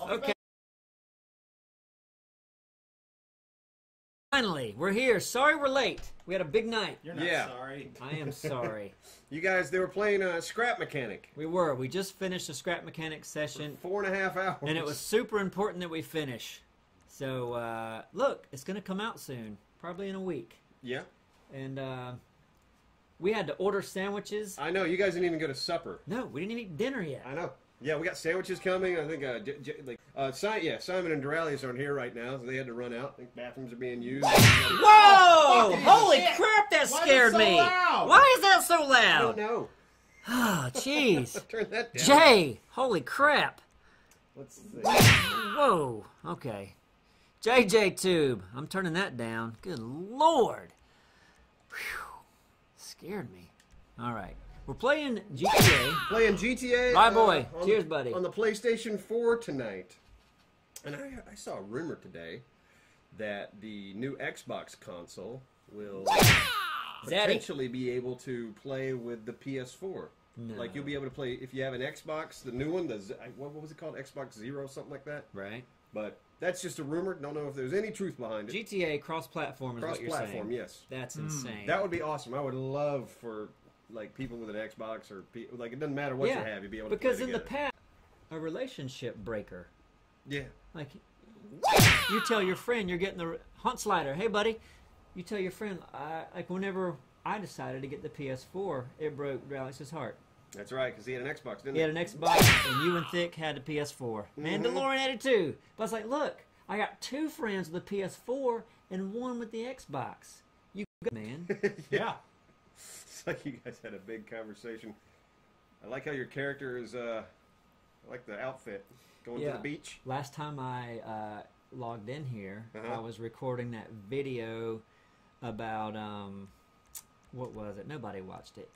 Okay. Finally, we're here. Sorry we're late. We had a big night. You're not Yeah. sorry. I am sorry. You guys, they were playing uh, Scrap Mechanic. we were. We just finished a scrap mechanics session, Four and a half hours. and it was super important that we finish. So uh, look, it's going to come out soon, probably in a week. Yeah. And uh, we had to order sandwiches. I know. You guys didn't even go to supper. No, we didn't even eat dinner yet. I know. Yeah, we got sandwiches coming. I think, uh, J- J- like, uh, si- yeah, Simon and Doraleous aren't here right now, so they had to run out. I think bathrooms are being used. Whoa! Fucking Holy shit. crap! That Why scared so me. loud? Why is that so loud? I don't know. Oh, jeez. Turn that down. Jay, holy crap. Let's see. Whoa. Okay. JJ Tube. I'm turning that down. Good lord. Whew. Scared me. All right. We're playing GTA. Playing GTA. My uh, boy. on Cheers, the- buddy. On the PlayStation 4 tonight. And I, I saw a rumor today that the new Xbox console will Daddy. potentially be able to play with the PS4. No. Like you'll be able to play if you have an Xbox, the new one, the what, what was it called, Xbox Zero, something like that. Right. But that's just a rumor. Don't know if there's any truth behind it. GTA cross-platform is what you're saying. Cross-platform, yes. That's hmm. insane. That would be awesome. I would love for like people with an Xbox or pe- like it doesn't matter what yeah. you have, you'd be able to because in the past, a relationship breaker. yeah. Like, you tell your friend you're getting the hunt slider. Hey, buddy. You tell your friend. I, like whenever I decided to get the PS4, it broke Alex's heart. That's right, because he had an Xbox, didn't He He had an Xbox, and you and Thick had a PS4. Mm-hmm. Mandalorian had it too. But I was like, look, I got two friends with a PS4 and one with the Xbox. You good man. Yeah. It's like you guys had a big conversation. I like how your character is. uh I like the outfit going Yeah. to the beach. Last time I uh, logged in here, Uh-huh. I was recording that video about um, what was it? Nobody watched it.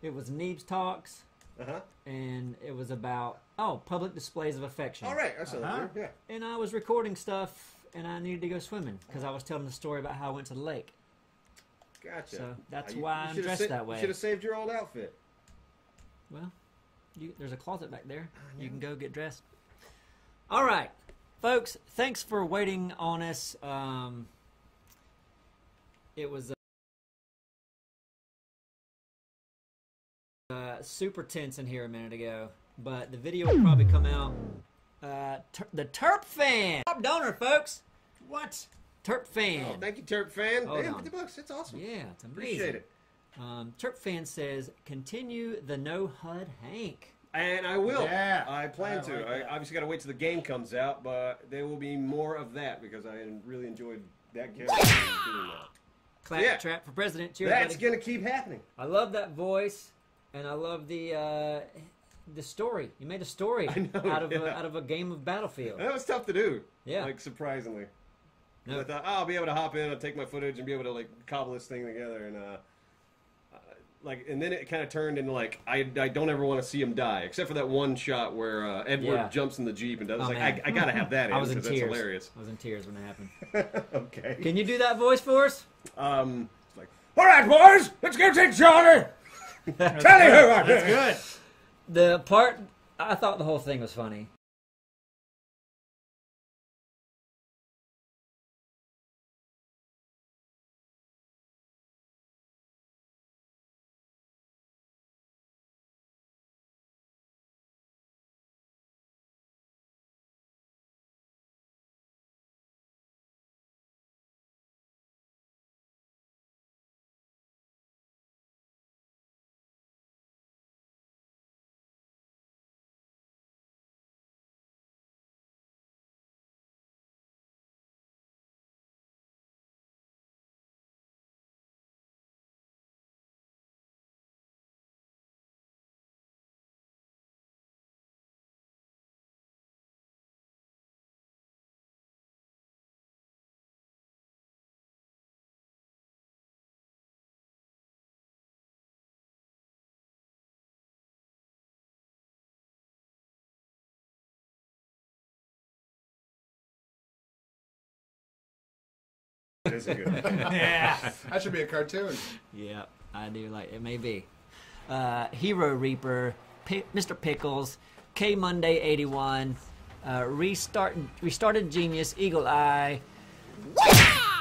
It was Neebs Talks, Uh huh. and it was about oh public displays of affection. All right, I saw Uh-huh. that. Yeah. And I was recording stuff, and I needed to go swimming because I was telling the story about how I went to the lake. Gotcha. So that's Uh, you- why you I'm dressed sa- that way. You should have saved your old outfit. Well, you, there's a closet back there. You can go get dressed. All right, folks. Thanks for waiting on us. Um, it was uh, uh, super tense in here a minute ago, but the video will probably come out. Uh, ter- the Terp fan, top donor, folks. What? Terp fan. Oh, thank you, Turp fan. Hold Damn, on. 50 bucks. That's awesome. yeah, it's amazing. Appreciate it. Um, Terp fan says, "Continue the no HUD Hank." And I will. Yeah, I plan I to. like I obviously got to wait till the game comes out, but there will be more of that because I really enjoyed that character and that. Clap Yeah. trap for president. Cheers, That's gonna keep happening. I love that voice, and I love the uh, the story. You made a story know, out of a, out of a game of Battlefield. That was tough to do. Yeah. Like surprisingly. No. I thought, oh, I'll be able to hop in, I'll take my footage, and be able to like cobble this thing together, and uh, uh, like, and then it kind of turned into like, I, I don't ever want to see him die, except for that one shot where uh, Edward Yeah. jumps in the jeep and does. Oh, like, man. I, I gotta have that in I was in that's tears. hilarious. I was in tears when it happened. okay. Can you do that voice for us? Um, it's like, all right, boys, let's go take Johnny. Tell you who I That's good. The part I thought the whole thing was funny. It is a good. Yeah. That should be a cartoon. Yeah, I do like it. May be uh, Hero Reaper, Pi Mr. Pickles, K Monday eighty one, uh, Restart, Restarted Genius, Eagle Eye,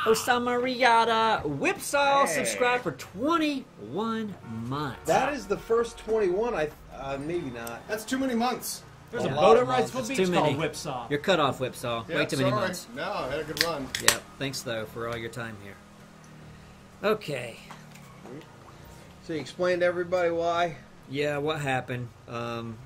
Osama Riyada, Whipsaw, Hey. subscribe for 21 months. That is the first 21. I uh, maybe not. That's too many months. There's A a boat of at Wrightsville. Beach It's too called many. Whipsaw. You're cut off, Whipsaw. Yeah, Way too many months. No, I had a good run. Yeah, Thanks, though, for all your time here. Okay. So you explained to everybody why. Yeah, what happened? Um,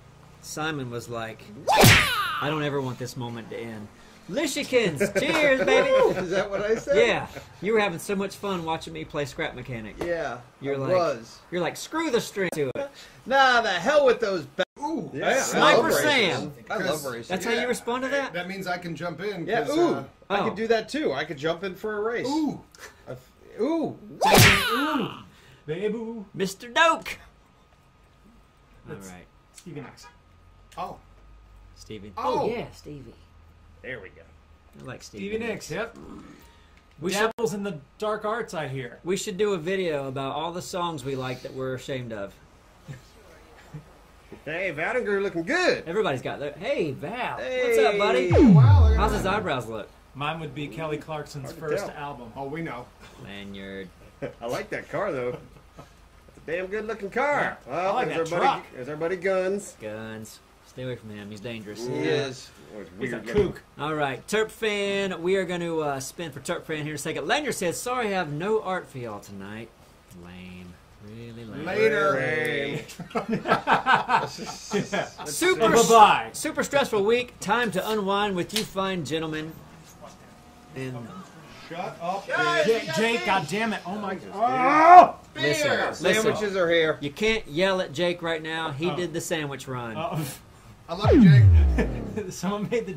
Simon was like, I don't ever want this moment to end. Lichikins, cheers, baby. Is that what I said? Yeah, you were having so much fun watching me play Scrap Mechanic. Yeah. You're I like- was. You're like, screw the string to it. Nah, the hell with those. Ba- Ooh. yeah, Sniper love. Sam. I love racing. That's how you respond to that? That means I can jump in. yeah. 'cause, Ooh. uh, I Oh. could do that too. I could jump in for a race. ooh. Ooh. Baby. Mr. Doke. All That's- right, Stevie Nicks. Oh. Stevie. Oh. yeah, Stevie. There we go. I like Stevie. Stevie Nicks, yep. We should, Dabbles in the dark arts, I hear. we should do a video about all the songs we like that we're ashamed of. Hey, Vadinger looking good. Everybody's got that. Hey, Val. Hey. What's up, buddy? Hey. Wow. How's his eyebrows look? Mine would be Kelly Clarkson's first tell. album. Oh, we know. Lanyard. I like that car though. It's a damn good looking car. Well, like there's that our buddy. truck. There's our buddy Guns. Guns. Stay away from him. He's dangerous. He is. He's a kook. All right, Terp fan. We are going to uh, spin for Terp fan here in a second. Lanyard says, "Sorry, I have no art for y'all tonight." Lame. Really lame. Later. Hey. Super, Bye bye. super stressful week. Time to unwind with you fine gentlemen. And Shut up. Jake, Jake, God damn it! Oh my god! listen, listen. Sandwiches are here. You can't yell at Jake right now. He Oh. did the sandwich run. Oh, I love you, Jake. someone made the.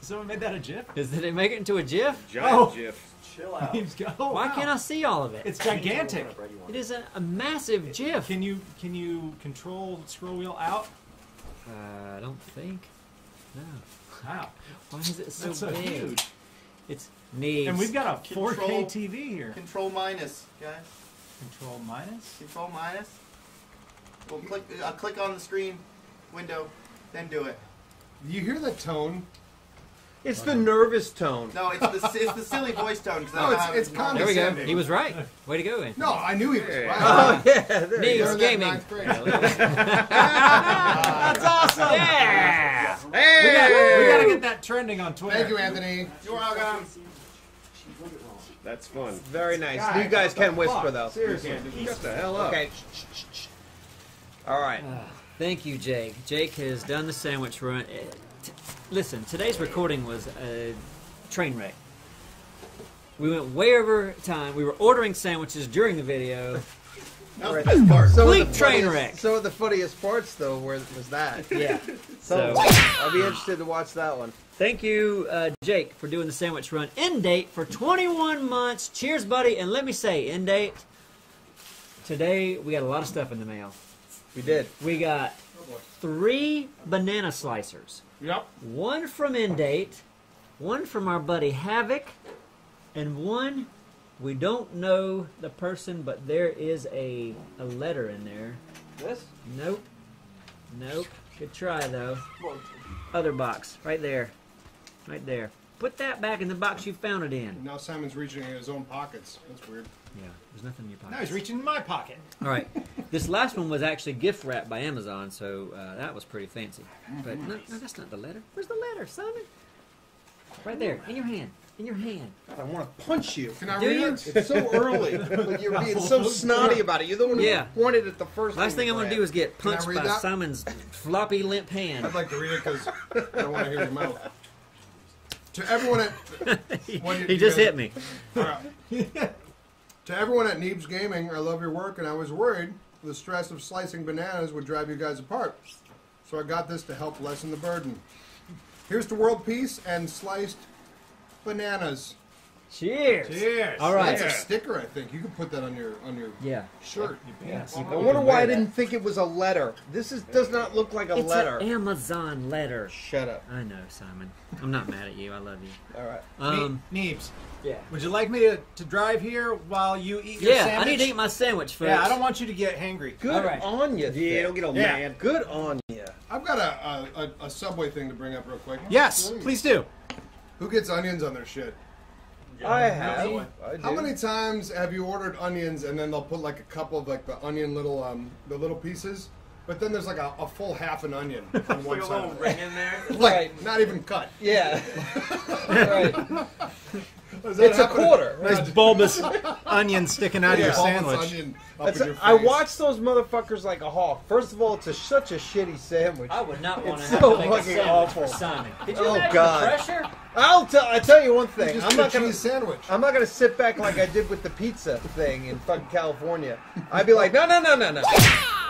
Someone made that a GIF. Is did it make it into a GIF? Giant Oh. GIF. He's go- oh, Why wow. can't I see all of it? It's gigantic. It is a, a massive GIF. Can you can you control scroll wheel out? Uh, I don't think. No. Wow, Why is it so so big? huge. It's needs. And we've got a 4K TV here. Control minus, guys. Control minus. Control minus. Well, click. Uh, click on the screen window, then do it. You hear the tone? It's the nervous tone. No, it's the it's the silly voice tone. 'cause I No, it's- it's normal- there we go. He was right. Way to go, in. No, I knew he was right. Oh yeah. There you Needs go. Learned that in gaming. ninth grade. That's awesome. Yeah. We got, Hey! we got to get that trending on Twitter. Thank you, Anthony. You're welcome. That's fun. Very nice. you guys can whisper though. Seriously, shut the hell up. Okay. All right. Thank you, Jake. Jake has done the sandwich run. T- Listen, today's recording was a train wreck. We went way over time. We were ordering sandwiches during the video. That was the best part. So Complete the train funniest- wreck. So the funniest parts though, were, was that? Yeah. So, So- I'll be interested to watch that one. Thank you, uh, Jake, for doing the sandwich run. End date for 21 months. Cheers, buddy. And let me say, end date. Today we got a lot of stuff in the mail. We did. We got three banana slicers. Yep. One from Indate, one from our buddy Havoc, and one we don't know the person, but there is a a letter in there. This? Nope. Nope. Good try though. Other box, right there. Right there. Put that back in the box you found it in. Now Simon's reaching in his own pockets. That's weird. Yeah, there's nothing in your pocket. Now pocket. he's reaching in my pocket. All right. This last one was actually gift wrapped by Amazon, so uh, that was pretty fancy. But no, no, that's not the letter. Where's the letter, Simon? Right there, in your hand. In your hand. God, I want to punch you. Can I Do read you? it? It's so early, but you're being so snotty about it. You're the one who Yeah. pointed at the first. Last thing I'm gonna do is get Can I punched read by that? Simon's floppy limp hand. I'd like to read it because I don't want to hear your mouth. To everyone at What did he you just guys- hit me. to everyone at Neebs Gaming, I love your work, and I was worried the stress of slicing bananas would drive you guys apart. So I got this to help lessen the burden. Here's to world peace and sliced bananas. Cheers. Cheers. All right. That's a sticker, I think. You can put that on your on your Yeah. shirt. Yes. I wonder why I didn't think it was a letter. This is does not look like a It's letter. an Amazon letter. Shut up. I know, Simon. I'm not mad at you. I love you. All right. Um, Neebs, yeah. would you like me to, to drive here while you eat your Yeah, sandwich? I need to eat my sandwich first. Yeah, I don't want you to get hangry. Good All right. on you. Yeah, don't get all Yeah. mad. Good on you. I've got a, a, a, a subway thing to bring up real quick. Yes, please do. Who gets onions on their shit? I have. I. How many times have you ordered onions and then they'll put like a couple of like the onion little um the little pieces, but then there's like a, a full half an onion on one Like a little ring in there. Like Right. not even cut. Yeah. right. Does that It's a happen? quarter. Nice bulbous onion sticking out of your sandwich. onion up That's in a- your I face. watch those motherfuckers like a hawk. First of all, it's a, such a shitty sandwich. I would not want to It's have so to make a fucking sandwich awful. for Simon. Could you Oh, imagine God. the pressure? I'll tell. I tell you one You thing. just I'm not a gonna. cheese sandwich. I'm not gonna sit back like I did with the pizza thing in fucking California. I'd be like, no, no, no, no, no.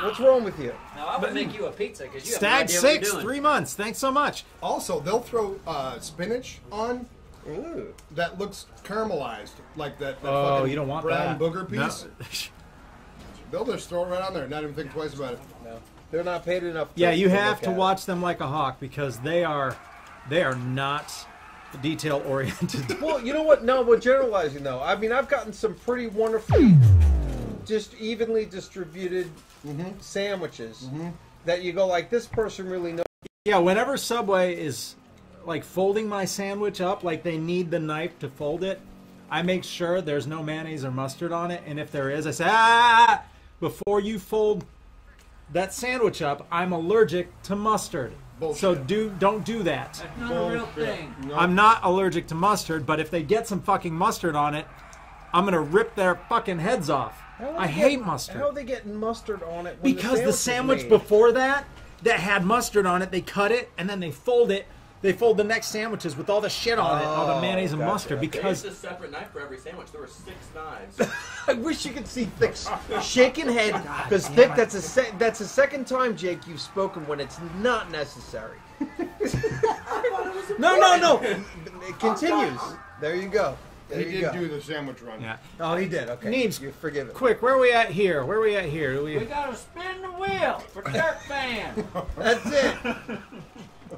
What's wrong with you? No, I would make you a pizza because you have Stag no idea six, what you're doing. three months. Thanks so much. Also, they'll throw uh, spinach on Ooh. that looks caramelized, like that. that Oh, fucking you don't want brown that. booger No. piece. They'll just throw it right on there, not even think twice about it. No, they're not paid enough. Yeah, you to have to at it. watch them like a hawk because they are, they are not detail oriented. Well, you know what? No, but generalizing though, I mean, I've gotten some pretty wonderful, just evenly distributed mm-hmm. sandwiches mm-hmm. that you go like, this person really knows. yeah, whenever Subway is like folding my sandwich up, like they need the knife to fold it, I make sure there's no mayonnaise or mustard on it, and if there is, I say, ah, before you fold that sandwich up, I'm allergic to mustard. So do don't do that. That's not a real thing. I'm not allergic to mustard, but if they get some fucking mustard on it, I'm gonna rip their fucking heads off. I they hate getting- mustard. How are they getting mustard on it? when because the is sandwich before that that had mustard on it, they cut it and then they fold it. They fold the next sandwiches with all the shit on it, oh, all the Oh, mayonnaise and gotcha. mustard. They Because used a separate knife for every sandwich. There were six knives. I wish you could see Thick's shaking head because Thick, that's a se- that's the second time, Jake, you've spoken when it's not necessary. no, no, no. It continues. Oh, there you go. There He you did go. do the sandwich run. yeah, Oh, he did. Okay. Needs you forgive it. quick, where are we at here? Where are we at here? We we, gotta spin the wheel for Turk fan. That's it.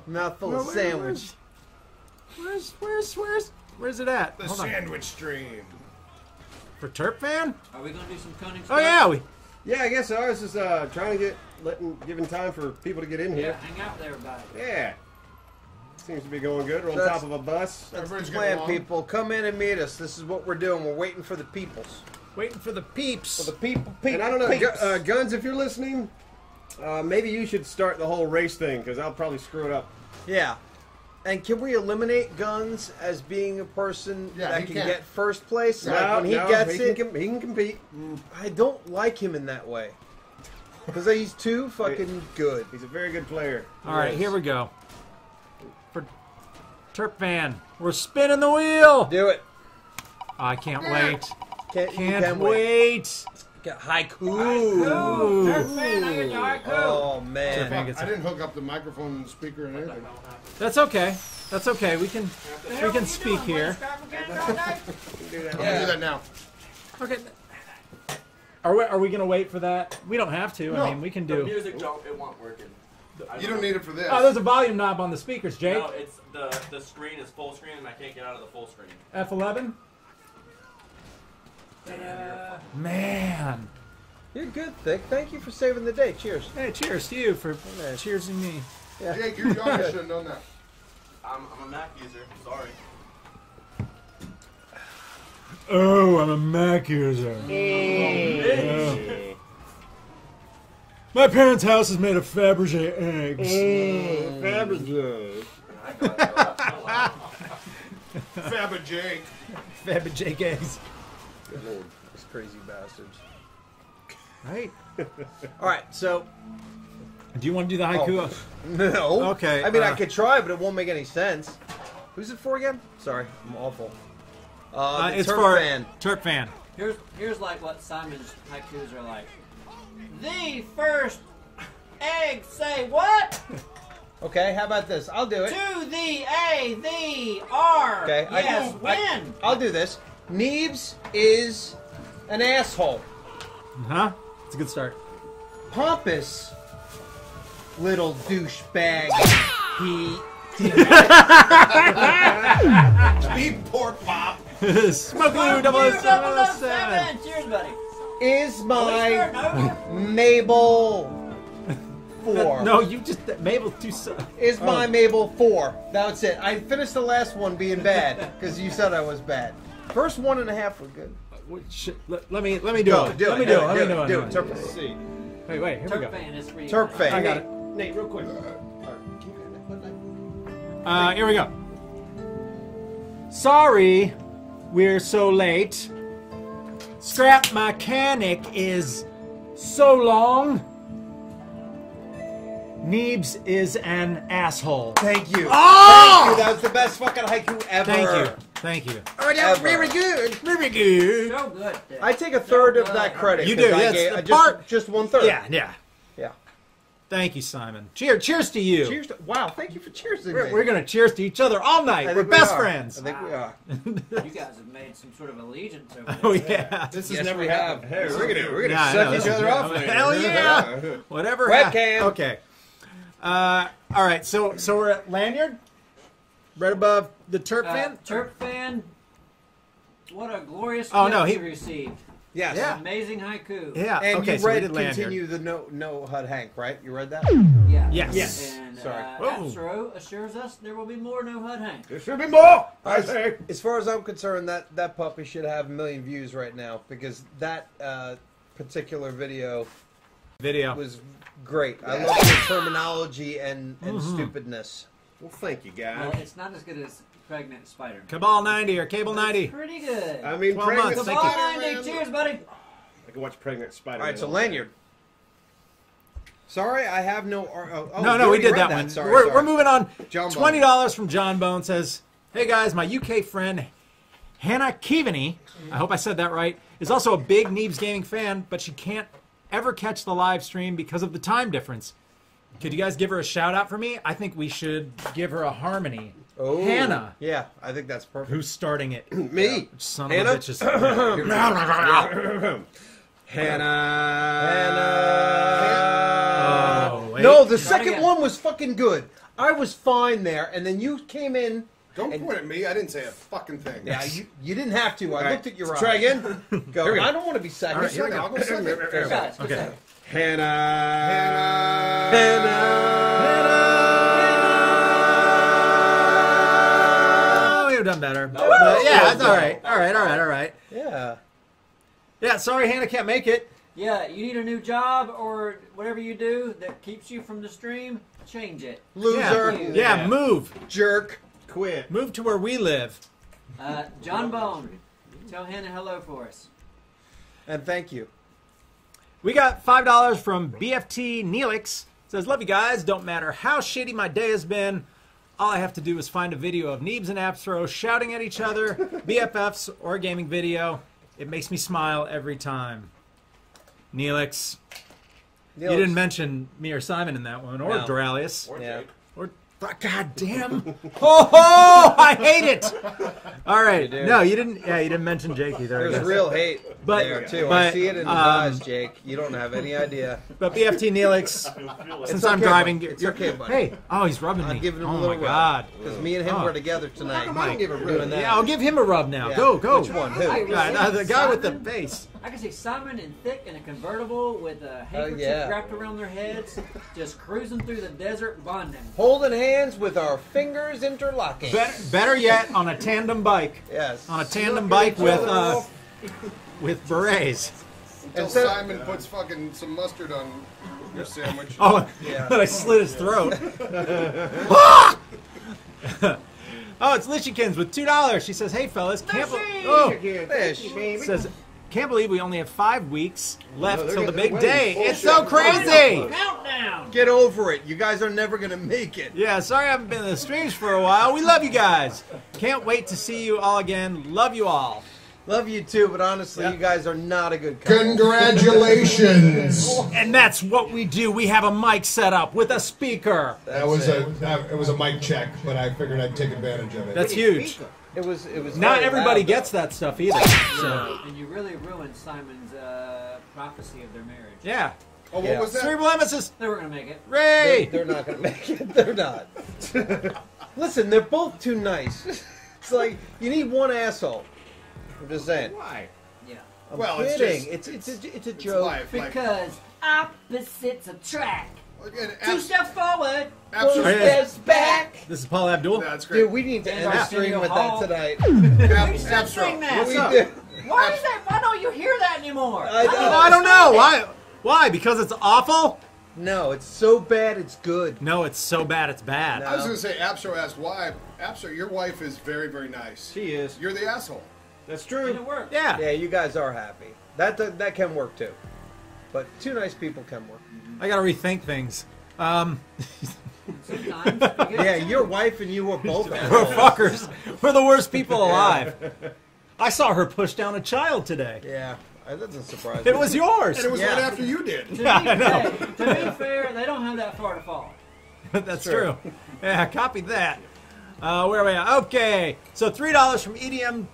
Mouthful of sandwich. where's where's where's where's it at? The Hold on. sandwich stream. For Turp fan? Are we gonna do some cunning Oh yeah, we Yeah, I guess ours is uh, trying to get letting giving time for people to get in Yeah, here. hang out with everybody. Yeah. Seems to be going good. We're on top of a bus. That's the Everybody's plan, getting along. people. Come in and meet us. This is what we're doing. We're waiting for the peoples. waiting for the peeps. For the people, people. And I don't know, Gu- uh, Guns, if you're listening, uh, maybe you should start the whole race thing because I'll probably screw it up. Yeah. And can we eliminate Guns as being a person Yeah, that he can can. get first place? No, Like when he no, gets he it, Can, com- he can compete. Mm, I don't like him in that way. Because he's too fucking good. He's a very good player. All right, Yes. here we go. For Turp fan, we're spinning the wheel. Do it. I can't wait. Can't, you Can't can wait. Get haiku. Ooh, Turk fan, I get the haiku. Oh man. fan I didn't hook up the microphone and speaker and anything. That's okay. That's okay. We can we can speak here. I'm gonna do that now. Okay. Are we are we gonna wait for that? We don't have to. No. I mean, we can do. The music don't. It won't work. in- I You don't need it for this. Oh, there's a volume knob on the speakers, Jake. No, it's the the screen is full screen and I can't get out of the full screen. F11. Man. You're good, Thick. Thank you for saving the day. Cheers. Hey, cheers to you for cheersing me. Yeah. Jake, you're young. You should have known that. I'm, I'm a Mac user. Sorry. Oh, I'm a Mac user. My parents' house is made of Fabergé eggs. Faberge. Jake. Fabergé eggs. Good lord, these crazy bastards. Right. All right, so Do you want to do the haiku? no. Okay, I mean, I uh, could try, but it won't make any sense. Who's it for again? Sorry, I'm awful. Uh, Uh, it's Turk for fan. Turk fan. Here's here's like what Simon's haikus are like. The first egg say what? Okay, how about this? I'll do it. To the A, the R. Okay, Yes, I- win. I'll do this. Neebs is an asshole. Huh? It's a good start. Pompous little douchebag. he Beef pork pop. Smoke Glue Double 007. 007. Cheers, buddy. is my. Mabel four. No, you just Mabel too. So- Is my Oh. Mabel four. That's it. I finished the last one being bad because you said I was bad. First one and a half were good. Uh, what Let, let me let me do Go, it. do let it, me do do it, it. Let do me it, do it. do Do it. it. Let's see. Wait, wait. Here we go. fan is free. Turk fan. I got it. Nate, real quick. Uh, uh, here we go. Sorry, we're so late. Scrap mechanic is so long. Neebs is an asshole. Thank you. Oh! Thank you. That was the best fucking haiku ever. Thank you. Thank you. Oh, that was very good. Very good. So good. I take a third So of that credit. You 'cause do, I yes, gave- the I just, part- just one third. Yeah, yeah. Yeah. Thank you, Simon. Cheers, cheers to you. Cheers. To, wow. Thank you for cheers to We're, me. we're gonna cheers to each other all night. We're we best are. friends. I think we are. You guys have made some sort of allegiance over Oh there. yeah. This has Yes, never we happened. Hey, we're gonna we're gonna Yeah, suck know, each other is off later. Hell yeah. Whatever. Webcam. Okay. Uh, all right. So so we're at lanyard, right above the turf Uh, fan. Turk fan. What a glorious Oh, gift no, he- you received. Yes. Yeah. Amazing haiku. Yeah. And okay. you so read did lanyard. continue the no no HUD Hank, right? You read that? Yeah. Yes. Yes. And Sorry. Uh, Whoa. Astro assures us there will be more no HUD Hank. There should be more. I As, say. as far as I'm concerned, that that puppy should have a million views right now because that uh, particular video Video. was great. I love the terminology and, and Mm-hmm. stupidness. Well, thank you, Well, guys. it's not as good as Pregnant Spider. Cabal 90 or Cable 90. Pretty good. I mean, 12 pregnant months, thank you. Cabal Spider-Man. 90. Cheers, buddy. I can watch Pregnant Spider. All right, so lanyard. Sorry, I have no. Oh, oh, no, no, we already did read that, one. Sorry, we're, sorry. we're moving on. John Bone. Twenty dollars from John Bone says, "Hey guys, my UK friend Hannah Keaveney, I hope I said that right, is also a big Neebs gaming fan, but she can't ever catch the live stream because of the time difference. Could you guys give her a shout out for me? I think we should give her a harmony. Oh, Hannah, Yeah, I think that's perfect. who's starting it? me, Son Hannah? of a bitch. Hannah. Hannah. Oh, wait. no, the Try second again. one was fucking good. I was fine there, and then you came in. Don't And- point at me. I didn't say a fucking thing. Yeah, you, you didn't have to. I right, looked at your let's eyes. try again. Go. Here we go. I don't want to be second. All right, here we Second, go. I'll go second. Good guys, good Okay. Guys. Hannah. Hannah Oh, we've done better. But yeah, it's all right. All right, all right, all right. Yeah. Yeah, sorry Hannah can't make it. Yeah, you need a new job or whatever you do that keeps you from the stream, change it. Loser. Yeah, yeah, move. Jerk. Quit. Move to where we live. Uh, John Bone, tell Hannah hello for us. And thank you. We got five dollars from BFT Neelix. Says, "Love you guys. Don't matter how shitty my day has been. All I have to do is find a video of Neebs and Appsro shouting at each other, BFFs or a gaming video. It makes me smile every time." Neelix, you didn't mention me or Simon in that one, or No. Doraleous, Yeah. or God damn! oh, oh, I hate it. All right, do. no, you didn't. Yeah, you didn't mention Jake either. I There's real hate But- there too. I see it in his um, eyes, Jake. You don't have any idea. But BFT Neelix, since I'm driving, bud. It's you're- okay, buddy. Hey, oh, he's rubbing I'm me. giving him oh a little my rub. god. Because me and him Oh. were together tonight. come I don't give a rub. Yeah, I'll give him a rub now. Yeah. Go, go. Which one? Who? I- Yeah, the guy with the face. I can see Simon and thick in a convertible with a handkerchief yeah. wrapped around their heads, just cruising through the desert bonding. Holding hands with our fingers interlocking. Better, better yet, on a tandem bike. Yes. On a tandem bike with uh, with berets. Until Instead- Simon puts fucking some mustard on your sandwich. Oh, Yeah. I slit his throat. oh, it's Lichikins with two dollars. She says, "Hey fellas, can't be- oh, Fish. says can't believe we only have five weeks left they're till the big day. waiting. It's so crazy." Countdown! Get over it. You guys are never gonna make it. Yeah, sorry I haven't been in the streams for a while. We love you guys. Can't wait to see you all again. Love you all. Love you too, but honestly, Yeah. you guys are not a good couple. Congratulations. And that's what we do. We have a mic set up with a speaker. that was a that, it was a mic check, but I figured I'd take advantage of it. That's huge. It was. It was. Not everybody loud, gets that stuff either. So, And you really ruined Simon's uh, prophecy of their marriage. yeah. oh, what Yeah. was that? Cerebral emesis. They were gonna make it. Ray! They're, they're not gonna make it. They're not. Listen, they're both too nice. It's like you need one asshole. I'm just saying. Why? Yeah. I'm Well, it's kidding. just- it's it's a, it's a It's joke. life. Like, Because opposites attract. Again, Two steps forward, two steps back. This is Paula Abdul. That's great. Dude, we need to end the stream with that tonight. Ab- We should abstro. sing that. we up? did. Why is that? Why don't you hear that anymore? I know. I don't know. Why? Why? Because it's awful? No, it's so bad it's good. No, it's so bad it's bad. I was going to say, Appsro asked why. Appsro, your wife is very, very nice. She is. You're the asshole. That's true. didn't work. Yeah. Yeah, you guys are happy. That that, that can work too. But two nice people can work. I gotta rethink things. Um, Sometimes. Yeah, your wife and you were both we're fuckers. We're the worst people alive. I saw her push down a child today. Yeah, that doesn't surprise me. It was yours. And it was Yeah. right after you did. To be, I know. hey, to be fair, they don't have that far to fall. That's True. true. Yeah, copy that. Uh, where are we at? Okay, so three dollars from EDM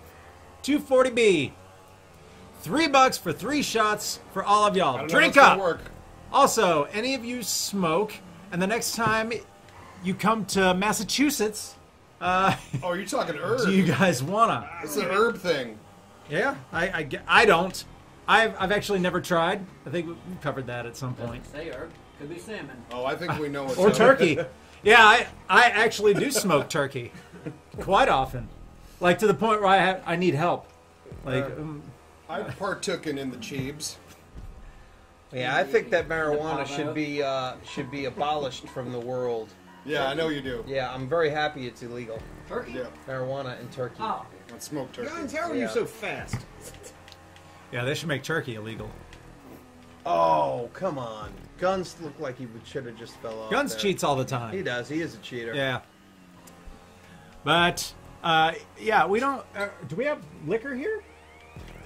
240B. Three bucks for three shots for all of y'all. Drink up. Work. Also, any of you smoke, and the next time you come to Massachusetts, uh, Oh, you're talking herb. do you guys wanna? It's an herb thing. Yeah, I, I, I don't. I've, I've actually never tried. I think we covered that at some point. Say herb. Could be salmon. Oh, I think we know what's Or up. turkey. Yeah, I, I actually do smoke turkey quite often, like to the point where I have, I need help. Like, um, I partook in, in the cheebs. Yeah, I think that marijuana should be uh, should be abolished from the world. Yeah, I know you do. Yeah, I'm very happy it's illegal. Turkey? Yeah, Marijuana and turkey. Oh. on smoked turkey. Guns, how are Yeah. you so fast? yeah, they should make turkey illegal. Oh, come on. Guns look like he would should have just fell off. Guns there. cheats all the time. He does. He is a cheater. Yeah. But uh, yeah, we don't. Uh, do we have liquor here?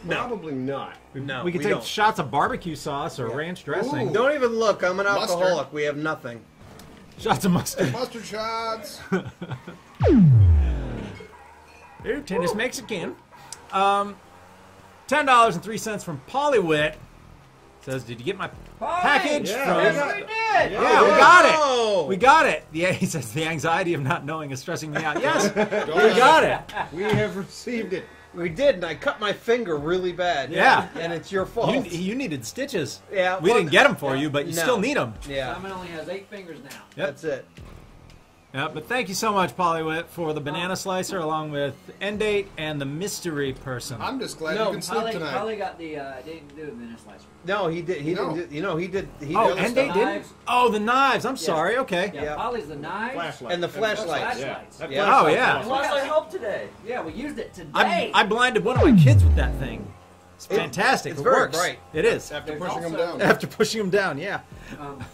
Probably not. No, we could we take don't. shots of barbecue sauce or Yeah. ranch dressing. Ooh. Don't even look. I'm an Mustard. alcoholic. We have nothing. Shots of mustard. Mustard shots. Here, tennis Mexican. Um, ten dollars and three cents from Polywit. Says, did you get my package Yeah, from? we Yes, got- we did. Yeah, we got Oh! it. We got it. Yeah, he says the anxiety of not knowing is stressing me out. Yes, we got it. We have received it. We did, and I cut my finger really bad. Yeah. And it's your fault. You, you needed stitches. Yeah, we well, didn't get them for you, but you no. still need them. yeah. Simon only has eight fingers now. Yep. That's it. Yeah, but thank you so much, Polywit, for the banana slicer along with end date and the mystery person. I'm just glad No, you can sleep Polly, tonight. Polly got the, uh, didn't do the minute slicer. No, he did. He No. didn't. Do, you know, he did. He oh, did other end date stuff. didn't. Oh, the knives. I'm sorry. Okay. Yeah, Yeah. Polly's the knives. Flashlight. And the flashlights. Yeah. Flashlights. Yeah. flashlight's Oh, yeah. awesome. Lost our help today. Yeah, we used it I, today. I blinded one of my kids with that thing. It's fantastic. it's it very works. bright. It is. After There's pushing them also- down. After pushing him down, yeah. um,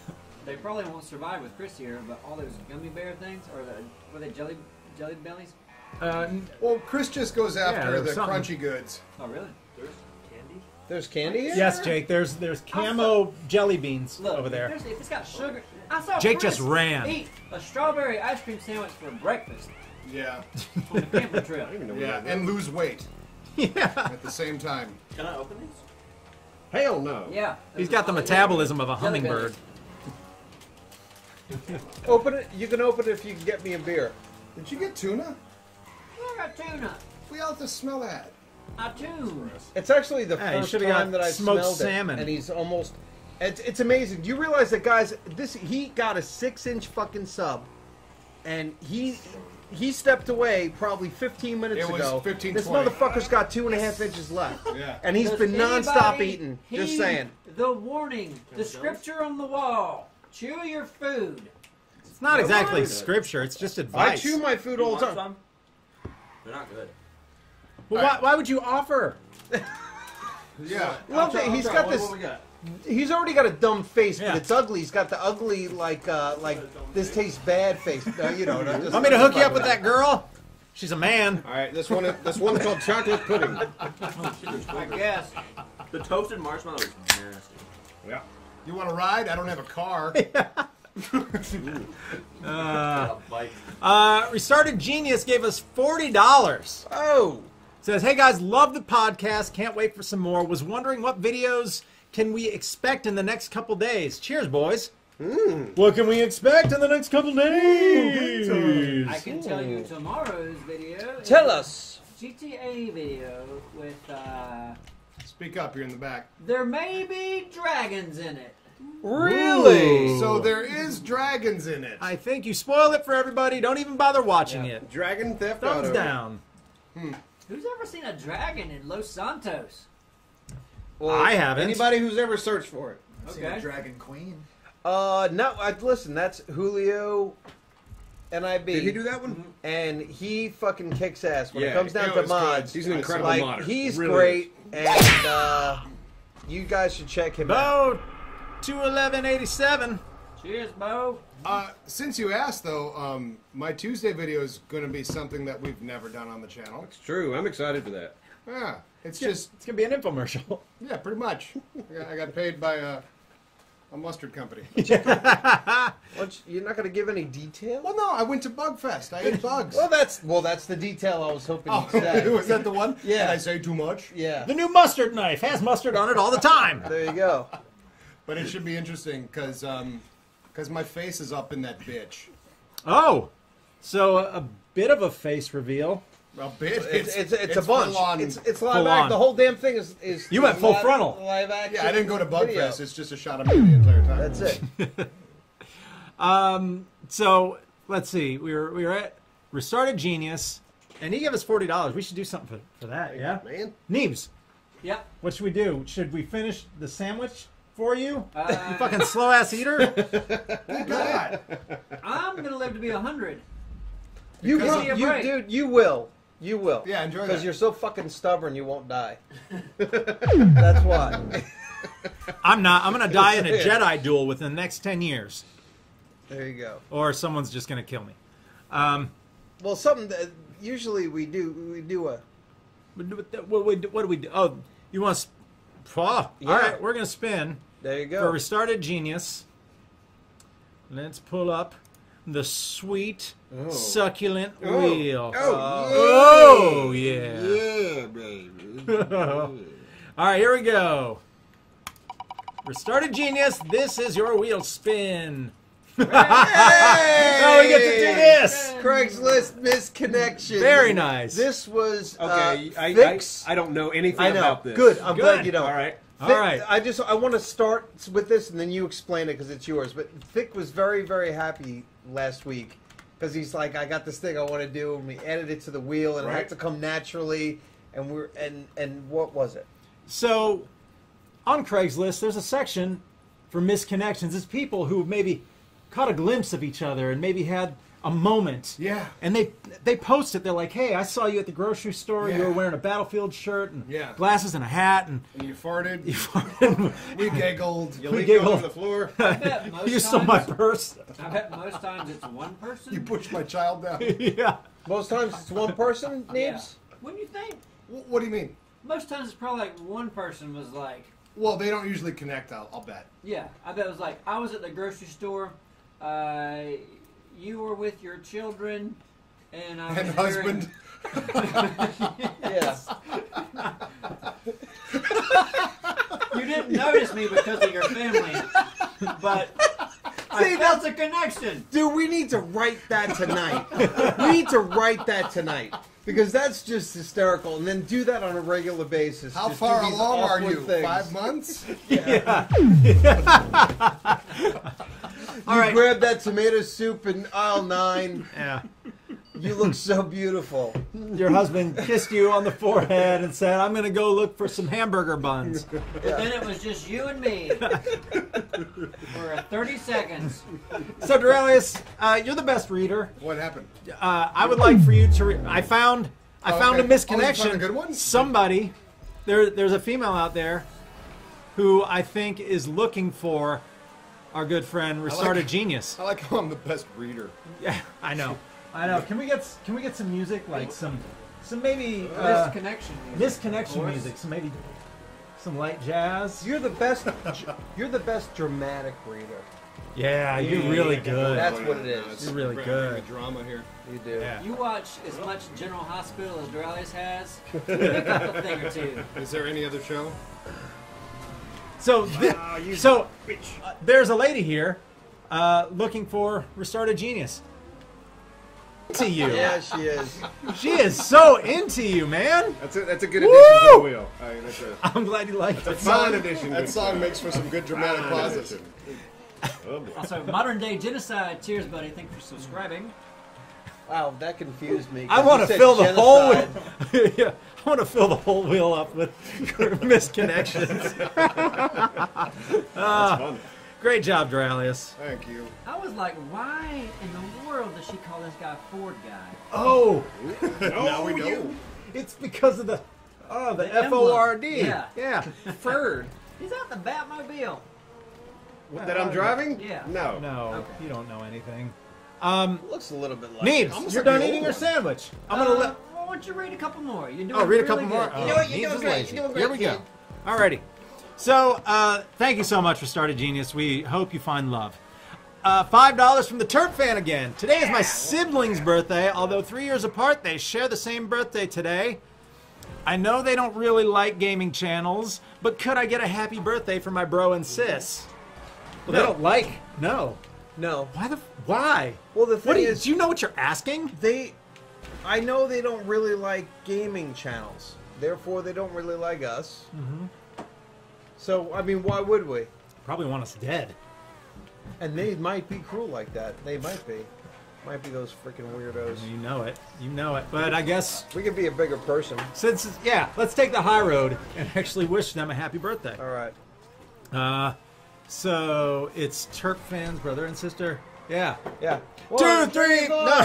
they probably won't survive with Chris here, but all those gummy bear things, or the, were they jelly, jelly bellies? Uh, Well, Chris just goes after there's the something. crunchy goods. Oh, really? There's candy There's candy here. yes, Jake. There's there's camo jelly beans Look, over there. there's- if it's got sugar, I saw Jake Chris just ran. eat a strawberry ice cream sandwich for breakfast Yeah, on the camping trip. I don't even know what yeah, and lose weight Yeah. at the same time. Can I open these? Hell no. Yeah, He's got the metabolism of a Jelly bellies. hummingbird. Open it. You can open it if you can get me a beer. Did you get tuna? I got tuna. We all have to smell that. I tune. It's actually the Yeah, first time that I've smoked smelled salmon. it, and he's almost. It's, it's amazing. Do you realize that, guys? This he got a six-inch fucking sub, and he he stepped away probably 15 minutes It was ago. 15, this 20. motherfucker's got two and a half inches left, Yeah. and he's Does been nonstop anybody eating. Just saying. The warning, the scripture on the wall. Chew your food. It's not exactly Good. scripture. It's just advice. I advice. chew my food all the time. some? They're not good. Well, why, why would you offer? Yeah. Well, he's got this. we got? He's already got a dumb face, Yeah. but it's ugly. He's got the ugly, like, uh, like this tastes bad face. Uh, you know. not just- Want me to hook you up with that girl? She's a man. All right, this one, this one's called chocolate pudding. I guess. The toasted marshmallow is nasty. Yeah. You want to ride? I don't have a car. Uh, bite. Uh, Restarted Genius gave us forty dollars. Oh, Says, "Hey guys, love the podcast. Can't wait for some more. Was wondering what videos can we expect in the next couple days. Cheers, boys. What can we expect in the next couple days? I can tell you tomorrow's video. tell us. GTA video with uh, Speak up. You're in the back. there may be dragons in it. Really? So there is dragons in it. I think you spoil it for everybody. Don't even bother watching it. Dragon Theft Thumbs Auto. down. Who's ever seen a dragon in Los Santos? Well, I haven't. Anybody who's ever searched for it. Okay. Dragon Queen. Uh, no. I, listen, that's Julio, NIB. Did he do that one? and he fucking kicks ass when it comes down to mods. good. He's an incredible like, modder. He's Really great, and uh, you guys should check him out. Bo, two eleven eighty seven. Cheers, Bo. Uh, since you asked, though, um, my Tuesday video is going to be something that we've never done on the channel. It's true. I'm excited for that. Yeah, it's just It's gonna be an infomercial. yeah, pretty much. I got, I got paid by a, a mustard company. What, you're not going to give any detail? well, no, I went to Bugfest. I ate bugs. Well, that's well, that's the detail I was hoping oh, you'd say. was that the one? Yeah. Did I say too much? yeah, The new mustard knife has mustard on it all the time. there you go. But it should be interesting because because um, my face is up in that bitch. Oh, so a bit of a face reveal. A bit. It's it's, it's, a bunch. on- It's it's live Full act. on. The whole damn thing is is. You went full live, frontal. Live action. yeah, I didn't go to video. Bugfest. It's just a shot of me the entire time. That's it. So let's see. We were we were at restarted genius, and he gave us forty dollars. We should do something for, for that. Yeah, Man. Neebs, Yep. what should we do? Should we finish the sandwich for you? Uh, you fucking slow ass eater. God. I'm gonna live to be a hundred. You will, you dude. You will. You will. Yeah, enjoy Because you're so fucking stubborn, you won't die. That's why. I'm not. I'm gonna die in a Jedi duel within the next ten years, There you go. or someone's just gonna kill me. Um, Well, something that usually we do. We do a. what, what, what, what do we do? Oh, you want to? Oh, All Yeah. right, we're gonna spin. There you go. for go. restarted genius. Let's pull up the sweet, succulent wheel. Oh, Oh, yeah. yeah, baby. All right, here we go. Restarted genius. This is your wheel spin. hey! Oh, we get to do this. Craigslist misconnection. Very nice. This was Okay, uh, I, I, fix. I don't know anything I know. about this. Good. I'm Good. glad you don't. All right. All Thick- right. I just I want to start with this and then you explain it because it's yours. But Thick was very very happy last week because he's like, I got this thing I want to do, and we added it to the wheel, and it had to come naturally. And we're and and what was it? So, on Craigslist, there's a section for misconnections. It's people who maybe caught a glimpse of each other and maybe had a moment. Yeah. And they they post it. They're like, "Hey, I saw you at the grocery store. You were wearing a battlefield shirt and Yeah. glasses and a hat, and And you farted. you farted. we giggled. You We leaked giggle. over the floor. I bet most you stole my purse. I bet most times it's one person. You pushed my child down. yeah. Most times it's one person. Yeah. Names. Wouldn't you think? Wh- what do you mean? Most times it's probably like one person was like, Well, they don't usually connect. I'll, I'll bet. yeah. I bet it was like, I was at the grocery store. Uh, you were with your children, and I was And wearing- husband. Yeah. You didn't notice me because of your family, but I felt a connection. Dude, we need to write that tonight. we need to write that tonight. Because that's just hysterical. And then do that on a regular basis. How Just do far these along are you? things. Five months? You grab that tomato soup in aisle nine. Yeah. You look so beautiful. Your husband kissed you on the forehead and said, "I'm going to go look for some hamburger buns." But then it was just you and me for 30 seconds. So, Doraleous, uh, you're the best reader. What happened? Uh, I would like for you to. Re- I found. I Oh, found okay. a misconnection. Oh, found a good one? Somebody, there, there's a female out there, who I think is looking for our good friend Restarted like- Genius. I like how I'm the best reader. Yeah, I know. I know. Can we get can we get some music like some some maybe uh, Misconnection. misconnection music? Some maybe some light jazz. You're the best. You're the best dramatic reader. Yeah, you're really good. That's what it is. You're really good. drama here. You do. Yeah. You watch as much General Hospital as Doraleous has. Pick up a thing or two. Is there any other show? So, thi- so uh, there's a lady here uh, looking for Restarted Genius. To you, Yeah, she is. she is so into you, man. That's a, that's a good Woo! addition to the wheel. I mean, that's a, I'm glad you like a it. fine addition. That song stuff. makes for some good dramatic Fine pauses. Oh. Also, modern day genocide. Cheers, buddy. Thank you for subscribing. Wow, that confused me. I 'cause want to said fill the whole. genocide. yeah, I want to fill the whole wheel up with misconnections. That's fun. Great job, Doraleous. Thank you. I was like, why in the world does she call this guy Ford guy? Oh, now we know. it's because of the oh the, The F emblem. O R D. Yeah. yeah. Ferd. He's out the Batmobile. That I'm driving? Yeah. No. No, Okay. you don't know anything. Um, Looks a little bit like. Neebs, you're like done eating old your sandwich. I'm Uh, gonna let. Why don't you read a couple more? You're doing Oh, read a really couple more. good. Oh, You know what? You're Neebs doing great. You're doing Here great, we go. kid. Alrighty. So, uh, thank you so much for Started Genius. We hope you find love. Uh, Five dollars from the Turp fan again. Today is my siblings' birthday. Although three years apart, they share the same birthday today. I know they don't really like gaming channels, but could I get a happy birthday for my bro and sis? Well, they don't like. No. No. Why the? Why? Well, the What do you, is, do you know what you're asking? they. I know they don't really like gaming channels. Therefore, they don't really like us. Mm-hmm. So, I mean, why would we? Probably want us dead. And they might be cruel like that. They might be. Might be those freaking weirdos. You know it. You know it. But I guess We could be a bigger person. since yeah, let's take the high road and actually wish them a happy birthday. All right. Uh, so it's Turk fans, brother and sister. Yeah. Yeah. Two, three. four. No.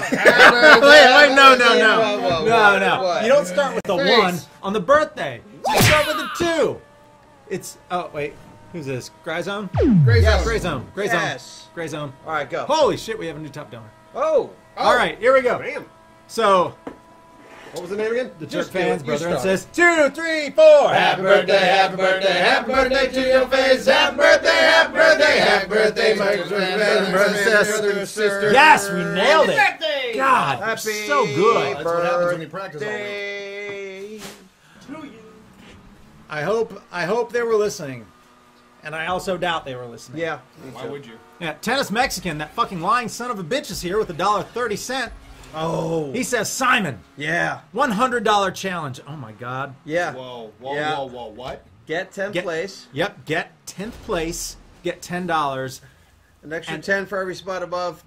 wait, wait, no, no, no, Whoa, whoa, no, no. You don't start with the one on the birthday. You start with the two. It's oh wait, who's this? Gray Zone. Gray Yes. Zone. Gray Zone. Gray Yes. Zone. Gray Zone. All right, go. Holy shit, we have a new top donor. Oh. All right, here we go. Bam. So What was the name again? the Turk Just do fans, it. You brother and start. sis. Two, three, four. Happy birthday, happy birthday, happy birthday to your face. Happy birthday, happy birthday, happy birthday, my brother and sister. Yes, we nailed it. Birthday! God, you're Happy so good. That's what happens when you practice all week. Birthday. I hope I hope they were listening, and I also doubt they were listening. Yeah. Why would you? Yeah, tennis Mexican, that fucking lying son of a bitch is here with a dollar thirty cent. Oh. He says Simon, Yeah. one hundred dollar challenge. Oh my god. Yeah. Whoa, whoa, Yeah. whoa, whoa, what? Get 10th Get- place. Yep, get tenth place, get ten dollars. An extra And- 10 for every spot above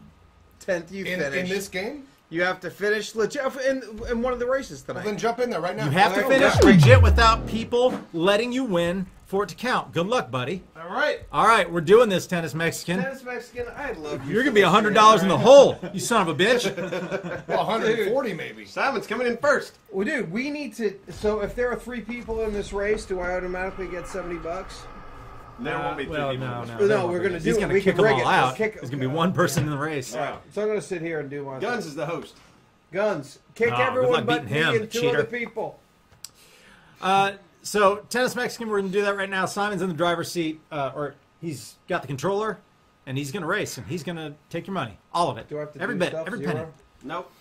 10th you In, finish. in this game? You have to finish legit uh, in, in one of the races Well, tonight. then jump in there right now. You have to finish yeah. legit without people letting you win for it to count. Good luck, buddy. All right. All right, we're doing this, tennis Mexican. Tennis Mexican, I love you. You're gonna be hundred dollars in the hole, you son of a bitch. Well, 140 maybe. Simon's coming in first. Well, dude, we need to. So, if there are three people in this race, do I automatically get 70 bucks? There won't be three well, people. no, in this no, No, we're gonna do He's gonna kick them all it. out. Kick- There's gonna be one person in the race. Yeah. So, I'm going to sit here and do one. Guns is the host. Guns. Kick Oh, everyone but me and two cheater. other people. Uh, so tennis Mexican, we're gonna do that right now. Simon's in the driver's seat, uh, or he's got the controller, and he's gonna race, and he's gonna take your money, all of it, Do I have to every do bit, stuff? every penny. Nope.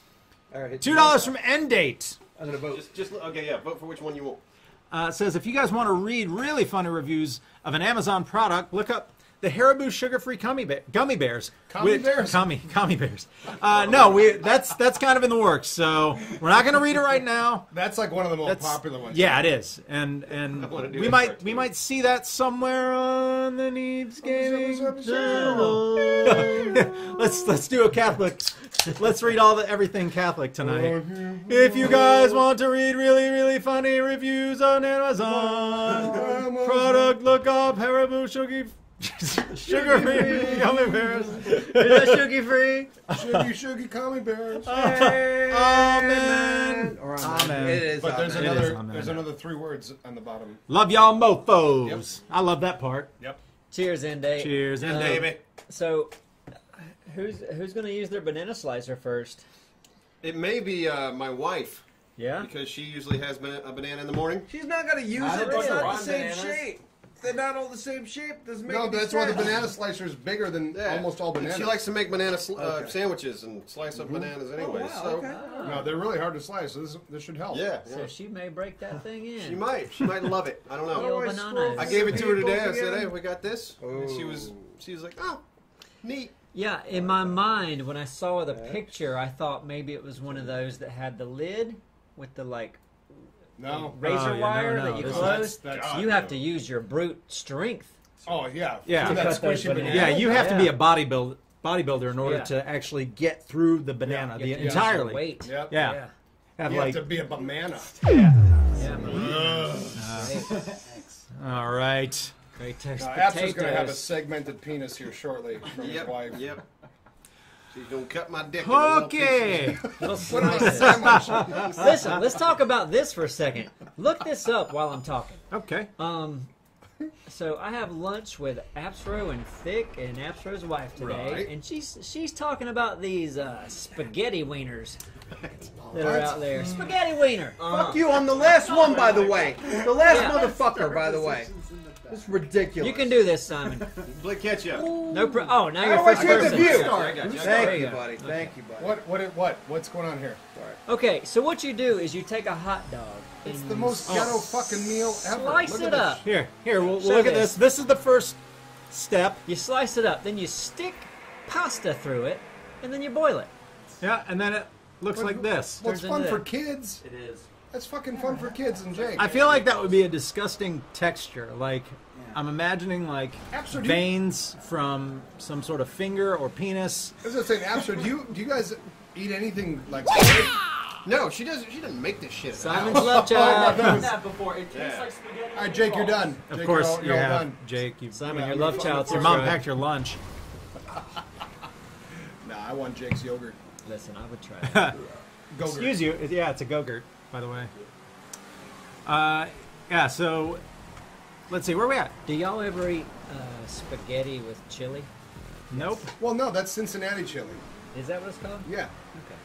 All right. Two dollars from End Date. I'm going to vote. Just, just okay. Yeah. Vote for which one you want. Uh, says if you guys want to read really funny reviews of an Amazon product, look up the Haribo sugar-free gummy, ba- gummy bears. Gummy bears? Gummy, gummy bears. Uh, no, we that's that's kind of in the works. So we're not going to read it right now. That's like one of the most That's popular ones. Yeah, it is, and and we might we might see that somewhere on the Neebs Gaming Seven, seven, channel. let's let's do a Catholic. Let's read all the everything Catholic tonight. If you guys want to read really really funny reviews on Amazon product, look up Haribo sugar sugar free gummy bears. Is that Sugar free. Shuggy, shuggy, commie bears. Amen. Or Amen. It is. But there's amen. Another, on there's another three words on the bottom. Love y'all mofos. I love that part. Yep. Cheers, Ende. Cheers and Um. So, who's who's going to use their banana slicer first? It may be uh, my wife Yeah. because she usually has a banana in the morning. She's not gonna use Not it. It's not the same bananas. shape. They're not all the same shape. Doesn't make No, any that's why the sense. banana slicer is bigger than Yeah. almost all bananas. She likes to make banana sl- uh, Okay. sandwiches and slice up bananas anyway. Oh, wow, so okay. No, they're really hard to slice. So this this should help. yeah, So yeah. she may break that thing in. she might. She might love it. I don't know. Yo, I bananas. I gave it to her People today. I said, "Hey, we got this." And she was, Oh. she was like, "Oh, neat." Yeah, in my mind, when I saw the picture, I thought maybe it was one of those that had the lid with the like No. razor Oh, yeah, wire no, that you this close. that's- you have to use your brute strength. Oh yeah. Yeah. For To that squishy bananas. banana. Yeah, you have to be a bodybuilder bodybuilder in order Yeah. to actually get through the banana You the have entirely. your weight. Yep. Yeah. Yeah. Have You like have to be a banana. yeah. Yeah, man. Great. All right. Great text. Uh, Apps going to have a segmented penis here shortly from his Yep, wife. yep. She's gonna cut my dick. into Okay. Little Put it on a slices. sandwich. Listen, let's talk about this for a second. Look this up while I'm talking. Okay. Um, so I have lunch with Appsro and Thick and Appsro's wife today, Right. and she's she's talking about these uh, spaghetti wieners that are out there. Spaghetti wiener. Fuck you! I'm the last one, by the way. The last Yeah. motherfucker, by the way. It's ridiculous. You can do this, Simon. pieces. Blake ketchup. No, pro- oh, now you're How do I first take the person. view? I got you. Thank There you, you go. buddy. Thank you, buddy. What? What? What? What's going on here? Okay, so what you do is you take a hot dog. It's the most ghetto fucking meal ever. Slice Look it at this. up. Here, here. We'll, we'll Show look at this. this. This is the first step. You slice it up, then you stick pasta through it, and then you boil it. Yeah, and then it looks like this. Well, it's Turns fun into for that. kids. It is. That's fucking fun for kids and Jake. I feel like that would be a disgusting texture. Like I'm imagining like Absol, do you- veins from some sort of finger or penis. I was just saying, Abster, do you do you guys eat anything like? No, she doesn't. She doesn't make this shit. Simon's love child. I've done that before. It tastes Yeah. like spaghetti. All right, Jake, you're done. Of Jake, course, you're all, you you're all done. Jake. You, Simon, Yeah, your love child. your mom packed your lunch. Nah, I want Jake's yogurt. Listen, I would try that. Go Excuse you. Yeah, it's a Go-Gurt, by the way. Uh, yeah. So, let's see. Where are we at? Do y'all ever eat uh, spaghetti with chili? Nope. Well, no, that's Cincinnati chili. Is that what it's called? Yeah.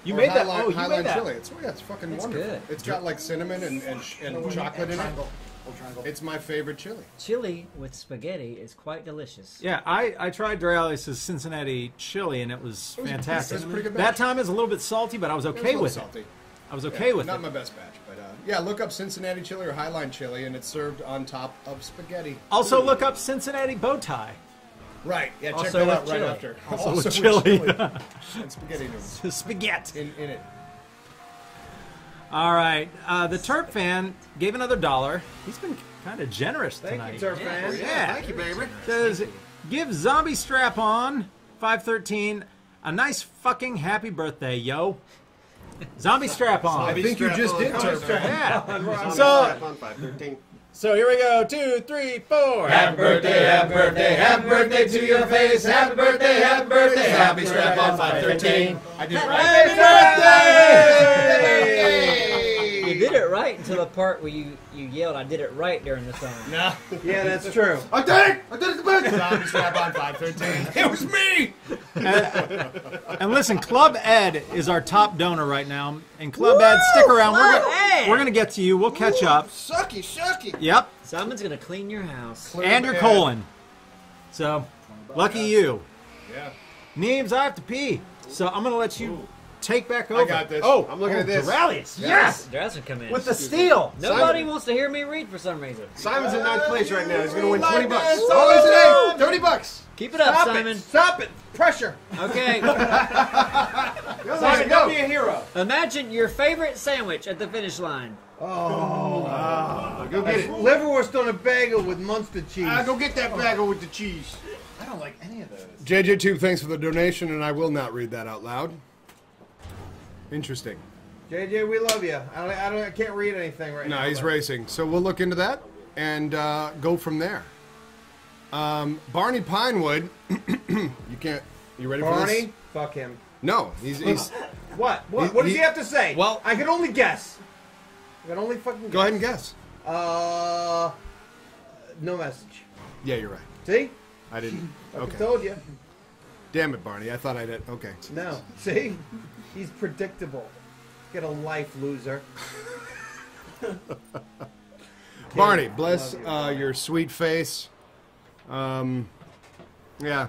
You Or made that. Skyline, Oh, you Skyline made that. chili. It's yeah, it's fucking It's wonderful. good. It's got like cinnamon and and, and chocolate in it. It's my favorite chili. Chili with spaghetti is quite delicious. Yeah, I, I tried Doraleous's Cincinnati chili and it was It was- fantastic. it was a pretty good that batch. time is a little bit salty, but I was It was a okay little with salty. It. I was okay with Not it. my best batch, but uh, yeah, look up Cincinnati chili or Skyline chili, and it's served on top of spaghetti. Also, look up Cincinnati bow tie. Right. Yeah, check Also that with out right after. Also with chili. and spaghetti noodles Spaghetti. in, in it. All right. Uh, the Terp fan gave another dollar. He's been kind of generous Thank tonight. Thank you, Turf fan. Yeah. Thank you, baby. Says, give Zombie Strap On 513 a nice fucking happy birthday, yo. Zombie Strap On. I think you just did, Turf fan. Yeah. So, So, on five thirteen. so here we go. Two, three, four. Happy birthday, happy birthday, happy birthday to your face. Happy birthday, happy birthday, happy strap on 513. I did You did it right until the part where you, you yelled, I did it right during the song. No. Yeah, that's true. I did it! I did it the best! Zombie strap on 513. It was me! And listen, Club Ed is our top donor right now. And Club Ed, stick around. We're gonna, Ed! we're gonna get to you. We'll catch up. Sucky, sucky. Yep. Simon's gonna clean your house. And your Ed. colon. So, lucky you. Yeah. Neebs, I have to pee. So I'm gonna let you take back over. got this. Oh, I'm looking at this. Doraleous. Yes! Dress would come in. With the steel. Nobody wants to hear me read for some reason. Simon's in ninth place right now. He's gonna win twenty bucks. Oh, is it 30 bucks. Keep it up, Stop Simon. it! Stop it! Pressure. Okay. Simon, don't be a hero. Imagine your favorite sandwich at the finish line. Oh go get it. Liverwurst on a bagel with Munster cheese. Ah, go get that bagel with the cheese. I don't like any of those. JJ Tube, thanks for the donation, and I will not read that out loud. Interesting. JJ, we love you. I, don't, I, don't, I can't read anything right No, now. he's but- racing. So we'll look into that and uh, go from there. Um, Barney Pinewood, you can't. You ready for this? Barney, fuck him. No, he's. he's What? What? What does he- he have to say? well- I can only guess. I can only fucking guess. go ahead and guess. Uh, no message. Yeah, you're right. See? I didn't. I Okay. told you. Damn it, Barney. I thought I did. Okay. No. See? He's predictable. Get a life, loser. Barney, bless uh, your sweet face. Um, yeah,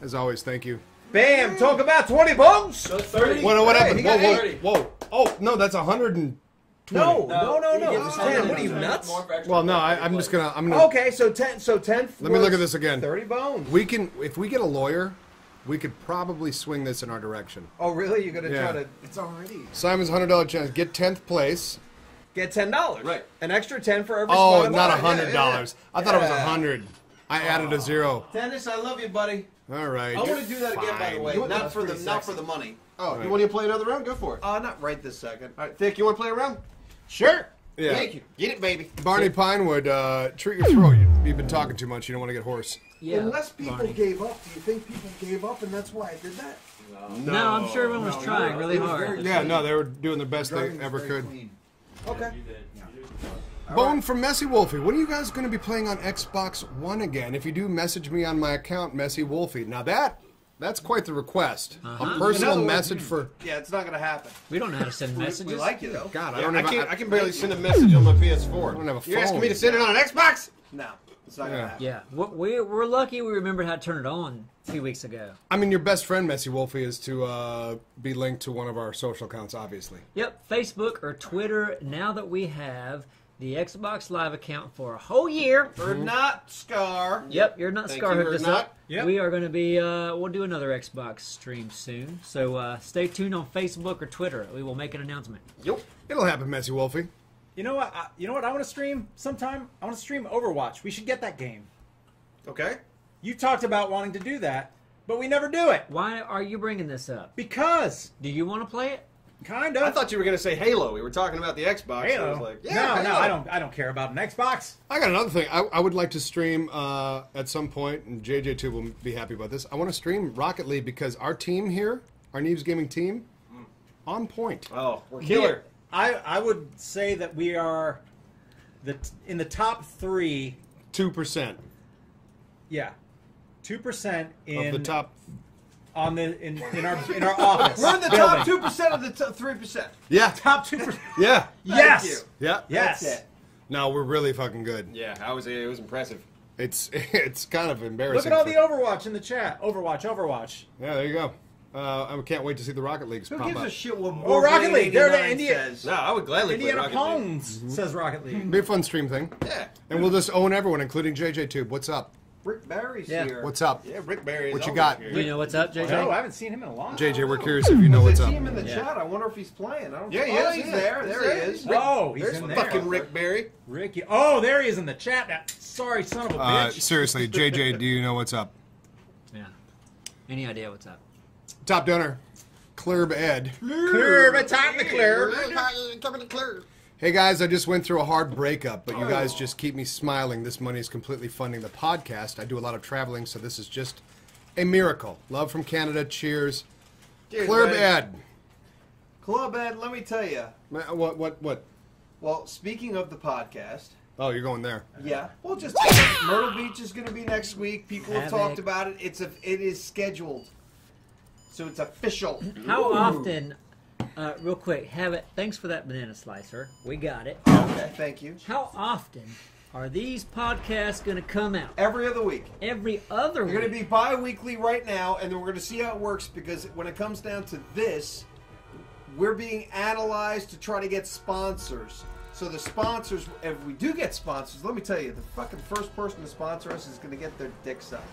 as always, thank you. Bam! Talk about 20 bones! So 30. What, what happened? he Whoa, got whoa, whoa! Oh no, that's a hundred and No, no, no, he no. gets Ten, ten. what are you, nuts? More for extra Well, no, I, I'm just gonna. I'm gonna. Okay, so 10, so 10 Let me look at this again. 30 bones. We can, if we get a lawyer, we could probably swing this in our direction. Oh, really? You're going to Yeah. try to It's already. Simon's hundred dollar chance. Get tenth place. get $10. Right. An extra 10 for every Oh, spot not a mine. hundred dollars. I thought it was a Yeah. hundred. I added a zero. Dennis, I love you, buddy. All right. I want to do that again, by the Fine. way. You- Not that's for the pretty not sexy. for the money. Oh, Right. you want to play another round? Go for it. Uh, not right this second. All right, Thick, you want to play a round? Sure. Yeah. Thank you. Get it, baby. Barney Pinewood, uh, treat your throat. You, you've been talking too much. You don't want to get hoarse. Yeah. Unless people Barney. gave up, do you think people gave up and that's why I did that? No, I'm sure everyone was trying really hard. Yeah, no, they were doing the best they ever could. Okay. You did. You did. Bone from Messy Wolfie. When are you guys going to be playing on Xbox One again? If you do, message me on my account, Messy Wolfie. Now that that's quite the request. Uh-huh. A personal words- message for Yeah, it's not going to happen. We don't know how to send We, messages. we like you, though. God. I Yeah, don't I, can't, I, I can barely send a message on my PS4. I don't have a You're asking me to send it on an Xbox? No, it's not going to Yeah. happen. Yeah, we- we're, we're lucky we remembered how to turn it on a few weeks ago. I mean, your best friend, Messy Wolfie, is to uh, be linked to one of our social accounts, obviously. Yep, Facebook or Twitter. Now that we have the Xbox Live account for a whole year. Or not, Scar. Yep, you're not Thank Scar you, hooked or this not. up. Yep. We are going to be. Uh, we'll do another Xbox stream soon. So uh, stay tuned on Facebook or Twitter. We will make an announcement. Yep. It'll happen, Messy Wolfie. You know what? I, you know what? I want to stream sometime. I want to stream Overwatch. We should get that game. Okay. You talked about wanting to do that, but we never do it Why are you bringing this up? because Do you want to play it? Kind of. I thought you were going to say Halo. We were talking about the Xbox. Halo. I was like, yeah, no, no, I don't. I don't care about an Xbox. I got another thing. I, I would like to stream uh, at some point, and JJ2 will be happy about this. I want to stream Rocket League because our team here, our Neebs Gaming team, on point. Oh, we're killer. I I would say that we are the in the top three. Two percent Yeah, two percent in of the top. On the in, in our in our office. We're in the building. top two percent of the three percent. Yeah, Top two percent. yeah, Yes. you. yeah. Yes. That's it. No, we're really fucking good. Yeah, I was. It was impressive. It's it's kind of embarrassing. Look at all for- the Overwatch in the chat. Overwatch, Overwatch. yeah, there you go. Uh, I can't wait to see the Rocket Leagues Who pop gives up. a shit what Oh, Rocket League. They're the 89 India- says? No, I would gladly Indiana play Rocket League. Pones says Rocket League. Be a fun stream thing, Yeah. and we'll just own everyone, including JJ Tube. What's up? Rick Barry's Yeah. here. What's up? Yeah, Rick Barry. What you got? here. You know what's up, JJ? No, I haven't seen him in a long time. JJ, we're curious if you know what's up. I what's see up. him in the Yeah. chat. I wonder if he's playing. I don't. Yeah, he oh, is, He's yeah. there. He's There there. he is. Oh, he's There's in there. fucking Rick Barry. Ricky. Oh, there he is in the chat. That sorry son of a Uh, bitch. seriously, JJ, do you know what's up? Yeah. Any idea what's up? Top donor, Club Ed. Clear, but time to clear. Hey guys, I just went through a hard breakup, but you guys oh. just keep me smiling. This money is completely funding the podcast. I do a lot of traveling, so this is just a miracle. Love from Canada. Cheers. Cheers, Club buddy. Ed. Club Ed, let me tell you. What? What? What? Well, speaking of the podcast, Oh, you're going there. yeah, well, just Myrtle Beach is going to be next week. People have Havoc. talked about it. It's a, it is scheduled, so it's official. How often? Uh, real quick, have it. Thanks for that banana slicer. We got it. Okay, thank you. How often are these podcasts going to come out? Every other week. Every other We're going to be bi-weekly right now, and then we're going to see how it works because when it comes down to this, we're being analyzed to try to get sponsors. So the sponsors, if we do get sponsors, let me tell you, the fucking first person to sponsor us is going to get their dicks up.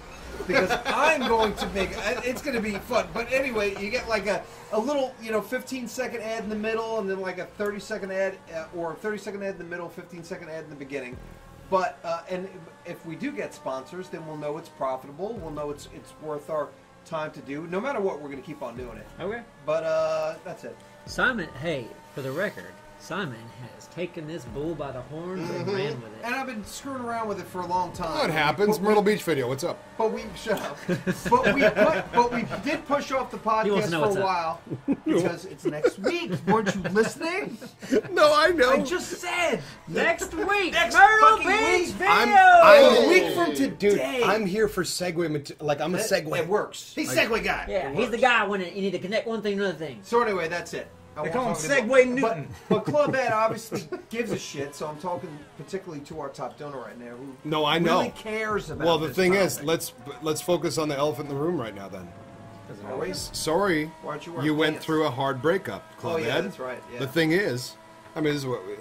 Because I'm going to make it's going to be fun. But anyway, you get like a, a little, you know, 15 second ad in the middle, and then like a 30 second ad, uh, or 30 second ad in the middle, 15 second ad in the beginning. But uh, and if we do get sponsors, then we'll know it's profitable. We'll know it's it's worth our time to do. No matter what, we're going to keep on doing it. Okay. But uh, that's it. Simon, hey, for the record, Simon has taken this bull by the horns and mm-hmm. ran with it. And I've been screwing around with it for a long time. It happens. But we- Myrtle Beach video. What's up? But we shut up. but we put, but we did push off the He wants podcast to know for a up. while because it's next week. Weren't you listening? No, I know. I just said Next week, Next Myrtle fucking Beach week. video. I'm, I'm a week from Dude, today. I'm here for segue. Mat- like I'm a It- segue. It works. He's Segway guy. yeah, he's the guy when you need to connect one thing to another thing. So anyway, that's it. I They won't call him talk about- Segway Newton. But, but Club Ed obviously gives a shit, so I'm talking particularly to our top donor right now, who No, I know. really cares about. Well, the this thing is, let's let's focus on the elephant in the room right now. Then, Always- sorry, Why don't you you went through a hard breakup, Club Oh yeah, Ed. that's right. Yeah. The thing is, I mean, this is what we,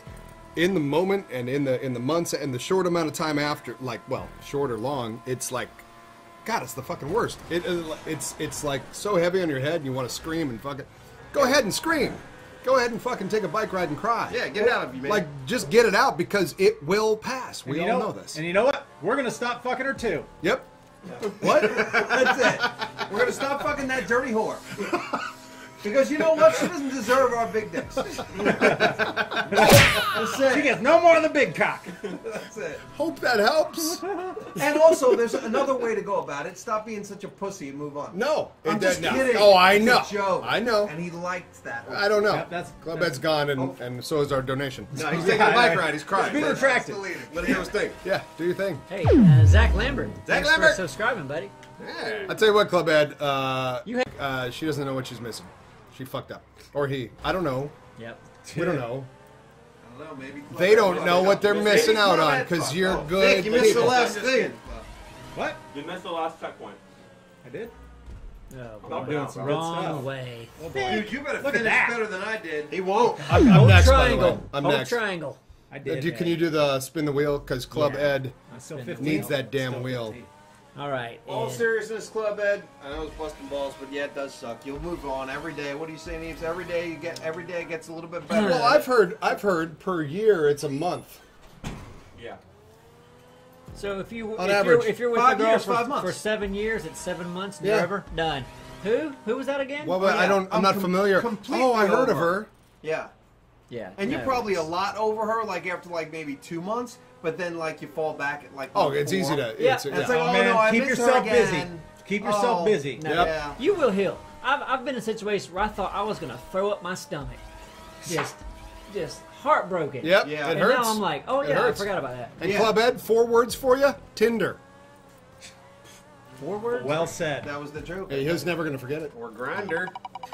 in the moment and in the in the months and the short amount of time after, like, well, short or long, it's like, God, it's the fucking worst. It, it's it's like so heavy on your head, and you want to scream and fucking, go ahead and scream, go ahead and fucking take a bike ride and cry. Yeah, get it out of you, man. Like, just get it out because it will pass. We all you know this. And you know what? We're gonna stop fucking her too. Yep. What? That's it. We're gonna stop fucking that dirty whore. Because you know what? She doesn't deserve our big dicks. That's She gets no more than the big cock. That's it. Hope that helps. And also, there's another way to go about it. Stop being such a pussy and move on. No, I'm it just does- kidding. Oh, I It's know. A joke. I know. And he liked that. I don't know. That- that's- Club that's- Ed's gone, and, and so is our donation. no, he's taking a bike ride. He's crying. It's retracted. Let him do his thing. Yeah, do your thing. Hey, uh, Zach Lambert. Zach Thanks Lambert. for subscribing, buddy. Yeah. I tell you what, Club Ed, uh, You ha- uh, she doesn't know what she's missing. She fucked up, or he. I don't know. Yep. We don't know. I don't know. Maybe They don't know what they're missing out on because you're up. good. Nick, you missed the people. last thing. What? You missed the last checkpoint. I did. Oh, I'm doing some good Wrong stuff. way. Dude, you better Look at finish that. better than I did. He won't. I'm, I'm Hold next, by the way. triangle. I'm Hold next. triangle. I Uh, did. do- can you do the spin the wheel? Because Club Yeah. Ed I'm still Spin the 15. needs that damn Still wheel. 15. All right. All and- seriousness, Club Ed. I know it's busting balls, but yeah, it does suck. You'll move on every day. What do you say, Neebs? Every day you get, every day it gets a little bit better. Well, I've heard. I've heard per year it's a month. Yeah. So if you On if average. you're, if you're with Five a girl years, for, five months. for seven years, it's seven months. And Yeah. You're over done. Who? Who was that again? Well, but oh, yeah. I don't. I'm, I'm not com- familiar. completely Oh, I heard of over. her. Yeah. yeah. And you're probably a lot over her, like after like maybe two months, but then like you fall back at like. Oh, it's four. easy to. Yeah. It's, yeah. it's like, Oh, oh, man, no, I keep miss her yourself busy. Keep yourself Oh. busy. No, Yep. Yeah. You will heal. I've, I've been in situations where I thought I was gonna throw up my stomach. Just, just heartbroken. Yep. Yeah. It And hurts. now I'm like, oh It yeah, I forgot about that. And Yeah. Club Ed, four words for you: Tinder. Forward. Well said. That was the joke. Hey, he's never gonna forget it. Or grinder.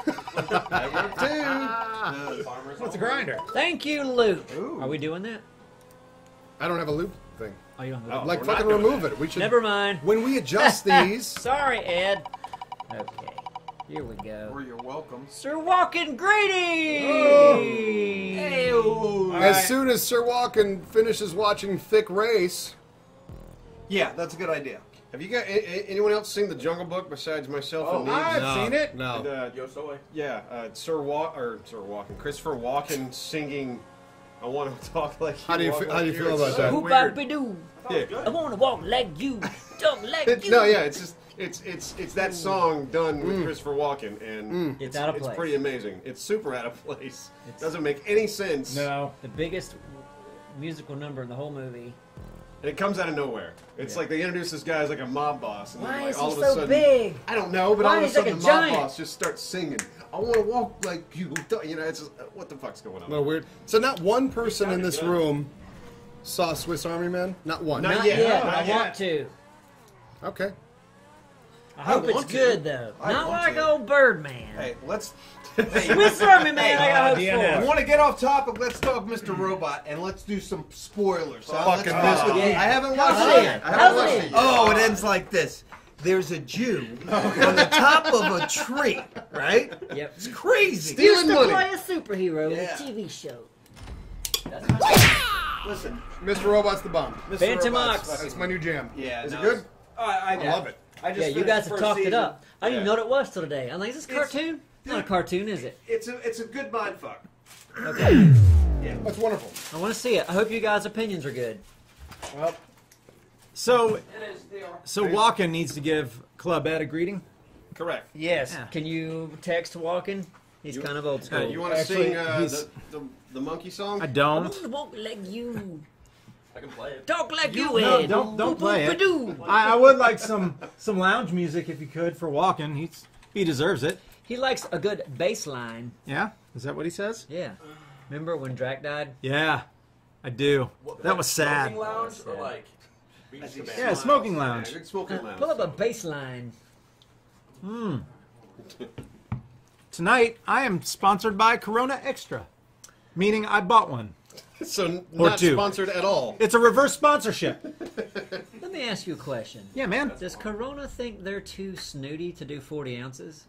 I work too. Uh, What's a grinder? Thank you, Luke. Ooh. Are we doing that? I don't have a loop thing. Oh, you don't. Have Oh. to- Like we're not fucking doing remove that. it. We should. Never mind. When we adjust these, Sorry, Ed. Okay. Here we go. or you're welcome. Sir Walken Grady. Hey. as soon as Sir Walken finishes watching Thick Race, Yeah, that's a good idea. Have you got a- a- anyone else seen the Jungle Book besides myself and Neebs? I've no, seen it. No. And, uh, Yo, so yeah, uh, Sir Walk or Sir Walken, Christopher Walken singing. I want to talk like you. How do you walk like how do you feel about that? Who weird. bop doo? Yeah. I wanna walk like you, talk like It- you. no, yeah, it's just it's it's it's that song done with mm. Christopher Walken, and mm. It's out of it's pretty amazing. It's super out of place. It doesn't make any sense. No. The biggest musical number in the whole movie. and it comes out of nowhere. It's Yeah. like they introduce this guy as like a mob boss, and then Why like is all he of a so sudden, big? I don't know, but Why all of a is he like sudden a the mob giant? boss just starts singing. I want to walk like you. You know, it's just, uh, what the fuck's going on? A little weird. So not one person in this room saw Swiss Army Man. Not one. Not Not yet. yet. Not I yet. want to. Okay. I hope it's want to. good though. I Not want like to. old Birdman. Hey, let's. Swiss Army Man, I got DNF. hopes for. want to get off topic. Let's talk Mr. Robot and let's do some spoilers. huh? Fucking Let's Mr. mess with Yeah. I haven't watched How's it it? yet. I haven't watched it? it. Oh, it ends like this. There's a Jew on the top of a tree, right? Yep. It's crazy. Stealing used to money. play a superhero in a Yeah. TV show. Listen, Mr. Robot's the bomb. Mr. Phantom Robot's Ox. That's my new jam. Yeah, Is no, it good? I, I love it. I just Yeah, you finished guys the have first talked it season. up. I didn't even know what it was till today. I'm like, is this a It's- cartoon? Not a cartoon, is it? It's a it's a good mind fuck. Okay. That's wonderful. I want to see it. I hope you guys' opinions are good. Well, so so Walken needs to give Club Ed a greeting. Correct. Yes. Yeah. Can you text Walken? He's kind of old Uh, school. you want to Actually, sing uh, he's- the, the the monkey song? I I don't. want to walk like you. I can play it. Talk like you, No, Ed. don't don't play it. I, I would like some some lounge music if you could for Walken. He's he deserves it. He likes a good bass line. Yeah, is that what he says? Yeah. Remember when Drac died? Yeah, I do. That was sad. Smoking lounge or Sad. like beach cabana? Yeah, smoking Yeah, lounge. good smoking lounge. Pull up a bass line. Hmm. Tonight, I am sponsored by Corona Extra, meaning I bought one. So n- Or not two. sponsored at all. It's a reverse sponsorship. Let me ask you a question. Yeah, man. Does Corona think they're too snooty to do 40 ounces?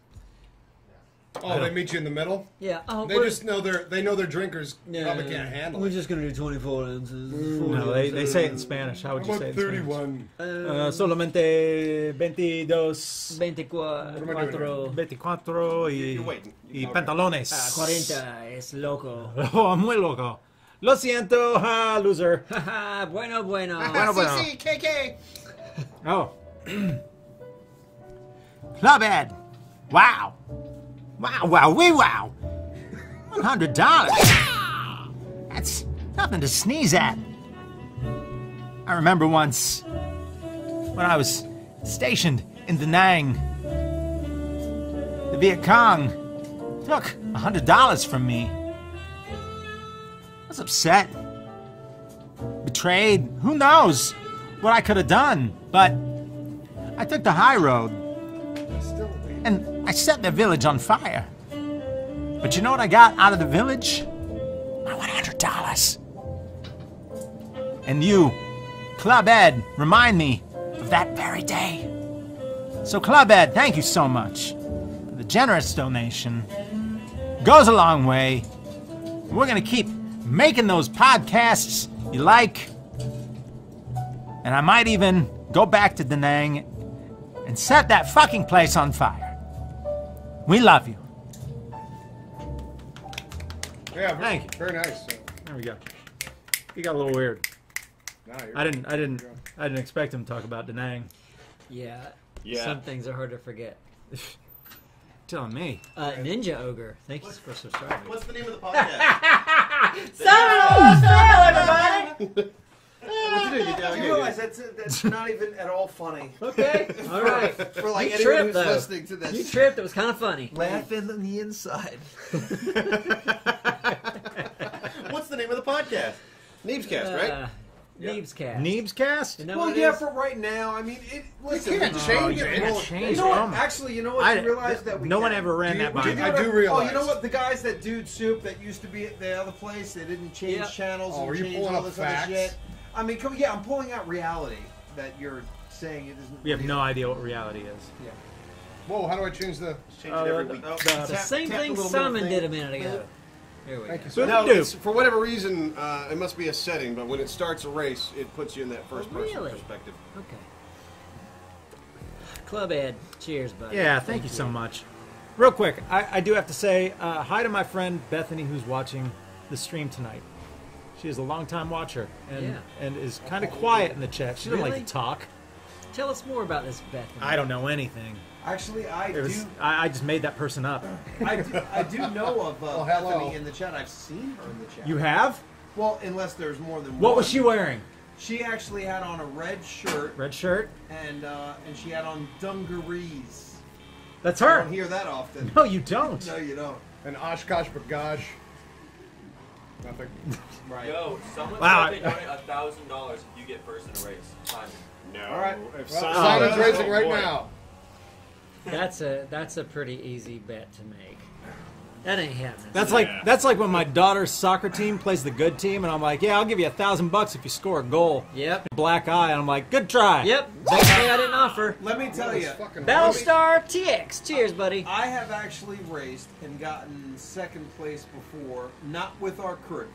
Oh, they meet you in the middle. Yeah. Oh, They we're- just know their they know their drinkers probably can't handle We're it. just gonna do 24 ounces. No, they, they say it in Spanish. How would you What say it in Spanish? thirty-one? Uh, solamente 22, 24, am I doing 24 y, You're waiting. y Okay. pantalones. Ah, 40 es loco. Oh, muy loco. Lo siento, ha, loser. Haha, bueno, bueno. Bueno, bueno. KK. Oh. Club Ed. Wow. Wow, wow, wee wow. $100. That's nothing to sneeze at. I remember once when I was stationed in Da Nang, the Viet Cong took $100 from me. I was upset, betrayed. Who knows what I could have done? But I took the high road and I set the village on fire. But you know what I got out of the village? My $100. And you, Club Ed, remind me of that very day. So, Club Ed, thank you so much. The generous donation goes a long way. We're going to keep making those podcasts you like. And I might even go back to Da Nang and set that fucking place on fire. We love you. Yeah, Thank you. Very nice. There we go. He got a little weird. Nah, I didn't. I didn't. I didn't expect him to talk about Da Nang. Yeah. Yeah. Some things are hard to forget. Telling me. Uh, Ninja Ogre, thank you for subscribing. What's the name of the podcast? You realize that's that's not even at all funny. Okay. All right. For like You anyone tripped, who's though. listening to this, You tripped. It was kind of funny. laughing on the inside. What's the name of the podcast? Neebscast, right? Uh, Neebs cast. Neebs cast? Isn't Well, yeah, is? for right now. I mean, it. Listen, can't we- change you it. can't Well, change You know what? Actually, you know what? I- you realize that we no one ever ran Do that would by you me. I ever- do Oh, realize. you know what? The guys that Dude Soup that used to be at the other place, they didn't change Yeah. channels Oh, and are you change pulling all up this facts? Other shit. I mean, come, yeah, I'm pulling out reality that you're saying it isn't. We have real. no idea what reality is. Yeah. Whoa, how do I change the? Change Uh, it every the- week. the- It's the Tap- same tap thing Simon middle did a minute ago. Here we Thank go. you so Boop much. No, doop. it's, for whatever reason, uh, it must be a setting, but when it starts a race, it puts you in that first person really? perspective. Okay. Club Ed, cheers, buddy. Yeah, thank, you so much. Real quick, I, I do have to say uh, hi to my friend Bethany who's watching the stream tonight. She is a longtime watcher and Yeah. and is kind of quiet in the chat. She doesn't Really? like to talk. Tell us more about this Bethany. I don't know anything. Actually, I It was do. I, I just made that person up. I do, I do know of uh, Oh. Bethany in the chat. I've seen her in the chat. You have? Well, unless there's more than one. What was she wearing? She actually had on a red shirt Red shirt. and uh, and she had on dungarees. That's You her. don't hear that often. No, you don't. No, you don't. An OshKosh B'gosh. Nothing. Right. Yo, someone Wow. said they donate a thousand dollars if you get first in a race. Simon. No. All right. If Well, Simon's Oh, racing right boy. now. That's a that's a pretty easy bet to make. That ain't happening. That's like that's like when my daughter's soccer team plays the good team, and I'm like, yeah, I'll give you a thousand bucks if you score a goal. Yep. Black eye, and I'm like, good try. Yep. Best thing I didn't offer. Let me tell you, Battlestar TX. Cheers, buddy. I have actually raced and gotten second place before, not with our crew.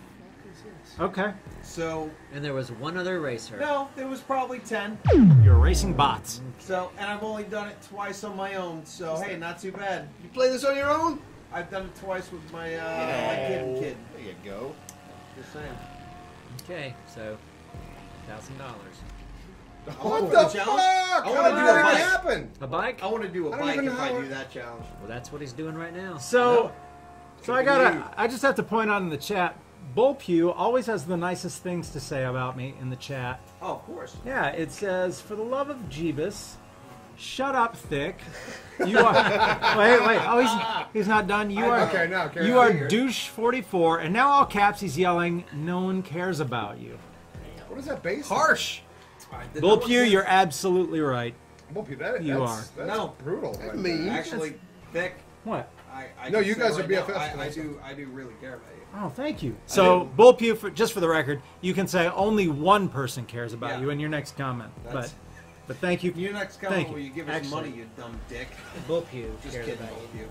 Okay. So And there was one other racer. no, there was probably ten. You're racing bots. So and I've only done it twice on my own. So hey, not too bad. You play this on your own? I've done it twice with my uh, my kid kid. There you go. Just saying. Okay, so thousand dollars. What the the fuck? challenge? I wanna do a bike. happen? A bike? I want to do a I don't bike even if know I how do that challenge. Well, that's what he's doing right now. So, so I gotta. I just have to point out in the chat. Bullpew always has the nicest things to say about me in the chat. Oh, of course. Yeah, it says, "For the love of Jeebus, shut up, thick. You are wait, wait. Oh, he's he's not done. You are Okay, now carry you on. are douche forty four, and now all caps. He's yelling, "No one cares about you." What is that base? on? Harsh. Bullpew, you're absolutely right. Whoopie, that, You that's, are. That's No. brutal. Right mean. Actually, thick. What? I, I No, you say guys are right now, BFFs, I, I do. I do really care about you. Oh, thank you. So, Bullpew, for, just for the record, you can say only one person cares about Yeah. you in your next comment. That's- But, but thank you. Your next Thank you. will you give us Actually- money, you dumb dick? Bullpew Just cares kidding, about both you. you.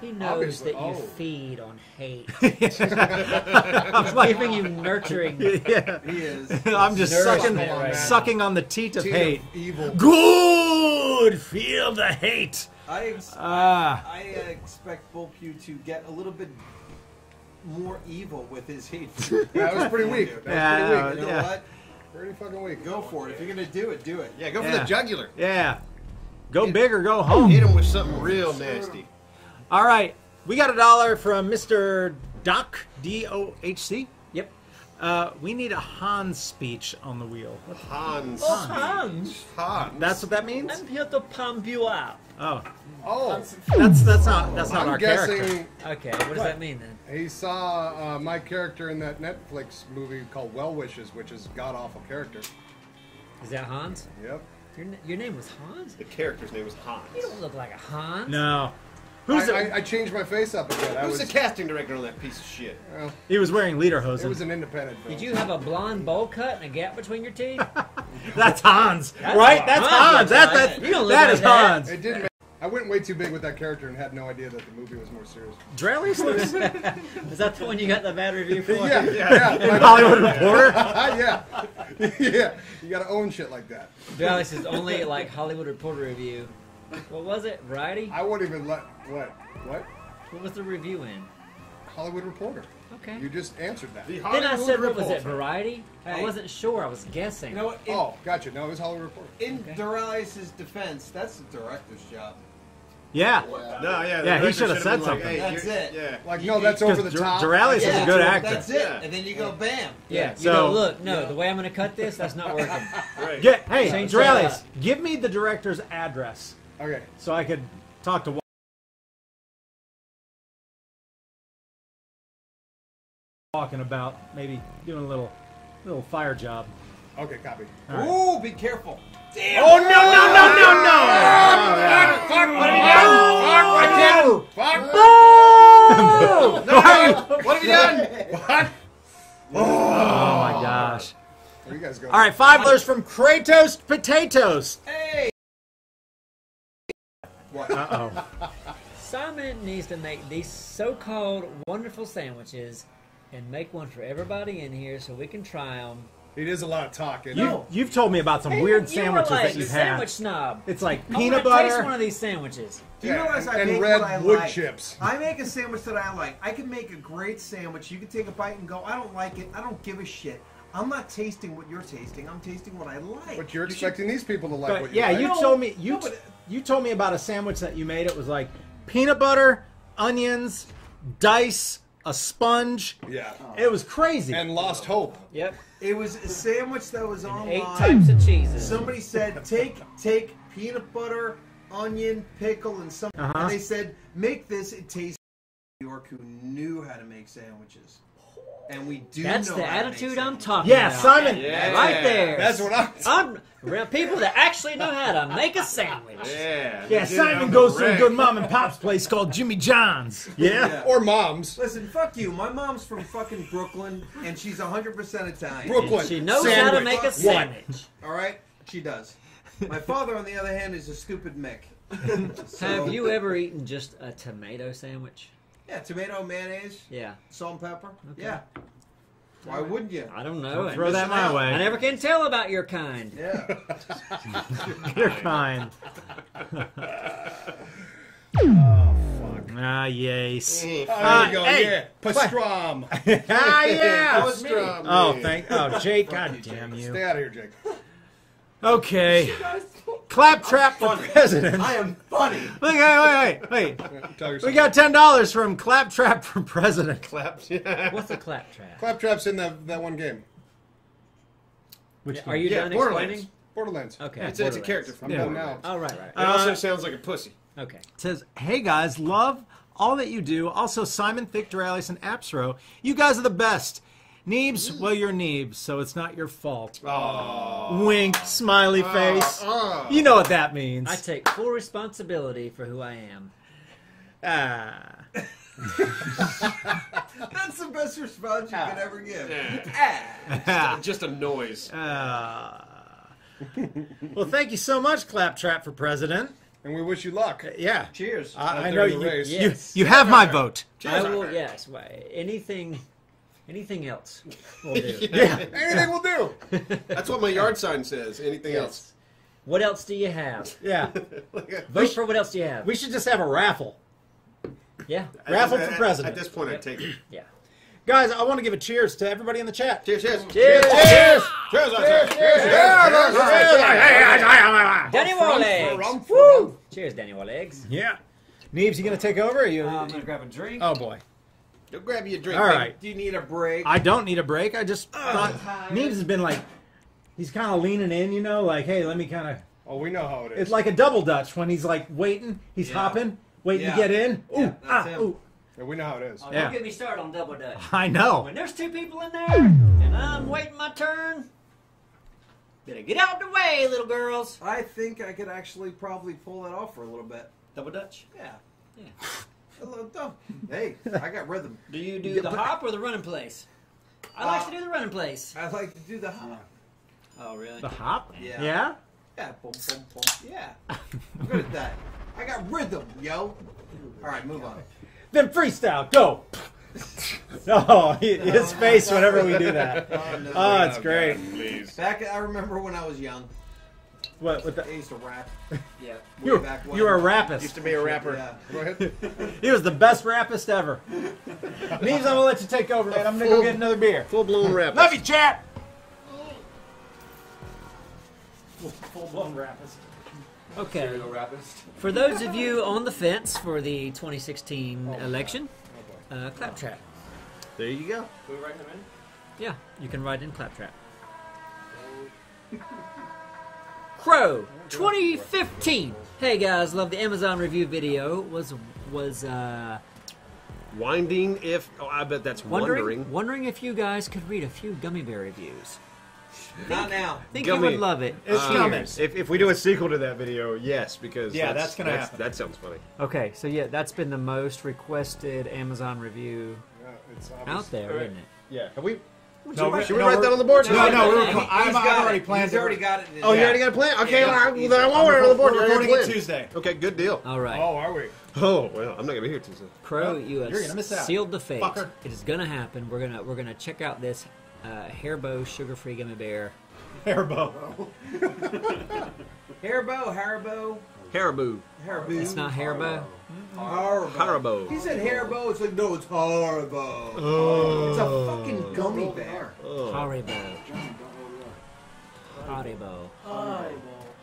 He knows Obviously. that you Oh. feed on hate. I'm He's giving you nurturing. yeah. He is. I'm just sucking, Nourishment right now. sucking on the teat of Team hate. of evil. Good, feel the hate. I, ex- Ah. I uh, expect Bullpew to get a little bit more evil with his hate. That was pretty weak. That was Yeah, pretty You know Yeah. what? Pretty fucking weak. Go for it. If you're gonna do it, do it. Yeah, go for Yeah. the jugular. Yeah. Go big or go home. Hit him with something real nasty. All right, we got a dollar from Mr. Doc D O H C. Yep. Uh, we need a Hans speech on the wheel. Hans. Oh, Hans, Hans. That's what that means. I'm here to pump you up. Oh, Oh, that's that's not that's not I'm our guessing character. Okay, what does that mean then? he saw uh, my character in that Netflix movie called Well Wishes, which is god awful character. Is that Hans? Yep. Your, your name was Hans? The character's name was Hans. You don't look like a Hans. No, who's I, it? I, I changed my face up again. I Who's was, the casting director on that piece of shit? well, he was wearing leader hoses. it was an independent film. Did you have a blonde bowl cut and a gap between your teeth? That's Hans, That's right? what That's Hans Hans. looks That's like. that's You don't look that like that. Hans. It didn't. Make, I went way too big with that character and had no idea that the movie was more serious. Doraleous looks Is that the one you got the bad review for? yeah, yeah, like- Hollywood Reporter. Uh, yeah, yeah. You gotta own shit like that. Dallas is only like Hollywood Reporter review. What was it? Variety? I wouldn't even let what what What was the review in? Hollywood Reporter. Okay. You just answered that. The Then I said, what was it? Reporter. Variety? I wasn't sure. I was guessing. You know what? In, Oh, gotcha. No, it was Hollywood Reporter. in Doraleous' defense, that's the director's job. Yeah. No, yeah. Yeah, he should have said been like, something. hey, That's it. Yeah. Like, no, that's over the Dur- top. Doraleous is a good that's- actor. That's it. Yeah. And then you go bam. Yeah. You So- go, look, no, the way I'm going to cut this, that's not working. Right. Get, hey, Change Doraleous, that up. give me the director's address Okay. so I could talk to. Talking about maybe doing a little, little fire job. Okay, copy. All right. Ooh, be careful. Damn. Oh no no no no no! Fuck, what have you done? Fuck, Fuck! What have you done? Fuck! Oh my gosh! Where you guys going? All right, five dollars from Kratos Potatoes. Hey. What? Uh oh. Simon needs to make these so-called wonderful sandwiches and make one for everybody in here so we can try them. It is a lot of talking. You, it? you've told me about some weird you sandwiches were like that you've had. Sandwich had. snob. It's like I peanut wanna Taste butter. one of these sandwiches. Do you Yeah, realize I and make red what I wood like? chips. I make a sandwich that I like. I can make a great sandwich. You can take a bite and go, I don't like it. I don't give a shit. I'm not tasting what you're tasting. I'm tasting what I like. But you're You expecting these people to like But what you yeah, like. you No, told me you no, but- you told me about a sandwich that you made. It was like peanut butter, onions, dice, a sponge. Yeah. It was crazy. And lost hope. Yep. It was a sandwich that was online. Eight types of cheeses. Somebody said take take peanut butter, onion, pickle, and some. Uh-huh. And they said make this. It tastes like New York who knew how to make sandwiches, and we do. That's know the how to make attitude I'm talking yeah, about. Simon. Yeah. Right there. That's what I'm. I'm real people that actually know how to make a sandwich. Yeah. Yeah, Simon goes to a good mom and pop's place called Jimmy John's. Yeah. Yeah. Or moms. Listen, fuck you. My mom's from fucking Brooklyn, and she's 100% Italian. Brooklyn. She knows how to make a One. sandwich. All right? She does. My father, on the other hand, is a stupid Mick. So- Have you ever eaten just a tomato sandwich? Yeah, tomato, mayonnaise, Yeah. salt and pepper. Okay. Yeah. Why wouldn't you? I don't know. Throw that my way. I never can tell about your kind. Yeah. You're kind. Ah, yes. Oh, Uh, there you go. hey. yeah. Pastram. ah, yeah. Pastram. Oh, thank. Oh, Jake. God you, damn Jake. you. Stay out of here, Jake. Okay. Claptrap for president. I am funny. Wait, wait, wait, wait. We got ten dollars from Claptrap for president. claps. What's a claptrap? Claptrap's in that, that one game. Which Are you Yeah, done Borderlands. explaining? Borderlands. Okay. It's, it's a character from I'm done Borderlands. now. Oh, right, right. It also sounds like a pussy. Okay. says, "Hey guys, love all that you do. Also, Simon Thick, Doraleous, and Appsro. You guys are the best. Neebs, well, you're Neebs, so it's not your fault. Wink, smiley face. You know what that means. I take full responsibility for who I am. Ah. That's the best response you could ever give. Just, just a noise. Ah. well, thank you so much, Claptrap for president. And we wish you luck. Yeah. Cheers. I, I know you, the race. you, Yes. you have my vote. I will. Yes. why- Anything. Anything else will do. Yeah. Anything will do. That's what my yard sign says. Anything else? What else do you have? Yeah. Vote for what else do you have? We should just have a raffle. Yeah. Raffle At- for president. At this point, I take it. Yeah. Guys, I want to give a cheers to everybody in the chat. Cheers, cheers. Cheers. Cheers! Cheers, Cheers. Danny Warlegs. rum, for Woo! Cheers, Danny Warlegs. Yeah. Neebs, you gonna take over? Or you? Uh, I'm gonna grab a drink. oh boy. Go grab you a drink. All baby. right. Do you need a break? I don't need a break. I just thought Neebs has been like, he's kind of leaning in, you know, like, hey, let me kind of. Oh, we know how it is. It's like a double dutch when he's like waiting, he's Yeah. hopping, waiting Yeah. to get in. Ooh, Yeah, ah, that's him. ooh. Yeah, we know how it is. Oh, Yeah. Don't get me started on double dutch. I know. When there's two people in there and I'm waiting my turn, better get out the way, little girls. I think I could actually probably pull that off for a little bit. Double dutch. Yeah. Yeah. A little dumb. Hey, I got rhythm. Do you do the hop or the running place? I like to do the running place. I like to do the hop. Oh, really? The hop? Yeah. Yeah? Yeah, boom, boom, boom. Yeah. I'm good at that. I got rhythm, yo. All right, move on. Then freestyle, go. oh, he- his face whenever we do that. Oh, no. Oh, it's great. Please. Back, I remember when I was young. What? With I the, used to rap. Yeah. you, Way back when. you were a Used to be a rapper. Yeah. Go ahead. He was the best rapist ever. Neebs, I'm gonna let you take over, man. I'm gonna go get another beer. Full blown rapper. Love you, chat. Full blown rapist. Okay. For those of you on the fence for the 2016 election, uh, Claptrap. There you go. Can we write him in? Yeah, you can write in Claptrap. Crow 2015. Hey guys, love the Amazon review video. Was was uh, Winding if. Oh, I bet that's wondering wondering. wondering if you guys could read a few gummy bear reviews. Not now. Think Gummy. you would love it. It's Uh, coming. If, if we do a sequel to that video, yes, because Yeah, that's gonna that's, happen. That sounds funny. Okay, so yeah, that's been the most requested Amazon review Yeah, it's obvious. out there, Alright. isn't it? Yeah. Have we? No, Should we no, write we're- that on the board? No, no, we were. He- I've, I've already it. planned. He's it. already got it. in his Oh, you already got a plan? Okay, Yeah. Well, he's- then I won't want it on the board. We're recording it. Tuesday. Okay, good deal. All right. Oh, are we? Oh well, I'm not gonna be here Tuesday. Crow, you have gonna miss sealed the fate. Fucker. It is gonna happen. We're gonna we're gonna check out this uh, Hairbo sugar-free gummy bear. Hairbo. Haribo, Haribo, Haribo. Haribo. It's not Hairbo. Haribo. Haribo. He said Haribo. It's like no, it's Haribo. It's a fucking gummy bear. Haribo. Haribo.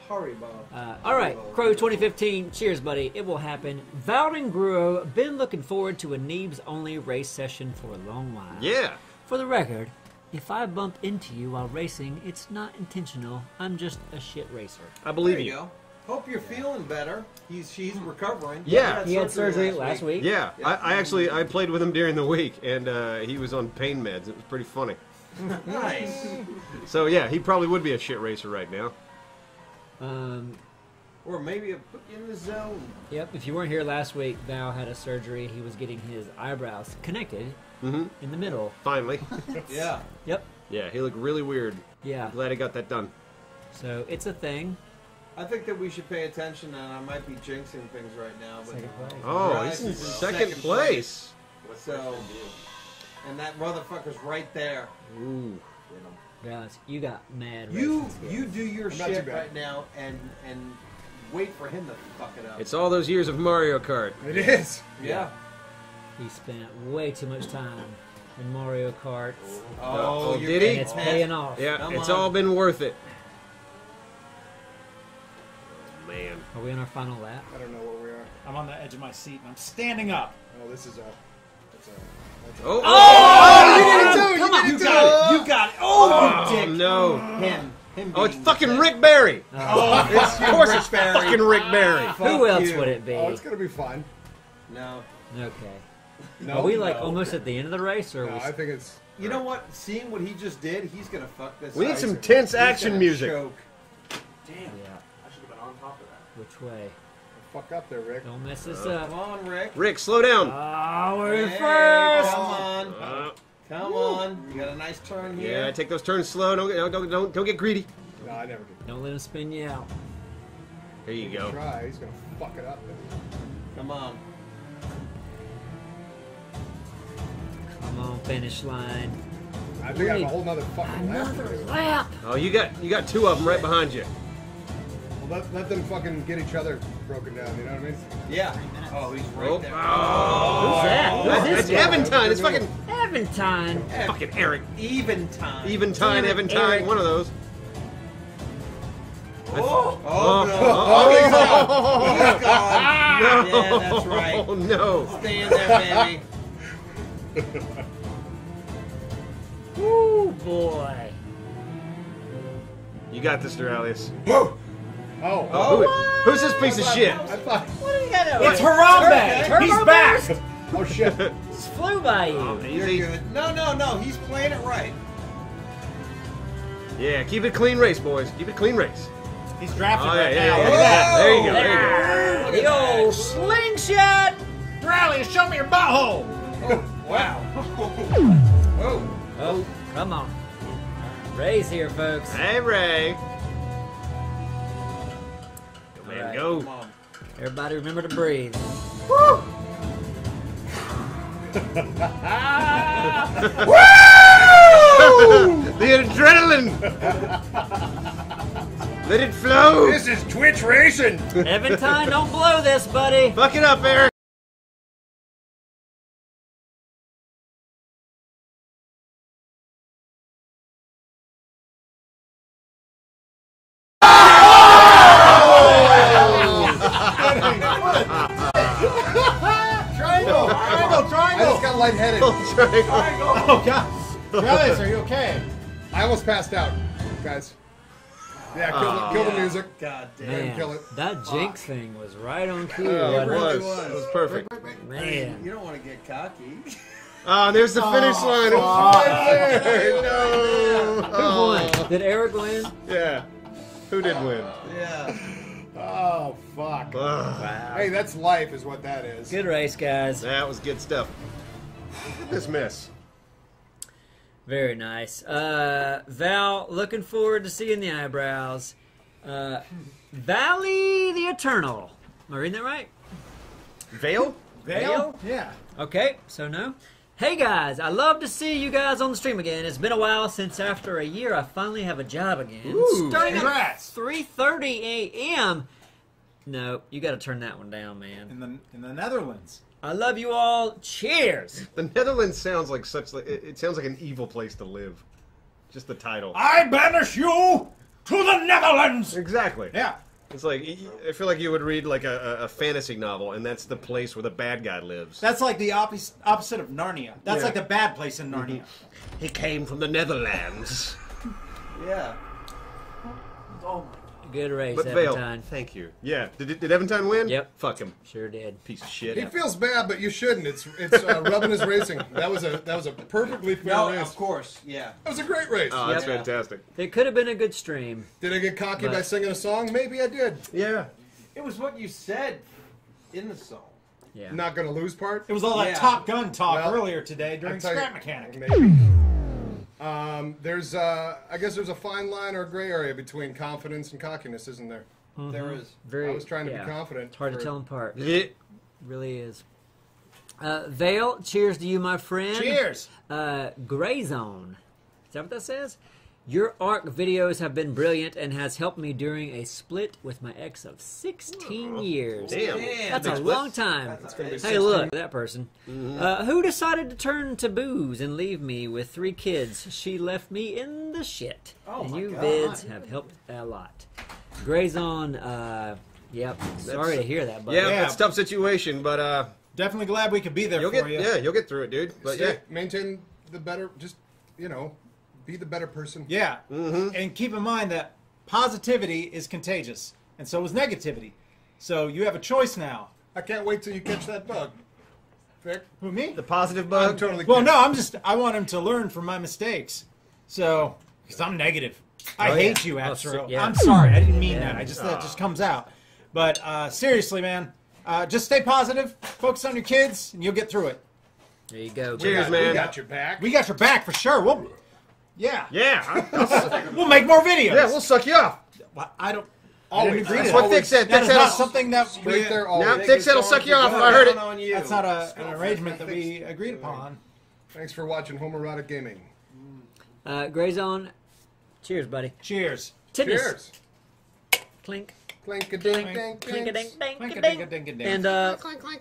Haribo. Uh, all right, Crow 2015. Cheers, buddy. It will happen. Valdin Gruo. Been looking forward to a Neebs only race session for a long while. Yeah. For the record, if I bump into you while racing, it's not intentional. I'm just a shit racer. I believe There you you. Go. Hope you're feeling better. He's she's recovering. Yeah. He had surgery last week. Yeah, I, I actually I played with him during the week, and uh, he was on pain meds. It was pretty funny. Nice. So yeah, he probably would be a shit racer right now. Um, or maybe it put you in the zone. Yep, if you weren't here last week, Val had a surgery. He was getting his eyebrows connected Mhm. in the middle. Finally. Yeah. Yep. Yeah, he looked really weird. Yeah. Glad he got that done. So it's a thing. I think that we should pay attention, and I might be jinxing things right now. But Second place. Oh, Bryce he's in is second place. So, and that motherfucker's right there. Ooh. Guys, you got mad. You you do your I'm shit right now, and and wait for him to fuck it up. It's all those years of Mario Kart. It is. yeah. He spent way too much time in Mario Kart, Oh, uh, Oh, did he? and it's paying off. Yeah, Come it's on. all been worth it. Oh, man. Are we on our final lap? I don't know where we are. I'm on the edge of my seat and I'm standing up. Oh, this is a. That's a. That's a Oh, Oh, oh! come on, you got it. You got it. Oh, you oh dick. no. Him. Him. Oh, it's fucking dick. Rick Barry. Oh, It's, of course it's Barry. fucking Rick Barry. Who else you. would it be? oh, it's gonna be fun. No. Okay. No, Are we like no. almost at the end of the race, or are No, we? I think it's. You know what? Seeing what he just did, he's gonna fuck this. We need some tense action music. Choke. Damn. Yeah. I should have been on top of that. Which way? fuck up there, Rick. Don't mess this Uh, up. Come on, Rick. Rick, slow down. Oh, we're in Hey, first. Come on. Uh, Come on. You got a nice turn here. yeah, take those turns slow. Don't get, don't, don't, don't get greedy. No, I never did. Don't let him spin you out. There you go. Try. He's gonna fuck it up. Come on. Come on, finish line. I think I have a whole nother fucking lap. Another lap. Oh, you got you got two of them right behind you. Well, let, let them fucking get each other broken down. You know what I mean? Yeah. Oh, he's right Oh, there. oh. Who's that? Who's That's, this that's guy? Eventine. It's fucking Eventine. fucking Eric. Even time. Eventine, Damn it, Eventine. Eric. One of those. Oh, Oh, oh, no. oh, He's oh, gone. no. Yeah, that's right. Oh no. Stay in there, baby. Woo, boy. You got this, Doraleous. Oh. oh. Who, who's this piece of shit? I thought. It's Harambe. Turbo He's back. Oh shit. Just flew by you. Oh, You're good. No, no, no. He's playing it right. Yeah, keep it clean race, boys. Keep it clean race. He's drafted Oh, yeah, right yeah, now. yeah, Look at that. There you go. There you go. The old slingshot. Rally, show me your butthole. Oh, wow. Oh, oh, come on. Ray's here, folks. Hey, Ray. Go, man, Alright. go. Come on. Everybody remember to breathe. Woo! Woo! the adrenaline. Let it flow. This is Twitch racing. Eventine, don't blow this, buddy. Fuck it up, Eric. Almost passed out, guys. Yeah, kill, the, oh. kill the music. God damn. Man, kill it. that Jinx thing was right on cue. Oh, it wasn't was. was. It was perfect. Man. You don't want to get cocky. Oh, there's the finish line. It was right there. No. Who Oh. won? Did Eric win? Yeah. Who did win? Yeah. Oh fuck. Ugh. Hey, that's life, is what that is. Good race, guys. That was good stuff. Look at this mess. Very nice. Uh, Val, looking forward to seeing the eyebrows. Uh, Valley the Eternal. Am I reading that right? Vale? Vale? Yeah. Okay, so no. Hey guys, I love to see you guys on the stream again. It's been a while since after a year I finally have a job again. Ooh, Starting congrats. at 3:30 a.m. No, you got to turn that one down, man. In the in the Netherlands. I love you all. Cheers. The Netherlands sounds like such like it, it sounds like an evil place to live. Just the title. I banish you to the Netherlands. Exactly. Yeah. It's like I feel like you would read like a, a, a fantasy novel, and that's the place where the bad guy lives. That's like the opposite opposite of Narnia. That's Yeah. like the bad place in Narnia. Mm-hmm. He came from the Netherlands. Yeah. Oh, Good race, But Vale, thank you. Yeah. Did, did Eventine win? Yep. Fuck him. Sure did. Piece of shit. He feels bad, but you shouldn't. It's it's uh, rubbing his racing. That was a that was a perfectly fair No, race. of course. Yeah. That was a great race. Oh, that's Yep. fantastic. It could have been a good stream. Did I get cocky But- by singing a song? Maybe I did. Yeah. It was what you said in the song. Yeah. Not gonna lose part. It was all that Top Gun talk Well, earlier today during I'll you- Scrap Mechanic. Maybe. Um, there's, uh, I guess there's a fine line or a gray area between confidence and cockiness, isn't there? There is. Very. I was trying to yeah. be confident. It's hard to for- tell them apart. It really is. Uh, Vale, cheers to you, my friend. Cheers. Uh, Gray Zone. Is that what that says? Your ARC videos have been brilliant and has helped me during a split with my ex of 16 years. Damn. Damn. That's a split. long time. That's Hey, look, that person. Uh, who decided to turn to booze and leave me with three kids? She left me in the shit. Oh and my you God. vids have helped a lot. Gray's on. Uh, yep. Sorry to hear that, buddy. Yeah, Yeah. it's a tough situation, but uh, Definitely glad we could be there you'll for get you. yeah, you'll get through it, dude. But Stay- yeah, maintain the better. Just you know, be the better person. Yeah. And keep in mind that positivity is contagious, and so is negativity. So you have a choice now. I can't wait till you catch that bug. Vic, Who me? the positive I'm bug. totally. Well, kidding. no, I'm just I want him to learn from my mistakes. So, because I'm negative. I Oh, hate yeah. you, Oh, Astro. so- yeah. I'm sorry. I didn't mean Yeah. that. I just that just comes out. But uh, seriously, man, uh, just stay positive, focus on your kids, and you'll get through it. There you go. Cheers, We man. got your back. We got your back for sure. We'll, yeah, Yeah, I- we'll make more videos. yeah, we'll suck you off. Well, I don't. I didn't agree That's what that. Thick said. That Thick is said not something that we, Right there, all Now week. Thick said it'll suck you off. I heard it. On you. That's not a, an arrangement that we agreed upon. Thanks for watching Homoerotic Gaming. Uh, Gray Zone. Cheers, buddy. Cheers. Tennis. Cheers. Clink. Clink a ding Clink. dink Clink a ding ding Clink a ding. ding a ding a ding. And uh,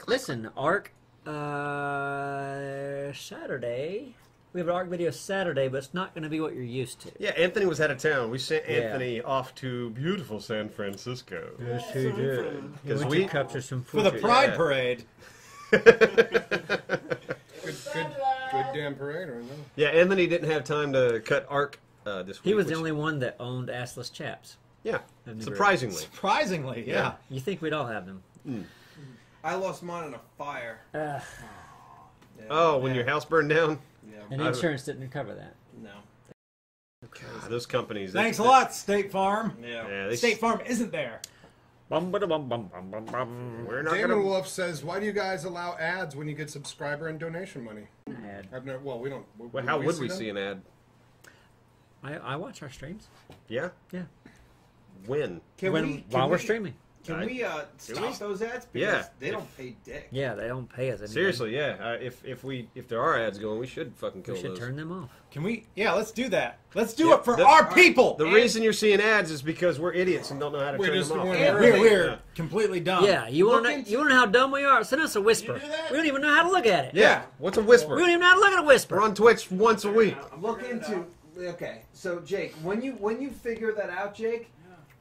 listen, Arc. Uh, Saturday. We have an Arc video Saturday, but it's not going to be what you're used to. Yeah, Anthony was out of town. We sent Yeah. Anthony off to beautiful San Francisco. Yes, he did. Because we- to capture some for the. Pride Yeah. Parade. Good, good, good damn parade right now. Yeah, Anthony didn't have time to cut arc uh, this week. He was the only one that owned assless chaps. Yeah, I've surprisingly. Surprisingly, yeah. You think we'd all have them? I lost mine in a fire. Uh, Yeah. Oh, when your house burned down? Yeah. and insurance didn't cover that. No. God, those companies. they- Thanks a they- lot, State Farm. Yeah. Yeah, they, State Farm isn't there. Bum, ba, da, bum, bum, bum, bum, bum. We're not Damon gonna. Wolf says, "Why do you guys allow ads when you get subscriber and donation money?" Ad. I've never. Well, we don't. Well, how would we them? see an ad? I, I watch our streams. Yeah. Yeah. When? Can when we, can while we're streaming. Can I- we uh, stop we? those ads? Because Yeah. They don't pay dick. Yeah, they don't pay us. Anything. Seriously, yeah. Uh, if if we if there are ads going, we should fucking kill we should those. turn them off. Can we? Yeah, let's do that. Let's do Yeah, it for the- our people. The reason you're seeing ads is because we're idiots and don't know how to turn just them off. weren't Yeah. aware. we're we're Yeah. completely dumb. Yeah, you want Look to you want to know how dumb we are? Send us a whisper. do? We don't even know how to look at it. Yeah. What's a whisper? We don't even know how to look at a whisper. We're on Twitch once a week. Look into. Okay, so Jake, when you when you figure that out, Jake,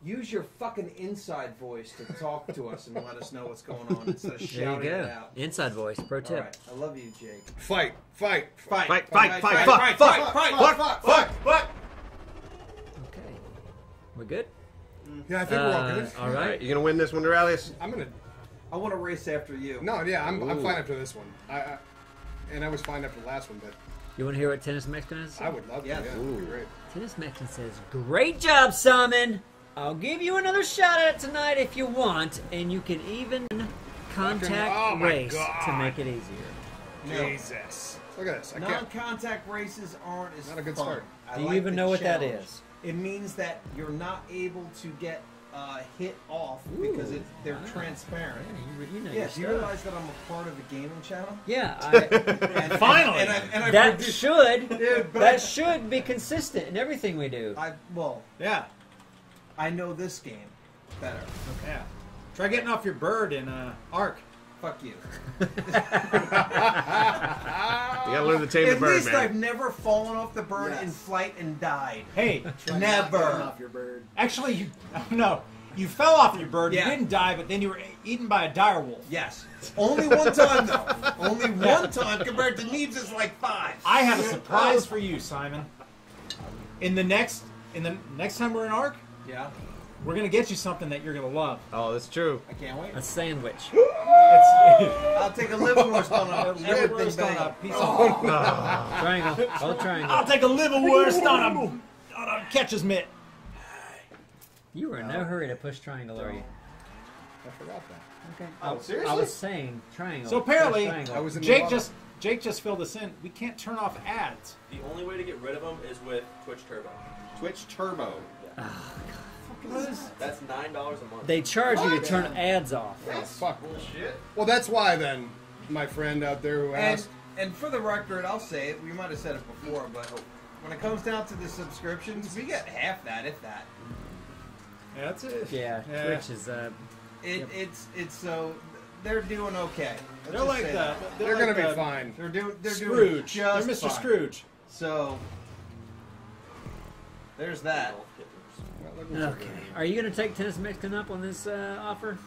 use your fucking inside voice to talk to us and let us know what's going on instead of There shouting it out. Inside voice. Pro tip. right, I love you, Jake. Fight, fight, Fight, Fight, fight, fight, fight, fuck, fight, fuck, fight, fuck, fuck, fuck, fuck. Okay. We're good. Yeah, I think we're all Uh, good. all All right. right, you gonna win this one, Rallius? I'm gonna. I want to race after you. No, yeah, I'm, I'm fine after this one. I, I and I was fine after the last one, but You want to hear what Tennis Mexican has? to say? I would love to. Yes. Yeah, that'd be great. Tennis Mexican says, "Great job, Simon. I'll give you another shot at it tonight if you want, and you can even contact Oh my race to make it easier." No. Jesus, look at this. I can't. Non-contact races aren't as Not a good fun. start. I Do you like even the know what that is? It means that you're not able to get uh, hit off because it, they're Wow. transparent. Yeah, you, you know Yeah, do you stuff. realize that I'm a part of a gaming channel? Yeah, I, And, Finally. and, I, and I that produce- should Dude, that I- should be consistent in everything we do. I well, Yeah. I know this game better. Yeah. Try getting off your bird in uh, Arc. Fuck you. You gotta learn to tame the At bird, least man. I've never fallen off the bird in flight and died. Hey, Never. off your bird. actually, you no, you fell off your bird. Yeah. You didn't die, but then you were eaten by a dire wolf. Yes. Only one time though. Only one time compared to Neebs is like five. I have a surprise for you, Simon. In the next, in the next time we're in Arc, Yeah. we're gonna get you something that you're gonna love. Oh, that's true. I can't wait. a sandwich. It's I'll take a liverwurst on a everything Roast on a piece of. Triangle. Oh, triangle. I'll take a liverwurst on a on a catcher's mitt. You were in no hurry to push triangle, are you? I forgot that. Okay. Oh, I seriously? I was saying triangle. So apparently, triangle. I was in Jake just Jake just filled us in. We can't turn off ads. The only way to get rid of them is with Twitch Turbo. Twitch Turbo. That's nine dollars a month. They charge you to turn ads off. Oh, fuck. Bullshit. Well, that's why then, my friend out there who And asked. and for the record, I'll say it. We might have said it before, but when it comes down to the subscriptions, we get half that, if that. Yeah, that's it. Yeah, Yeah. Twitch is. Uh, It, Yep. It's it's so they're doing okay. Let's They're just like say that. They're, They're like gonna be the fine. They're doing they're doing Scrooge. just They're Mr. fine. Scrooge. So there's that. Okay. Are you going to take Tennis Mexican up on this uh, offer?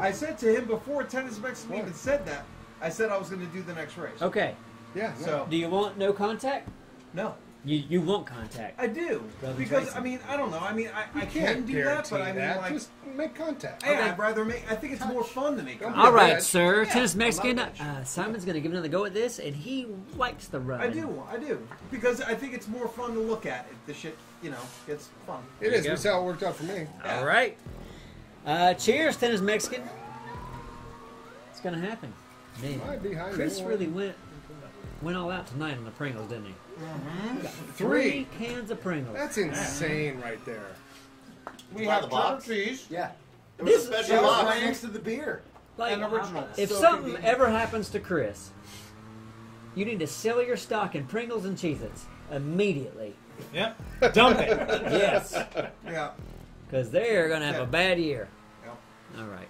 I said to him before Tennis Mexican even said that. I said I was going to do the next race. Okay. Yeah. So Do you want no contact? no, You you want contact. I do Rather because racing. I mean I don't know. I mean I, I can can't do that, but I mean that. like Just make contact. yeah, I'd rather make. I think it's more fun to make. Don't. All right, bad. sir. Yeah, Tennis Mexican. Uh, Simon's going to give another go at this, and he likes the run. I do, I do, because I think it's more fun to look at if the shit, you know, it's fun. It you is. That's how it worked out for me. All right. Uh, cheers, tennis Mexican. It's gonna happen. Man, Might be behind Chris me. really went went all out tonight on the Pringles, didn't he? Mm-hmm. Got Three cans of Pringles. That's insane right there. We have the box. cheese. Yeah. It was a special Yeah, box. right next to the beer. like, and original. If So something convenient. ever happens to Chris, you need to sell your stock in Pringles and Cheez-Its immediately. Yep. Dump it. Yes, Yeah. because they're gonna have a bad year. Yep. All right.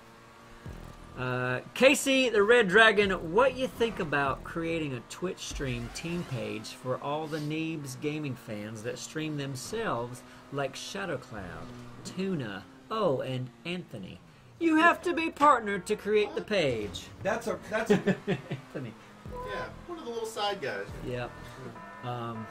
Uh, Casey the Red Dragon, what you think about creating a Twitch stream team page for all the Neebs gaming fans that stream themselves, like Shadowcloud, Tuna, oh, and Anthony? You have to be partnered to create the page. That's a that's a Anthony. Yeah, one of the little side guys. Yep. Um,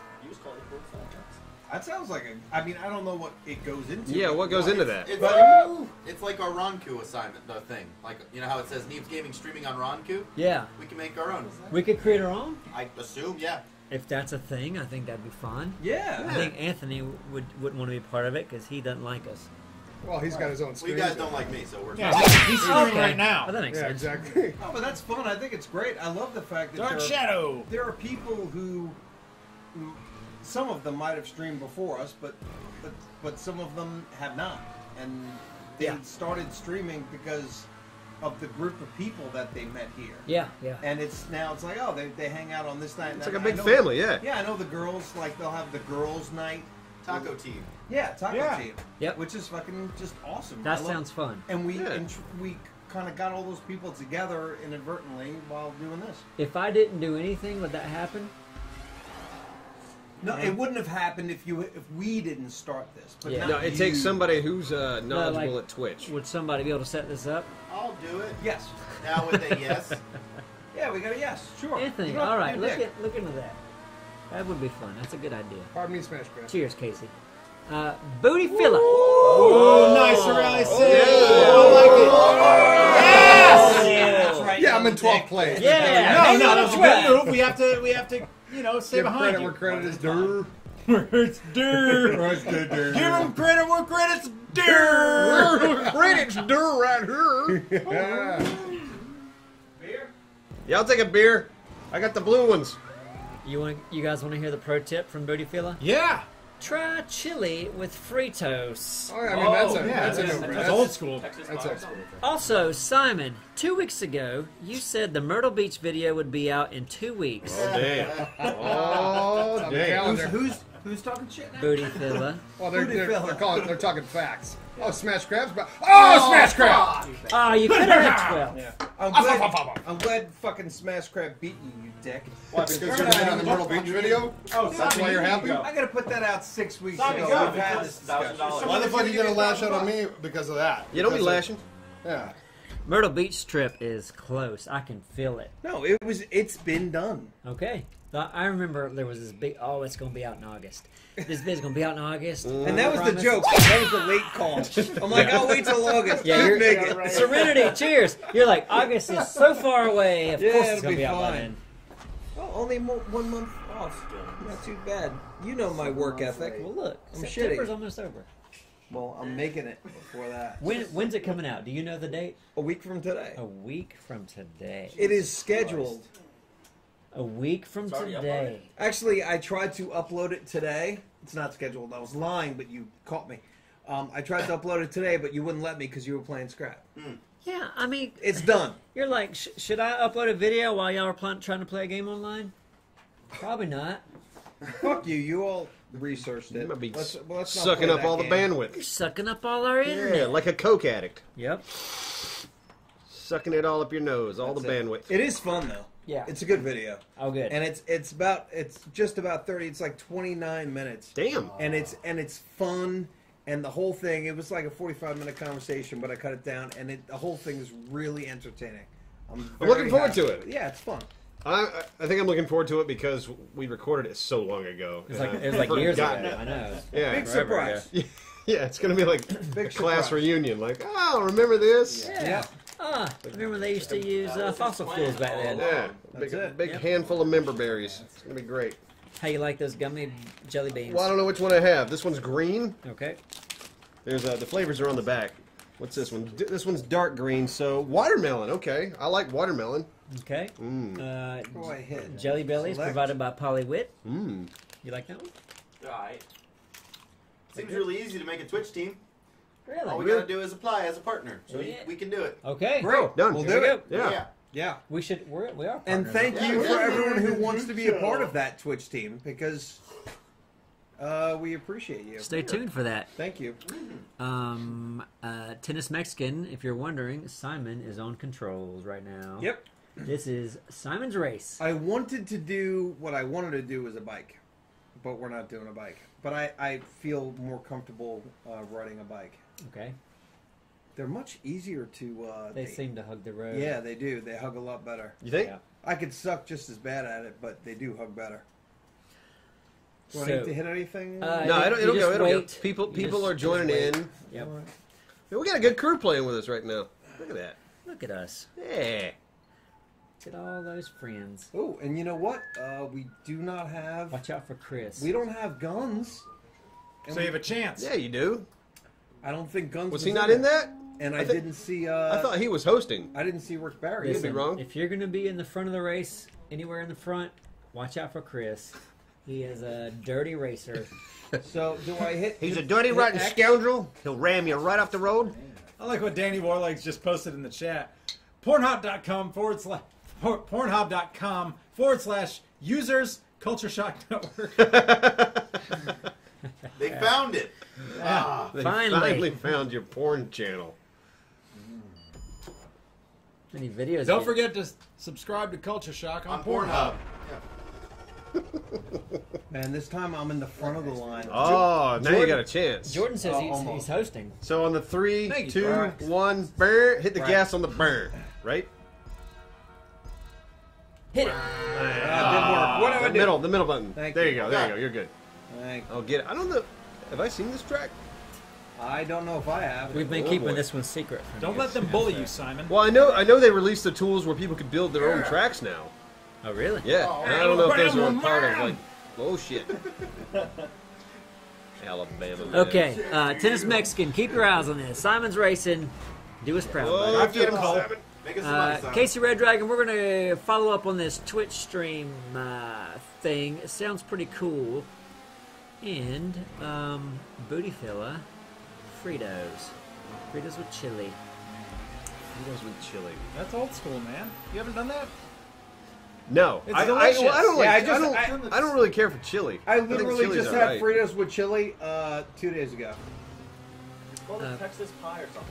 that sounds like a. I mean, I don't know what it goes into. Yeah, what goes into that? It's, But- like, it's like our Ronku assignment, the thing. Like, you know how it says Neebs Gaming streaming on Ronku? yeah. We can make our own. We could create our own. I assume, yeah. If that's a thing, I think that'd be fun. Yeah. I think Anthony would wouldn't want to be part of it because he doesn't like us. Well, he's got his own Well, you guys don't like me, so we're Yeah, fine. he's streaming Okay. right Oh, now. that makes Yeah, sense. exactly. Oh, but that's fun. I think it's great. I love the fact that Dark there are, Shadow. there are people who, some of them might have streamed before us, but but but some of them have not, and they Yeah. started streaming because of the group of people that they met here. Yeah, yeah. And it's now it's like oh they, they hang out on this night. It's like a big I know- family, yeah. Yeah, I know the girls like they'll have the girls' night. Taco team. Yeah, taco Yeah. team. Yep. Which is fucking just awesome. That I love- sounds fun. And we Yeah. int- we kind of got all those people together inadvertently while doing this. If I didn't do anything, would that happen? No, it wouldn't have happened if you if we didn't start this. But Yeah. not No, it you. takes somebody who's uh, knowledgeable like- at Twitch. Would somebody be able to set this up? I'll do it. Yes. Now with a yes. Yeah, we got a yes. Sure. Anthony, You don't all to right, be look dick. at look into that. That would be fun. That's a good idea. Pardon me, Smash Grab. Cheers, Casey. Uh, Booty Phillip. Oh, nice rally That's right. Yeah, I'm in 12th place. Yeah. No, hang no, on that's a good move. We have to, we have to, you know, stay Give behind credit you. where credit is due. it's due. Give him credit where credit's due. Credit's due right here. Yeah. Beer? Yeah, I'll take a beer. I got the blue ones. You want? You guys want to hear the pro tip from Booty Filler? Yeah. Try chili with Fritos. Oh, yeah, I mean, that's a, Oh, yeah, that's a that's, that's old school. Texas That's Fire. excellent. Also, Simon, two weeks ago, you said the Myrtle Beach video would be out in two weeks. Oh, damn. Oh, damn. Oh, who's, who's who's talking shit now? Booty Philla. Well, they're, Booty they're, fella. they're, calling, they're talking facts. Oh, Smash Crab's back. Oh, oh, Smash Crab! Oh, ah, you could have had 12. I'm ah, glad, I'm glad fucking Smash Crab beat you, you dick. Why, because you're not in the Myrtle Beach video? Oh, That's why you're happy? I gotta put that out six weeks Simon, ago. We've had this discussion. Why the fuck are you gonna lash out on me because of that? You don't be Because of- lashing. Yeah. Myrtle Beach trip is close. I can feel it. No, it was. It's been done. Okay. I remember there was this big, oh, it's going to be out in August. This video's going to be out in August. Mm. And that was the joke. That was the late call. I'm like, I'll wait till August. Yeah, you're, make it. Serenity, cheers. You're like, August is so far away. Of Yeah, course it's going to be be out by fine. then. Oh, only mo- one month off. Not too bad. You know my work ethic. Well, look, I'm September's shitty. almost over. Well, I'm making it before that. When When's it coming out? Do you know the date? A week from today. A week from today. It is scheduled. A week from It's already today. Actually, I tried to upload it today. It's not scheduled. I was lying, but you caught me. Um, I tried to upload it today, but you wouldn't let me because you were playing Scrap. Yeah, I mean, It's done. you're like, sh- should I upload a video while y'all are pl- trying to play a game online? Probably not. Fuck you. You all researched You it. might be Let's- well, let's sucking up that all the game. You're bandwidth. sucking up all our internet. Yeah, like a coke addict. Yep. Sucking it all up your nose, all That's the it. bandwidth. It is fun though. Yeah. It's a good video, Oh, good. and it's it's about it's just about thirty. It's like twenty nine minutes, Damn. and it's and it's fun. And the whole thing, it was like a forty-five minute conversation, but I cut it down, and it, the whole thing is really entertaining. I'm, I'm looking forward happy to it. Yeah, it's fun. I, I think I'm looking forward to it because we recorded it so long ago. It's like I've it was like years ago. it. I know. Yeah. Big forever surprise. Yeah, yeah. it's gonna be like Big a class surprise. reunion. Like, oh, remember this? Yeah. Yeah. Ah, remember they used to use uh, fossil fuels back then. Yeah, big, it. big Yep. handful of member berries. It's gonna be great. How you like those gummy jelly beans? Well, I don't know which one I have. This one's green. Okay. There's uh, the flavors are on the back. What's this one? D- This one's dark green. So watermelon. Okay, I like watermelon. Okay. Mm. Uh, Go ahead. Jelly Bellies Select. provided by Polly Witt. Mm. You like that one? Alright. Seems really easy to make a Twitch team. Really? All we gotta do is apply as a partner, so we, we can do it. Okay. Great. Done. We'll Here do we it. go. Yeah. Yeah. Yeah, we should. We're, we are. And partners. thank you Yeah. for everyone who wants to be a part of that Twitch team because uh, we appreciate you. Stay tuned for that. Thank you. Um, uh, Tennis Mexican, if you're wondering, Simon is on controls right now. Yep. This is Simon's race. I wanted to do what I wanted to do was a bike, but we're not doing a bike. But I, I feel more comfortable uh, riding a bike. Okay. They're much easier to. Uh, They seem to hug the road. Yeah, they do. They hug a lot better. You think? Yeah. I could suck just as bad at it, but they do hug better. Do I need to hit anything? Uh, No, you- it'll, it'll go. It'll go. People, You people just- are joining in. Yep. Yeah, we got a good crew playing with us right now. Look at that. Look at us. Yeah. Look at all those friends. oh, and you know what? Uh, we do not have. Watch out for Chris. We don't have guns. And So you have a chance. Yeah, you do. I don't think guns Was he not in there. that? And I I, thi- didn't see. Uh, I thought he was hosting. I didn't see Rick Barry. Could be wrong. If you're going to be in the front of the race, anywhere in the front, watch out for Chris. He is a dirty racer. So do I hit? He's a dirty, rotten X? scoundrel. He'll ram you right off the road. I like what Danny Warlegs just posted in the chat. Pornhub.com forward slash por- Pornhub.com forward slash users Culture Shock Network. They found it. Ah, They Finally. finally found your porn channel. Any videos? Don't get- forget to subscribe to Culture Shock on, on Pornhub. Pornhub. Man, this time I'm in the front of the line. Oh, now you got a chance. Jordan says he's, almost. he's hosting. So on the three, Thank two, Right. one, burn, hit the Right. gas on the burn. Right? Hit it. Ah, that didn't work. What do I the do? middle, the middle button. Thank there you. you go. There you go. You're good. Thank- I'll get it. I don't know. Have I seen this track? I don't know if I have. We've been Oh, keeping boy. this one secret. From Don't you. let them bully you, Simon. Well, I know. I know they released the tools where people could build their own tracks now. Oh, really? Yeah. Oh, and I don't know if those are Alabama part of man. like. Oh shit. Alabama. Man. Okay, uh, Tennis Mexican, keep your eyes on this. Simon's racing. Do us proud, buddy. Whoa, get him, Simon. Make us some money, Uh, Casey Red Dragon, we're going to follow up on this Twitch stream uh, thing. It sounds pretty cool. And um, Booty Fella, Fritos. Fritos with chili. Fritos with chili. That's old school, man. You haven't done that? No, It's I, I, well, I don't like. Yeah, I I, don't. I- I, don't really care for chili. I literally chili's just had right. Fritos with chili uh, two days ago. It's called Uh, a Texas pie or something.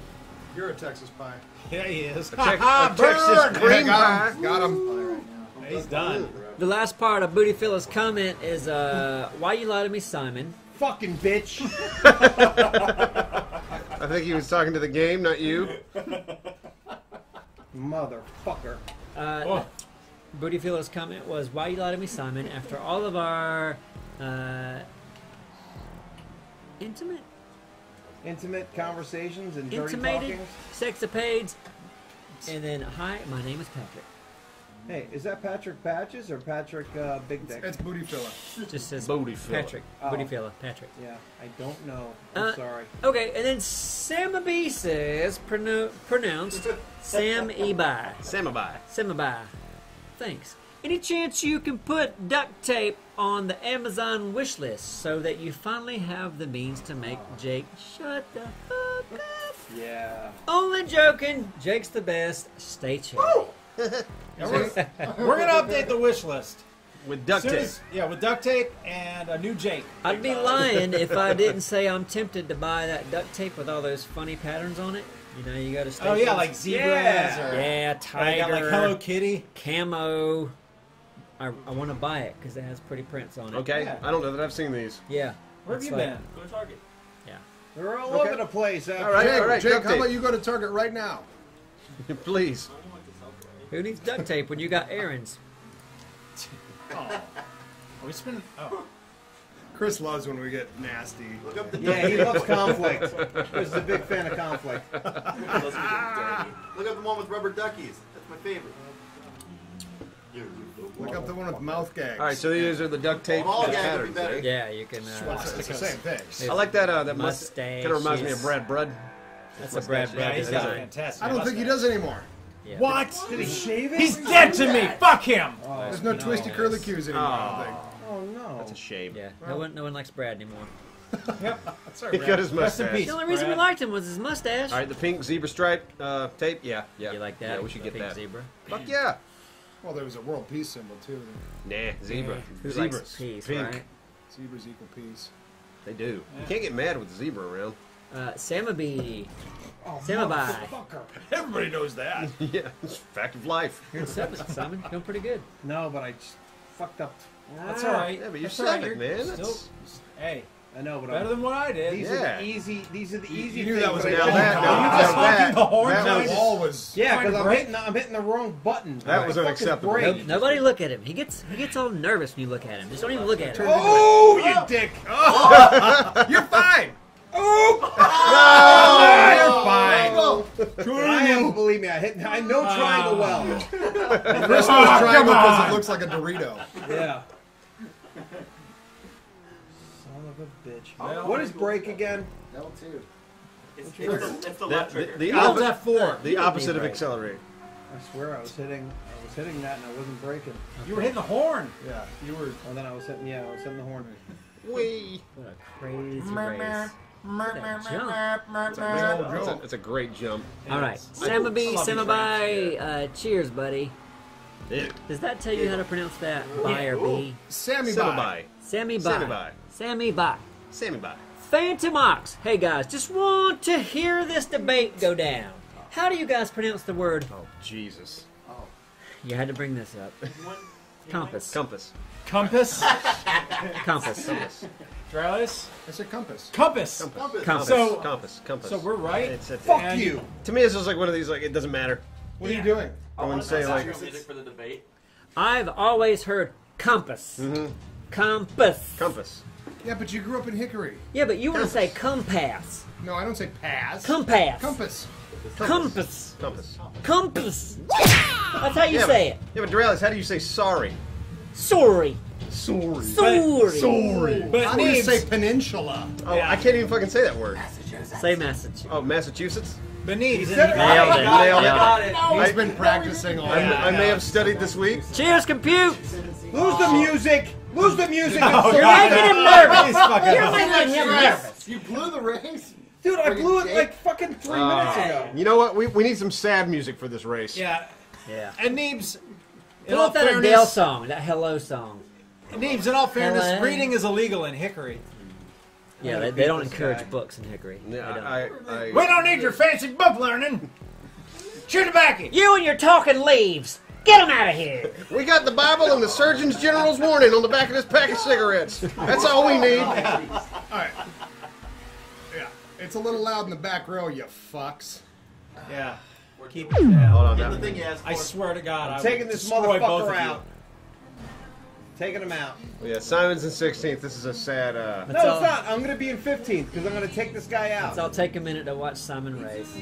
You're a Texas pie. Yeah, he is. Tex- Ha a Texas burn! cream got pie. him. Got him. He's done. The last part of Booty Fella's comment is uh, Why you lie to me, Simon? Fucking bitch. I think he was talking to the game, not you. Motherfucker. Uh, Oh. Booty Fella's comment was Why you lie to me, Simon? After all of our uh, intimate Intimate conversations and dirty intimated talkings. sexapades. And then, hi, my name is Patrick. Hey, is that Patrick Patches or Patrick uh, Big Dick? It's booty filler. Just says Booty Filler. Patrick. Oh. Booty Filler. Patrick. Yeah, I don't know. I'm Uh, sorry. Okay, and then Sam B says pronou- pronounced Sam Ebi. Samabai. Samabai. Thanks. Any chance you can put duct tape on the Amazon wish list so that you finally have the means to make Jake shut the fuck up? Yeah. Only joking. Jake's the best. Stay tuned. We're gonna update the wish list. With duct tape. as- yeah, with duct tape and a new Jake. I'd be lying if I didn't say I'm tempted to buy that duct tape with all those funny patterns on it. You know, you got to stay. Oh yeah, like zebras Yeah. or yeah, I got tiger, like Hello Kitty. camo. I, I want to buy it because it has pretty prints on it. Okay, Yeah. I don't know that I've seen these. Yeah. Where have you like- been? Go to Target. Yeah, they're all Okay. over the place. Uh, All right, Jake, all right, Jake duct how about you go to Target right now? Please. Who needs duct tape when you got errands? Oh. Are we spending? Oh. Chris loves when we get nasty. Look up the Yeah, he loves conflict. Chris is a big fan of conflict. Let's get dirty. Look up the one with rubber duckies. That's my favorite. Look up the one with mouth gags. All right, so these are the duct tape All and gags would be patterns. eh? Yeah, you can. Uh, It's, it's the same thing. I like that. Uh, that must Mustache, kind of reminds me of yes. Brad Brud. That's a Brad Yeah, Brad he's got a fantastic. I don't think he does anymore. Yeah. What? Did he shave it? He's dead to me. Fuck him. There's no twisty curly cues anymore. I don't think. Oh no, that's a shame. Yeah, no one, no one likes Brad anymore. yep. Sorry, He got his Rest in mustache. peace. The only reason we liked him was his mustache. All right, the pink zebra stripe uh, tape. Yeah, yeah. You like that? Yeah, we should get Pink that. Zebra. Fuck yeah. Well, there was a world peace symbol too. Nah, zebra. Who Zebras. likes peace, Pink. right? Zebras equal peace. They do. You can't get mad with the zebra around. Uh, Samaby. Oh, Samabai. Everybody knows that. yeah, it's a fact of life. You're in seventh, Simon. You're doing pretty good. No, but I just fucked up. That's ah, all right. Yeah, but you're That's seven, You're man. still- That's, Hey, I know, but I. better than what I did. These Yeah. are the easy. These are the easy. you knew things that was I a now that, now, you just that, honking the horn? that Now was, Wall was. Yeah, because I'm hitting. I'm hitting the wrong button. That was My fucking unacceptable. brain. No, nobody look at him. He gets he gets all nervous when you look at him. Just don't even look at him. Oh, you oh. dick! Oh. You're fine. You're fine. I am. Believe me, I hit. I know triangle ah. well. Chris knows oh, triangle because it looks like a Dorito. Yeah. Son of a bitch. Well, what is break again? It's, it's, the, it's the left the, the, the, He holds oppo- F4. the opposite of accelerate. I swear I was hitting. I was hitting that and I wasn't breaking. You were hitting the horn. Yeah, you were. And then I was hitting. Yeah, I was hitting the horn. Wee. What a crazy race. That jump. That's a, that's a great jump. All right, Samaby, I love these Samabai. Uh, cheers, buddy. Yeah. Does that tell you how to pronounce that? By or B? Sammy Sammy Bye. bye. Sammy Sammy bye. Sammy Bai. Sammy bye. Phantom Ox. Hey guys, just want to hear this debate go down. How do you guys pronounce the word? Oh Jesus. You had to bring this up. Compass. Compass. Compass. Compass. Travis. It's a compass. Compass. Compass. So- compass. Compass. So we're right. It's, it's, Fuck And- you. to me, it's just like one of these. Like it doesn't matter. What are you doing? I I want wouldn't to say like. music for the debate. I've always heard compass. Mm-hmm. Compass. Compass. Yeah, but you grew up in Hickory. Yeah, but you want to say compass. No, I don't say pass. Compass. Compass. Compass. Compass. Compass. That's how you Yeah, say but, it. Yeah, but Doraleous, how do you say sorry? Sorry. Sorry. Sorry. Sorry. But How do you say peninsula? Oh, I can't even fucking say that word. Massachusetts. Say Massachusetts. Oh, Massachusetts. Beneath. Nailed it. Nailed it. Nailed it. He's been practicing all I, day. I may have studied this week. Cheers, compute. Lose the music. Lose the music. No, You're God. making him nervous. You're making him nervous. You blew the race. Dude, I blew it like fucking three ah. minutes ago. You know what? We, we need some sad music for this race. Yeah. Yeah. And Neebs. In Put all up that Adele song, that hello song. Neebs, in all fairness, Hello. reading is illegal in Hickory. Yeah, they, they don't encourage guy. books in Hickory. They Yeah, don't. I, I, We don't need your fancy book learning. Shoot it back. You and your talking leaves. Get them out of here. we got the Bible and the Surgeon General's warning on the back of this pack of cigarettes. That's all we need. All right. Yeah. It's a little loud in the back row, you fucks. Yeah. We keep it down. Hold on. The Now. thing is, I swear to God, I I'm taking this destroy motherfucker of you. out. Taking him out. Yeah, Simon's in 16th. This is a sad. Uh, No, That's all- it's not. I'm gonna be in 15th because I'm gonna take this guy out. So I'll take a minute to watch Simon race.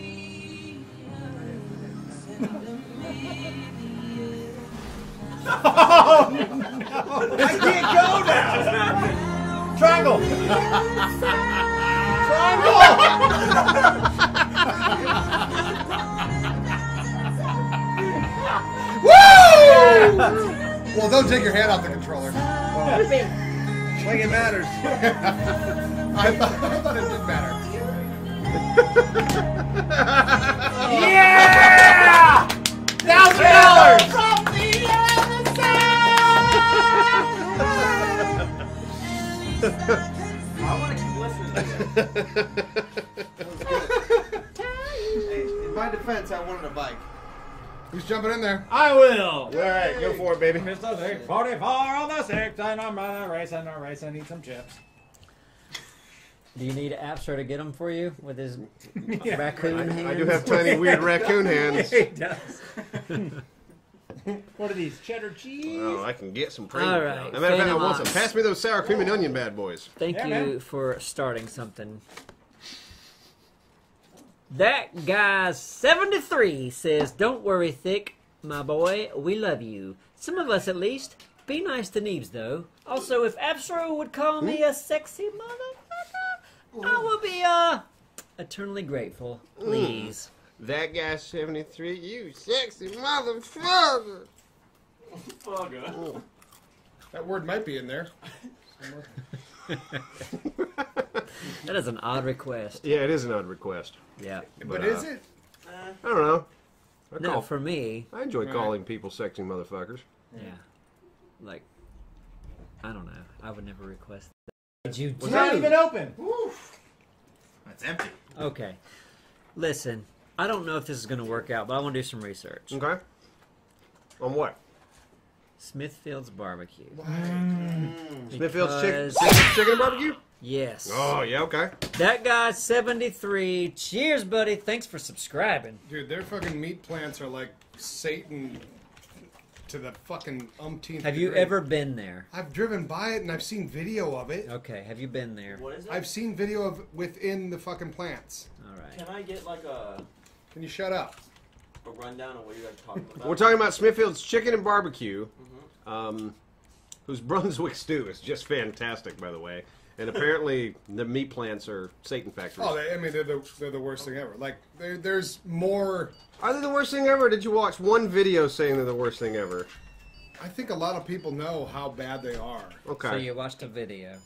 I can't go now. Triangle. Triangle. Woo! Well, don't take your hand off the controller. Like it matters. I thought, I thought it did matter. Yeah! Thousand dollars. I want to keep listening to you. Hey, in my defense, I wanted a bike. Who's jumping in there? I will. all right, go for it, baby. Mr. 644 on the six, and I'm running a race and a race. I need some chips. Do you need Appster to get them for you with his raccoon hands? I do have tiny weird raccoon hands. He does. what are these? Cheddar cheese? Oh, I can get some premium. All right, As a matter of fact, I Phantom want some. Ox. Pass me those sour cream and onion bad boys. Thank Yeah, you man. for starting something. That guy 73 says, Don't worry, Thick, my boy. We love you. Some of us, at least. Be nice to Neebs, though. Also, if Appsro would call me a sexy motherfucker, I will be, uh, eternally grateful. Please. That guy 73, you sexy motherfucker. Fucker. That word might be in there. That is an odd request. Yeah, it is an odd request. Yeah. But, But, is uh, it? I don't know. I, No, call, for me, I enjoy Right. calling people sexy motherfuckers. yeah. Like, I don't know. I would never request that. Did you It's not even open. It's empty. Okay. Listen, I don't know if this is going to work out, but I want to do some research. Okay. On what? Smithfield's barbecue. Mm. Smithfield's chicken, chicken and barbecue? Yes. Oh, yeah, okay. That guy, 73. Cheers, buddy. Thanks for subscribing. Dude, their fucking meat plants are like Satan to the fucking umpteenth. Have you ever been there? I've driven by it and I've seen video of it. Okay, have you been there? What is it? I've seen video of within the fucking plants. All right. Can I get like a, Can you shut up? a rundown of what you guys are talking about? We're talking about Smithfield's chicken and barbecue, mm-hmm. Um, whose Brunswick stew is just fantastic, by the way. And apparently, the meat plants are Satan factories. Oh, they, I mean, they're the, they're the worst thing ever. Like, there's more. Are they the worst thing ever? Did you watch one video saying they're the worst thing ever? I think a lot of people know how bad they are. Okay. So you watched a video.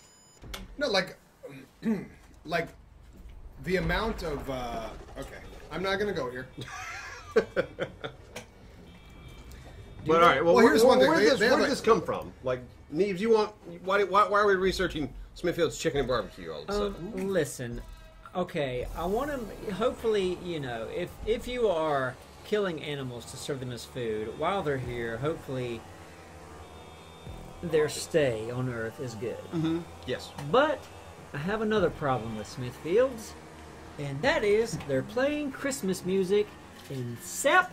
No, like, like the amount of. Uh, okay, I'm not gonna go here. But all right, well, Well, where, here's one thing. where, They- did this, they where did a- this come from? Like, Neebs, you want why, why, why are we researching Smithfield's chicken and barbecue all of a sudden? Um, listen, okay, I want to. Hopefully, you know, if if you are killing animals to serve them as food while they're here, hopefully their stay on Earth is good. yes. But I have another problem with Smithfields, and that is they're playing Christmas music in September.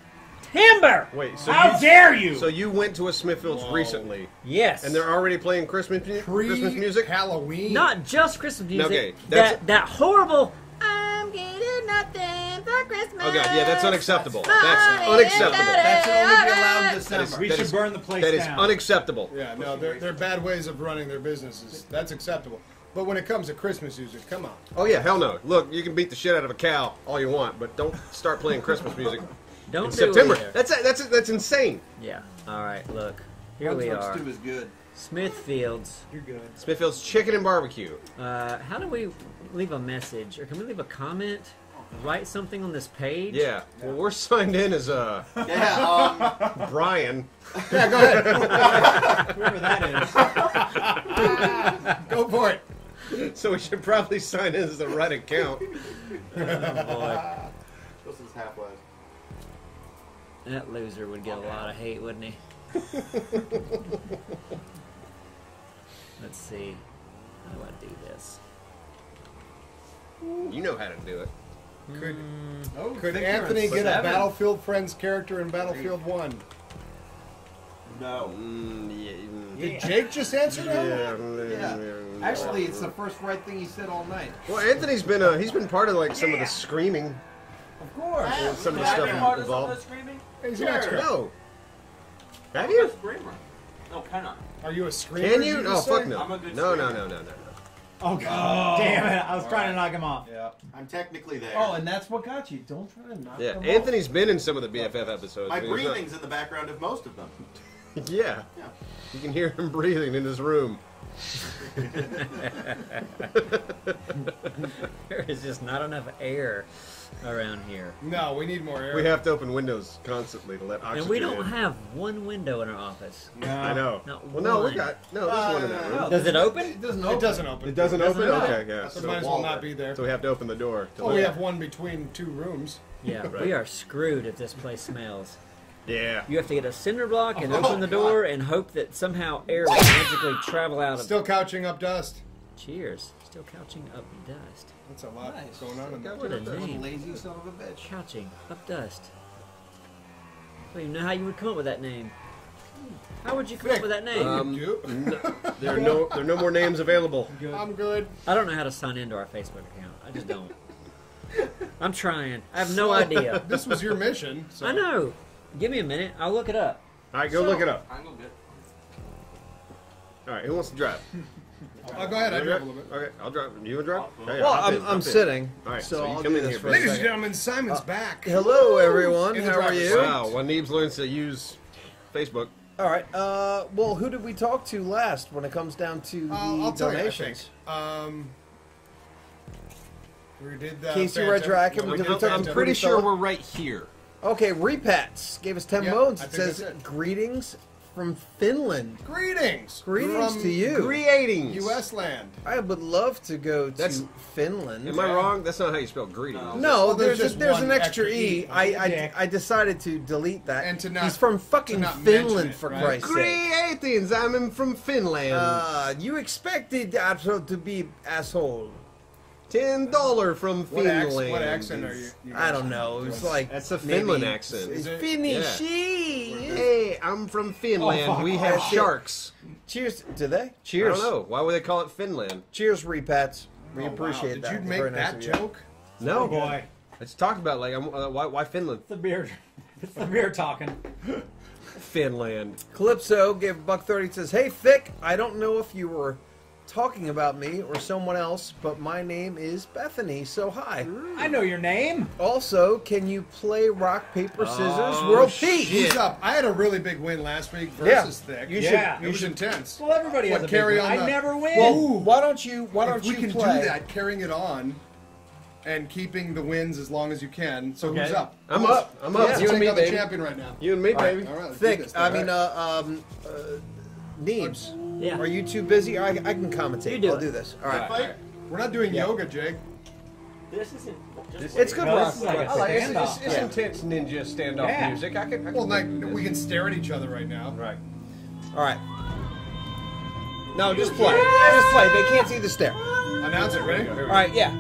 Wait. So How you, dare you? So you went to a Smithfield's recently, Yes, and they're already playing Christmas mu- Christmas music. Halloween. not just Christmas music. Okay, that that horrible. I'm getting nothing for Christmas. Oh god, yeah, that's unacceptable. That's That's unacceptable. That should only be allowed in That is, December. We that should is- burn the place That is down. unacceptable. Yeah, no, they're, they're bad ways of running their businesses. That's acceptable. But when it comes to Christmas music, come on. Oh yeah, hell no. Look, you can beat the shit out of a cow all you want, but don't start playing Christmas music Don't in do September. It either. That's that's that's insane. Yeah. All right. Look, here we are. stew is good. Smithfields. You're good. Smithfield's chicken and barbecue. Uh, how do we leave a message, or can we leave a comment? Write something on this page. Yeah. Well, we're signed in as uh Yeah, um, Brian. Yeah, go ahead. Whoever that is. go for it. So we should probably sign in as the right account. Oh boy, this is halfway. That loser would get a lot of hate, wouldn't he? Let's see. How do I do this? You know how to do it. Mm. Could, Oh, could Anthony and get a. Battlefield Friends character in Battlefield 1? No. Mm, yeah, mm, Did Jake just answer that? yeah, Yeah. Actually, it's the first right thing he said all night. Well, Anthony's been uh, he's been part of like some of the screaming, Of course. some of the stuff be of some of the involved. Screaming? He's an extra. No. Have I'm you? a screamer. No, can I? Are you a screamer? Can did you? No, fuck no. I'm a good No, no, screamer. no, no, no, no. Oh god. Oh. Damn it! I was trying to knock him off. Yeah. I'm technically there. Oh, and that's what got you. Don't try to knock Yeah, them Anthony's been in some of the BFF episodes. My but he's not- breathing's in the background of most of them. Yeah. Yeah. You can hear him breathing in his room. There is just not enough air around here, No, we need more air. We have to open windows constantly to let oxygen and we don't in. have one window in our office. I know. Not well, no, we one. got no. There's one in that room. Does it open? It doesn't It open. doesn't open. It doesn't open. open? Okay, yeah. So So, might as well not be there. so we have to open the door. To Oh, let- we have one between two rooms. Yeah, Right. we are screwed if this place smells. Yeah. You have to get a cinder block and Oh, open the God. door and hope that somehow air will magically travel out of. Still couching up dust. Cheers. Still couching up dust. That's a lot Nice. going on in there. What a Little name. lazy son of a bitch. Couching up dust. I don't even know how you would come up with that name. How would you come up with that name? Um, You? There are no there are no more names available. I'm good. I don't know how to sign into our Facebook account. I just don't. I'm trying. I have no idea. This was your mission. So. I know. Give me a minute. I'll look it up. All right, go look it up. I'm gonna. All right, who wants to drive? Oh, go ahead. I drove a little bit. Okay, I'll drive. You want to drive? Okay, Well, hop I'm, in, I'm in. sitting. All right, so, so you I'll come do in this here, for a Ladies and second. gentlemen, Simon's back. Hello, everyone. In the How are driver's you? Wow, when Neebs learns to use Facebook. All right. Uh, well, who did we talk to last when it comes down to the Uh, I'll tell you, I donations? think. Um, we did that. Casey Phantom- Redraken, no, we we did did the Phantom. I'm Phantom. pretty sure we're right here. Okay, Repats gave us 10 Yeah, modes. I It think says, that's it. Greetings from Finland. Greetings. Greetings from to you. Creating. U.S. land. I would love to go to That's- Finland. Am I wrong? That's not how you spell greetings. No. No, Well, there's there's, just a, there's one an extra, extra E. E. I, I, Dick. I decided to delete that. And to not- He's from to fucking not mention Finland, it, for right? Christ's sake. Greetings. I'm from Finland. Uh, you expected Appsro to be asshole. Ten dollar from What, Finland. accent, what accent are you? you I don't know. It's like That's a maybe- Finland accent. It's Is it? Finnish. Hey, I'm from Finland. Oh, we have off. sharks. Cheers. Do they? Cheers. I don't know. Why would they call it Finland? Cheers, repats. We Oh, wow. appreciate Did that. you It's make very nice that of you. joke? No. Oh boy, I just talked about like I'm, uh, why, why Finland? the beer. It's the beer talking. Finland. Calypso gave a buck thirty. Says, "Hey, Thick. I don't know if you were talking about me or someone else, but my name is Bethany. So hi. I know your name. Also, can you play rock paper scissors Oh, world peace? Who's up? I had a really big win last week Yeah. versus Thick. You Yeah. It was intense. Well, everybody What, has a carry big win. on I never win. Well, why don't you? Why don't if we can play? do that, carrying it on, and keeping the wins as long as you can. So who's up? I'm Let's- up. I'm up. take You and me, on the baby. champion right now. You and me, All right. baby. All right, let's do Thick. this I then. mean, uh, um, uh, Neebs. Yeah. Are you too busy? I, I can commentate. You do I'll it. do this. All right. Fight? We're not doing Yeah. yoga, Jake. This isn't. Just It's good No, rock. this is like a I like it. It's, it's, it's Yeah. intense ninja standoff Yeah. music. I can. I can Well, like we can stare at each other right now. Right. All right. No, just play. Yeah. Just play. They can't see the stare. Announce it, ready? All right, yeah.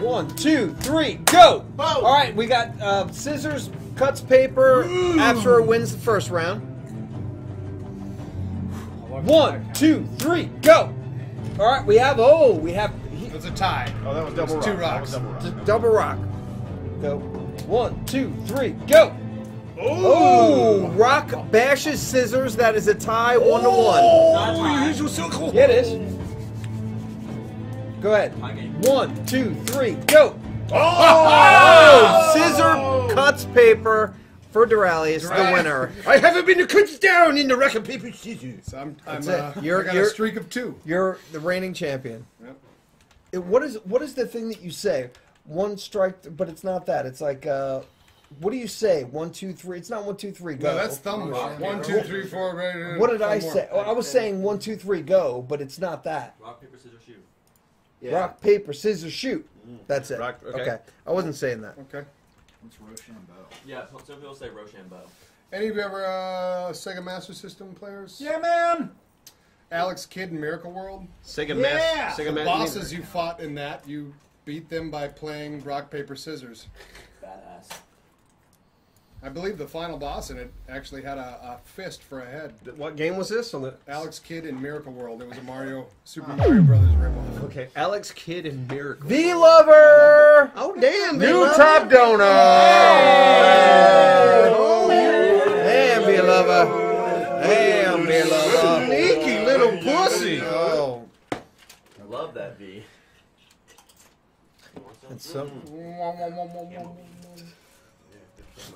One, two, three, go! All right, we got uh, scissors, cuts paper. After wins the first round. One, two, three, go! All right, we have. Oh, we have It was a tie. Oh, that was double It's two rock. That was rocks. double rock. d- double rock. Go. One, two, three, go! Oh, rock bashes scissors. That is a tie, one to one. Yeah, it is. Go ahead. My game. One, two, three, go! Oh! oh scissor cuts paper for Doraleous, the winner. I haven't been cut down in the rock of paper scissors. So I'm, I'm That's uh, it. You're- I got you're- a streak of two. You're the reigning champion. Yep. It- what is what is the thing that you say? One strike, but it's not that. It's like, uh, what do you say? One, two, three. It's not one, two, three. Go. No, that's thumb rock. One, two, three, four. uh, What did I more. say? Oh, I was saying one, two, three, go, but it's not that. Rock, paper, scissors, shoot. Rock, paper, scissors, shoot. That's it. Rock- okay. okay. I wasn't saying that. Okay. Yeah, some people say Rochambeau. Any of you ever uh, Sega Master System players? Yeah, man. Alex Kidd in Miracle World. Sega Yeah. Mass. Sega The Mass. bosses you fought in that, you beat them by playing rock, paper, scissors. Badass. I believe the final boss in it actually had a, a fist for a head. What game was this on the? Alex Kidd in Miracle World. It was a Mario, Super ah. Mario Brothers ripoff. Okay, Alex Kidd in Miracle. V Lover! Oh damn! New top donor! Damn, V Lover! Damn, V Lover! Sneaky little pussy. Oh, I love that V. it's so. Mm.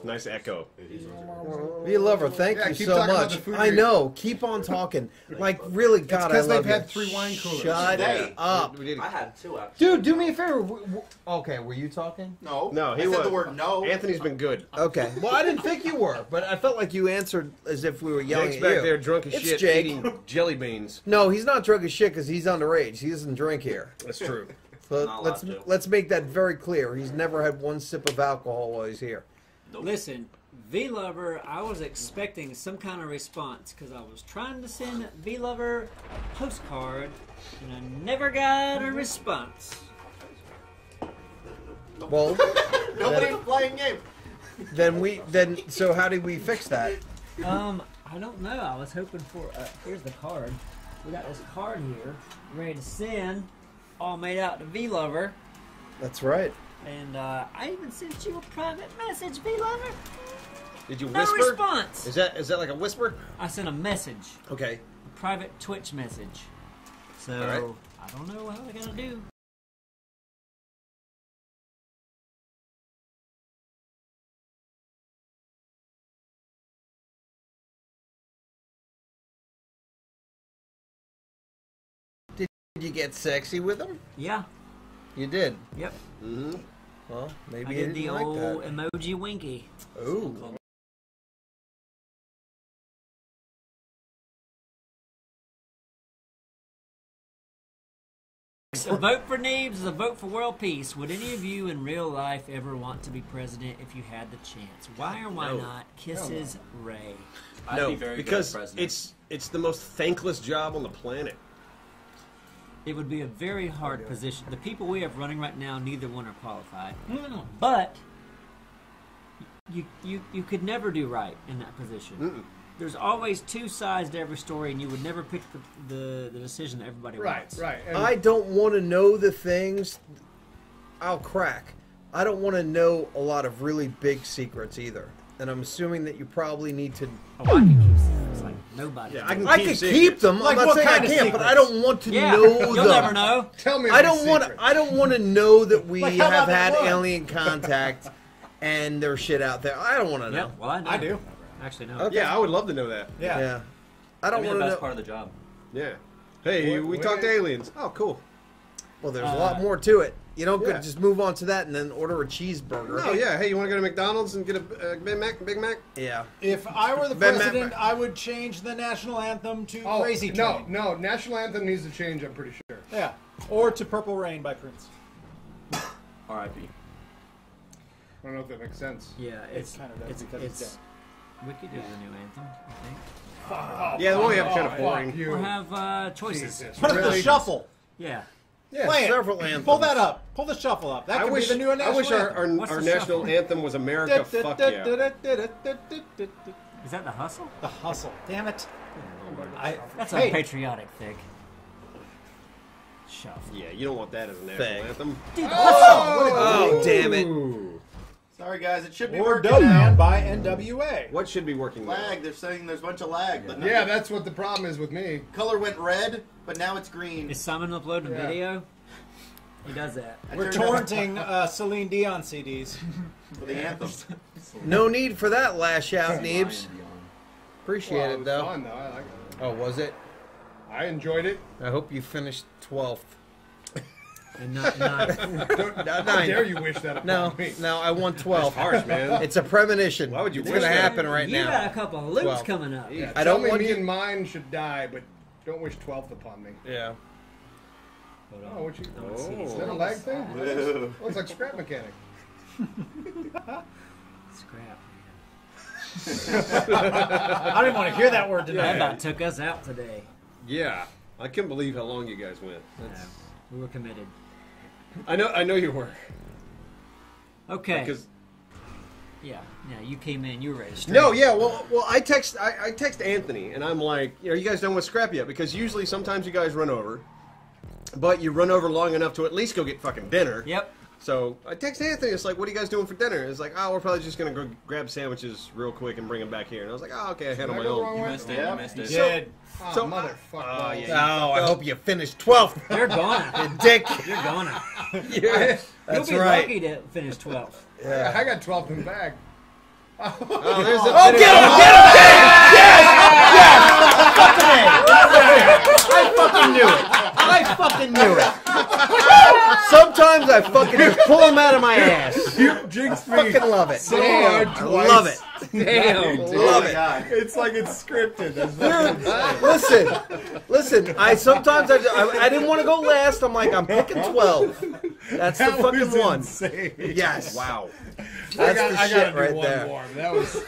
Nice echo. V Lover, thank Yeah, you keep so talking about much. food I you're- know. Keep on talking. Like, really, God, I 'cause love they've had you. three wine coolers. Shut Today. up. We did. I had two actually. Dude, do me a favor. W- w- Okay, were you talking? No. No, he I said was. the word no. Anthony's been good. Okay. Well, I didn't think you were, but I felt like you answered as if we were yelling Jake's at back you. there drunk as It's shit, Jake. eating jelly beans. No, he's not drunk as shit because he's underage. He doesn't drink here. That's true. So Not let's to. let's make that very clear. He's never had one sip of alcohol while he's here. Listen, V Lover, I was expecting some kind of response because I was trying to send V Lover a postcard and I never got a response. Well, Nobody's playing game. then we then so how did we fix that? Um, I don't know. I was hoping for. Uh, here's the card. We got this card here, ready to send, all made out to V Lover. That's right. And uh, I even sent you a private message, V Lover. Did you whisper? No response. Is that is that like a whisper? I sent a message. Okay. A private Twitch message. So right. I don't know how they're gonna do. Did you get sexy with them? Yeah. You did. Yep. Mm-hmm. Well, maybe I did the didn't like old that. emoji winky. Ooh. A vote for Neebs is a vote for world peace. Would any of you in real life ever want to be president if you had the chance? Why or why No. not? Kisses, Ray. I'd no, be very good because president. it's it's the most thankless job on the planet. It would be a very hard position. The people we have running right now, neither one are qualified. But you you you could never do right in that position. There's always two sides to every story, and you would never pick the the, the decision that everybody Right, wants. right. And I don't want to know the things I'll crack. I don't want to know a lot of really big secrets either. And I'm assuming that you probably need to. Oh, I can keep secrets like nobody. Yeah. I can I keep could secrets. keep them. Like I'm not what saying I kind of can't, but I don't want to yeah, know you'll them. never know. tell me. I don't want. secret. I don't want to know that we Like, have had alien contact and there's shit out there. I don't want to know. Yeah, well, I know. I do. Actually, no. Okay. Yeah, I would love to know that. Yeah. Yeah. I don't want to best know. part of the job. Yeah. Hey, Wait, we wait. talked aliens. Oh, cool. Well, there's a Uh, lot more to it. You don't yeah. just move on to that and then order a cheeseburger. Oh yeah. Hey, you want to go to McDonald's and get a uh, Big Mac? Big Mac? Yeah. If I were the Ben president, Matt- I would change the national anthem to Oh, Crazy no, Train. no. National anthem needs to change. I'm pretty sure. Yeah. Or to Purple Rain by Prince. R.I.P. I don't know if that makes sense. Yeah, it's kinda does it's because it's it's. We could do the new anthem, I think, Yeah, the one we have kind of Fuck boring. you. or have uh, choices. Jesus. Put it Really? the shuffle. Yeah. Yeah. Play it. several anthems. Pull that up. Pull the shuffle up. That I could wish, be the new I national wish our, anthem. our, What's our the national shuffle? anthem was America. Fuck yeah. Is that the hustle? The hustle. Damn it. I, That's hey, a patriotic thing. Shuffle. Yeah, you don't want that as a national Thing. anthem. Dude, the hustle. Oh, damn it. Ooh. Sorry, guys, it should be Or working Dope now. Man by NWA. What should be working? now? Lag. They're saying there's a bunch of lag. But Yeah, that's what the problem is with me. color went red, but now it's green. Is Simon uploading a Yeah. video? He does that. I We're turned up torrenting uh, Celine Dion CDs. for the anthem. No need for that lash out, Ryan Neebs. Appreciate Well, it it, was though. fun though. I like it. Oh, was it? I enjoyed it. I hope you finished 12th. And not, not Don't, Not how nine. dare you wish that upon No, me? no, I want 12. Harsh, man. It's a premonition. Why would you It's wish going to that? happen right you now. got a couple of loops Twelve. coming up. Yeah, I don't me want me you- and mine should die, but don't wish twelfth upon me. Yeah. Hold oh, on. Oh, what you? I wanna see these Is that a loops. lag thing? Ew. Looks like scrap mechanic. Scrap. I didn't want to hear that word That tonight. about took us out today. Yeah, I couldn't believe how long you guys went. Yeah, we were committed. I know, I know you were. Okay. Because yeah, yeah. You came in. You were ready. to no, yeah, well, well, I text, I, I text Anthony, and I'm like, you know, you guys done with scrap yet? Because usually, sometimes you guys run over, but you run over long enough to at least go get fucking dinner. Yep. So I text Anthony. It's like, what are you guys doing for dinner? It's like, oh, we're probably just gonna go grab sandwiches real quick and bring them back here. And I was like, oh, okay, I had on my own. You way? missed it. Yeah. You missed it. Did. Oh, ah, So, motherfucker. Uh, oh, yeah. Oh, oh I hope you finished 12th. You're gonna. Dick. You're gonna. Yeah, You'll that's be right. lucky to finish 12th. Yeah. I got twelfth in the bag. Oh, oh, there's the Oh, get him! Get him! Yes! Yes! Fucking A! I fucking knew it. I fucking knew it. Sometimes I fucking just pull them out of my ass. You jinxed me. Fucking love it. So hard twice. love it. Damn. Love it. It's like it's scripted. That's what Listen, listen. I sometimes I, I, I didn't want to go last. I'm like I'm picking 12. That's the that fucking was one. insane. Yes. Wow. That's I got, the I shit gotta do right one there. more. That was.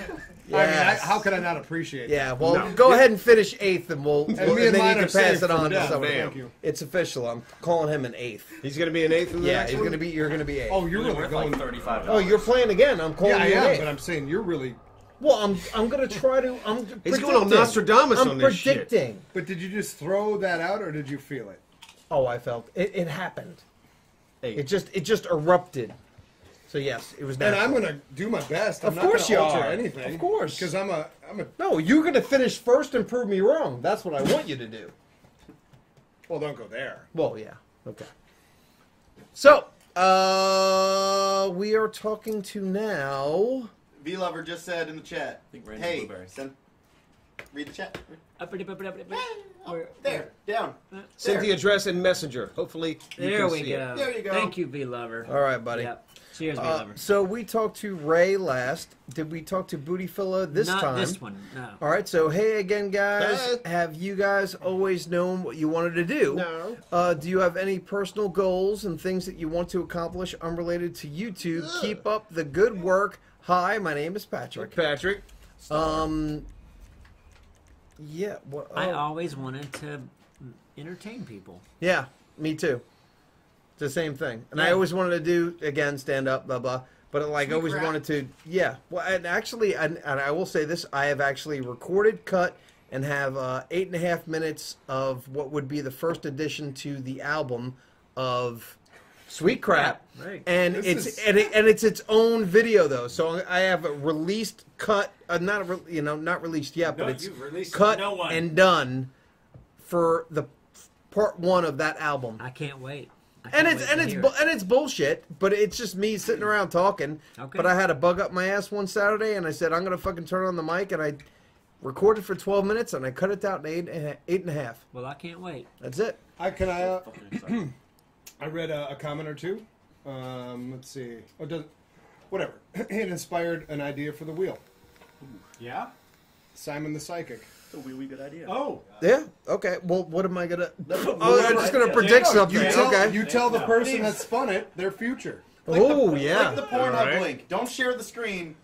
I mean, I, how could I not appreciate Yeah, that? well, No. go ahead and finish eighth, and we'll, And we'll- me and then you can pass it on to someone. somebody. Thank you. It's official. I'm calling him an eighth. He's gonna be an eighth in the Yeah, next he's gonna be. You're gonna be eighth. Oh, you're Really really worth going. like thirty-five. Oh, you're playing again. I'm calling yeah, I you an am, eighth. but I'm saying you're really. Well, I'm I'm gonna try to. I'm He's going on predicting. Nostradamus I'm on this shit. predicting. But did you just throw that out, or did you feel it? Oh, I felt it. It happened. Hey. It just it just erupted. So yes, it was And. I'm gonna do my best. I'm Of not course gonna you alter are. anything. Of course. because I'm a I'm a. no, you're gonna finish first and prove me wrong. That's what I want you to do. Well, don't go there. Well, yeah. Okay. So, uh, we are talking to now. V Lover just said in the chat. think Hey, Blueberry. send, read the chat. There, down. Send the address in Messenger. Hopefully, you There can we see it. go. There you go. Thank you, V Lover. All right, buddy. Yep. Cheers, Uh, Lover. so we talked to Ray last. Did we talk to Booty Filla this Not time? this one. No. All right. So hey again, guys. Hey. Have you guys always known what you wanted to do? No. Uh, do you have any personal goals and things that you want to accomplish unrelated to YouTube? Keep up the good work. Hi, my name is Patrick. Patrick. Um. Yeah. What, I oh, always wanted to entertain people. Yeah, me too. It's the same thing. And I always wanted to do again stand up, blah blah. But like I Sweet always crap. wanted to, yeah. Well, and actually, and, and I will say this: I have actually recorded, cut, and have uh, eight and a half minutes of what would be the first addition to the album of Sweet Crap. Yeah, right. And This it's is- and, it, and it's its own video though. So I have a released, cut, uh, not re, you know, not released yet, but it's cut no and done for the part one of that album. I can't wait. I And it's and it's bu- and it's bullshit, but it's just me sitting around talking. Okay. But I had a bug up my ass one Saturday, and I said I'm gonna fucking turn on the mic, and I recorded for 12 minutes, and I cut it down to eight and a, eight and a half. Well, I can't wait. That's it. I can I. Uh, I read a, a comment or two. Um, let's see. Oh, does whatever. it inspired an idea for the wheel. Yeah. Simon the Psychic. It's a wee, wee good idea. Oh. Yeah. Okay. Well, what am I gonna? Oh, I'm just gonna predict No, something. You tell, okay. you tell the person that spun it their future. oh Click yeah. the Pornhub Alright. link. Don't share the screen.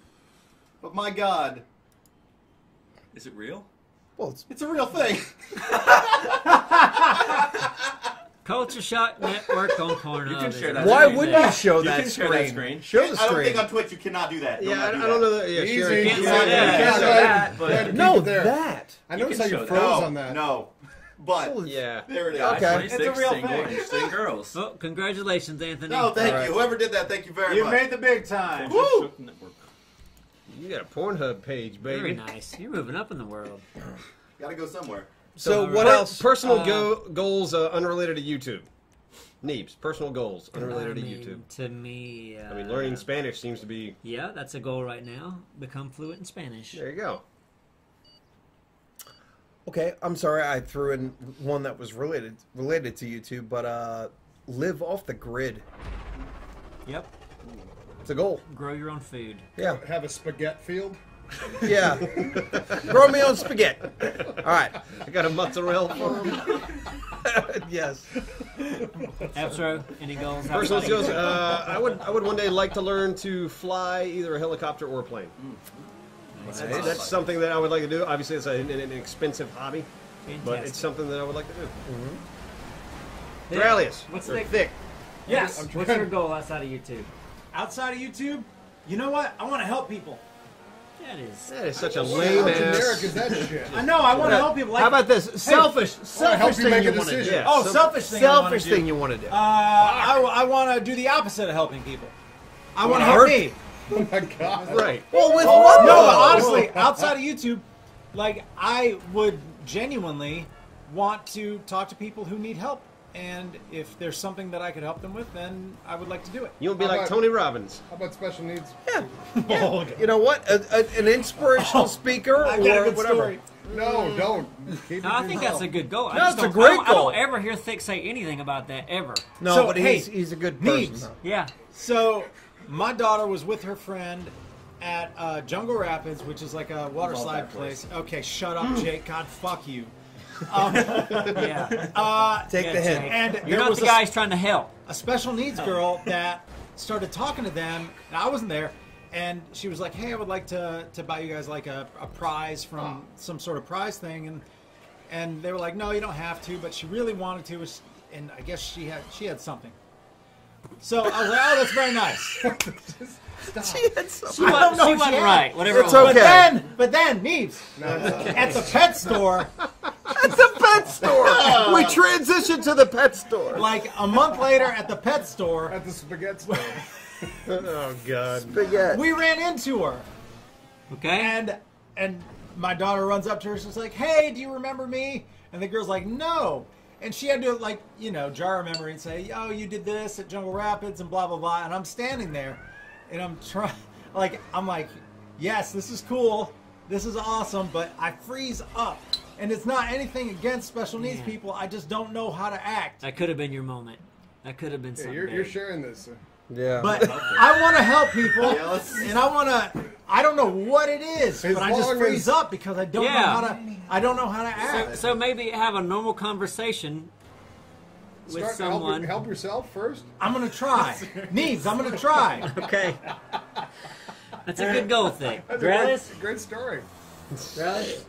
But my God, Is it real? Well, it's, it's a real thing. Culture Shock Network on Pornhub. You can is share that why screen. wouldn't you show You that can screen? share that screen. Show the I don't think on Twitch you cannot do that. Yeah, not I, I do don't know that. Yeah, Easy. sharing- Can't Yeah, that. yeah, Can't say yeah, that, but- yeah, no, there. that. I noticed can how you show that. froze on that. no. But Yeah. there it is. Okay. Guys, It's a real single, thing. interesting girls. Oh, congratulations, Anthony. No, thank Alright. you. Whoever did that, thank you very You much. You made the big time. Woo! You got a Pornhub page, baby. Very nice. You're moving up in the world. Gotta go somewhere. So Alright. what Per- else? Personal Uh, go- goals uh, unrelated to YouTube. Neebs, personal goals unrelated I to YouTube. To me, uh, I mean, learning Spanish seems to be. Yeah, that's a goal right now. Become fluent in Spanish. There you go. Okay, I'm sorry I threw in one that was related related to YouTube, but uh, live off the grid. Yep. It's a goal. Grow your own food. Yeah, Have a spaghetti field. yeah. Grow me on spaghetti. All right. I got a mozzarella farm. yes. Appsro, any goals? Personal outside of skills. Uh, I would. I would one day like to learn to fly either a helicopter or a plane. That's, that's something that I would like to do. Obviously, it's a, an, an expensive hobby, but it's something that I would like to do. Thick. Doraleous. What's Or the thick? Yes. What's your goal outside of YouTube? Outside of YouTube, you know what? I want to help people. That is. That is such a How lame generic ass. is that shit? I know. I want to help people. Like, How about this? Selfish. Well, I hope Selfish you thing make you a want to do. decision. Yeah. oh, so- selfish thing. I wanna Selfish do. thing you want to do. Uh, I, I want to do the opposite of helping people. I want to Hurt? help me. Oh my god. Right. well, with what? No, but honestly, outside of YouTube, like I would genuinely want to talk to people who need help, and if there's something that I could help them with, then I would like to do it. You'll be How like about- Tony Robbins. How about special needs? Yeah. You know what? A, a, an inspirational speaker I got a or good whatever. story. No, don't. Keep it No, I to think yourself. that's a good goal. I No, just it's a don't- great I don't, I goal. don't ever hear Thick say anything about that ever. No, So, but hey, he's he's a good person. Neebs. though. Yeah. So, my daughter was with her friend at uh, Jungle Rapids, which is like a water slide place. Okay, shut up, Jake. God, fuck you. Um, Yeah. uh, Take Yeah, the hint. And You're there not was the a- guy trying to help. a special needs girl that started talking to them. And I wasn't there, and she was like, "Hey, I would like to to buy you guys like a, a prize from some sort of prize thing." And and they were like, "No, you don't have to," but she really wanted to, and I guess she had she had something. So I was like, "Oh, that's very nice." She had some- She, I wasn't, she what wasn't she had. right. Whatever It's it was. But then, but then, Neebs, at the pet store, At the pet store. we transitioned to the pet store. like a month later at the pet store, At the spaghetti store. oh God. Spaghetti. We ran into her. Okay. And and my daughter runs up to her. She's like, "Hey, do you remember me?" And the girl's like, "No." And she had to like you know jar her memory and say, "Oh, you did this at Jungle Rapids and blah blah blah." And I'm standing there, and I'm trying, like I'm like, "Yes, this is cool, this is awesome," but I freeze up. And it's not anything against special needs Yeah. people. I just don't know how to act. That could have been your moment. That could have been Yeah, something. you're, you're sharing this. Yeah. But I want to help people, Yeah, and I want to. I don't know what it is, As but I just freeze as- up because I don't Yeah. know how to. I don't know how to So, act. so maybe have a normal conversation with Start, help, someone. your- help yourself first. I'm gonna try. Neebs, I'm gonna try. Okay. That's a good goal thing. That's a great, Gratis? great story. Gratis?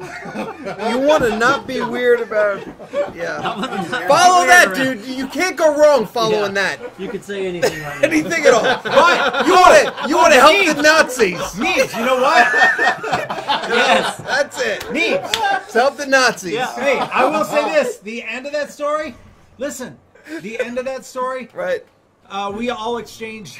You want to not be weird about. Yeah. Follow Follow that, dude. You can't go wrong following Yeah. that. You could say anything right. Anything at all. Right. You want to you want to help the Nazis. Neebs, you know what? Yes. That's it. Neebs. Let's help the Nazis. Yeah. Hey, I will say uh-huh. this: the end of that story. Listen, the end of that story. Right. Uh, we all exchanged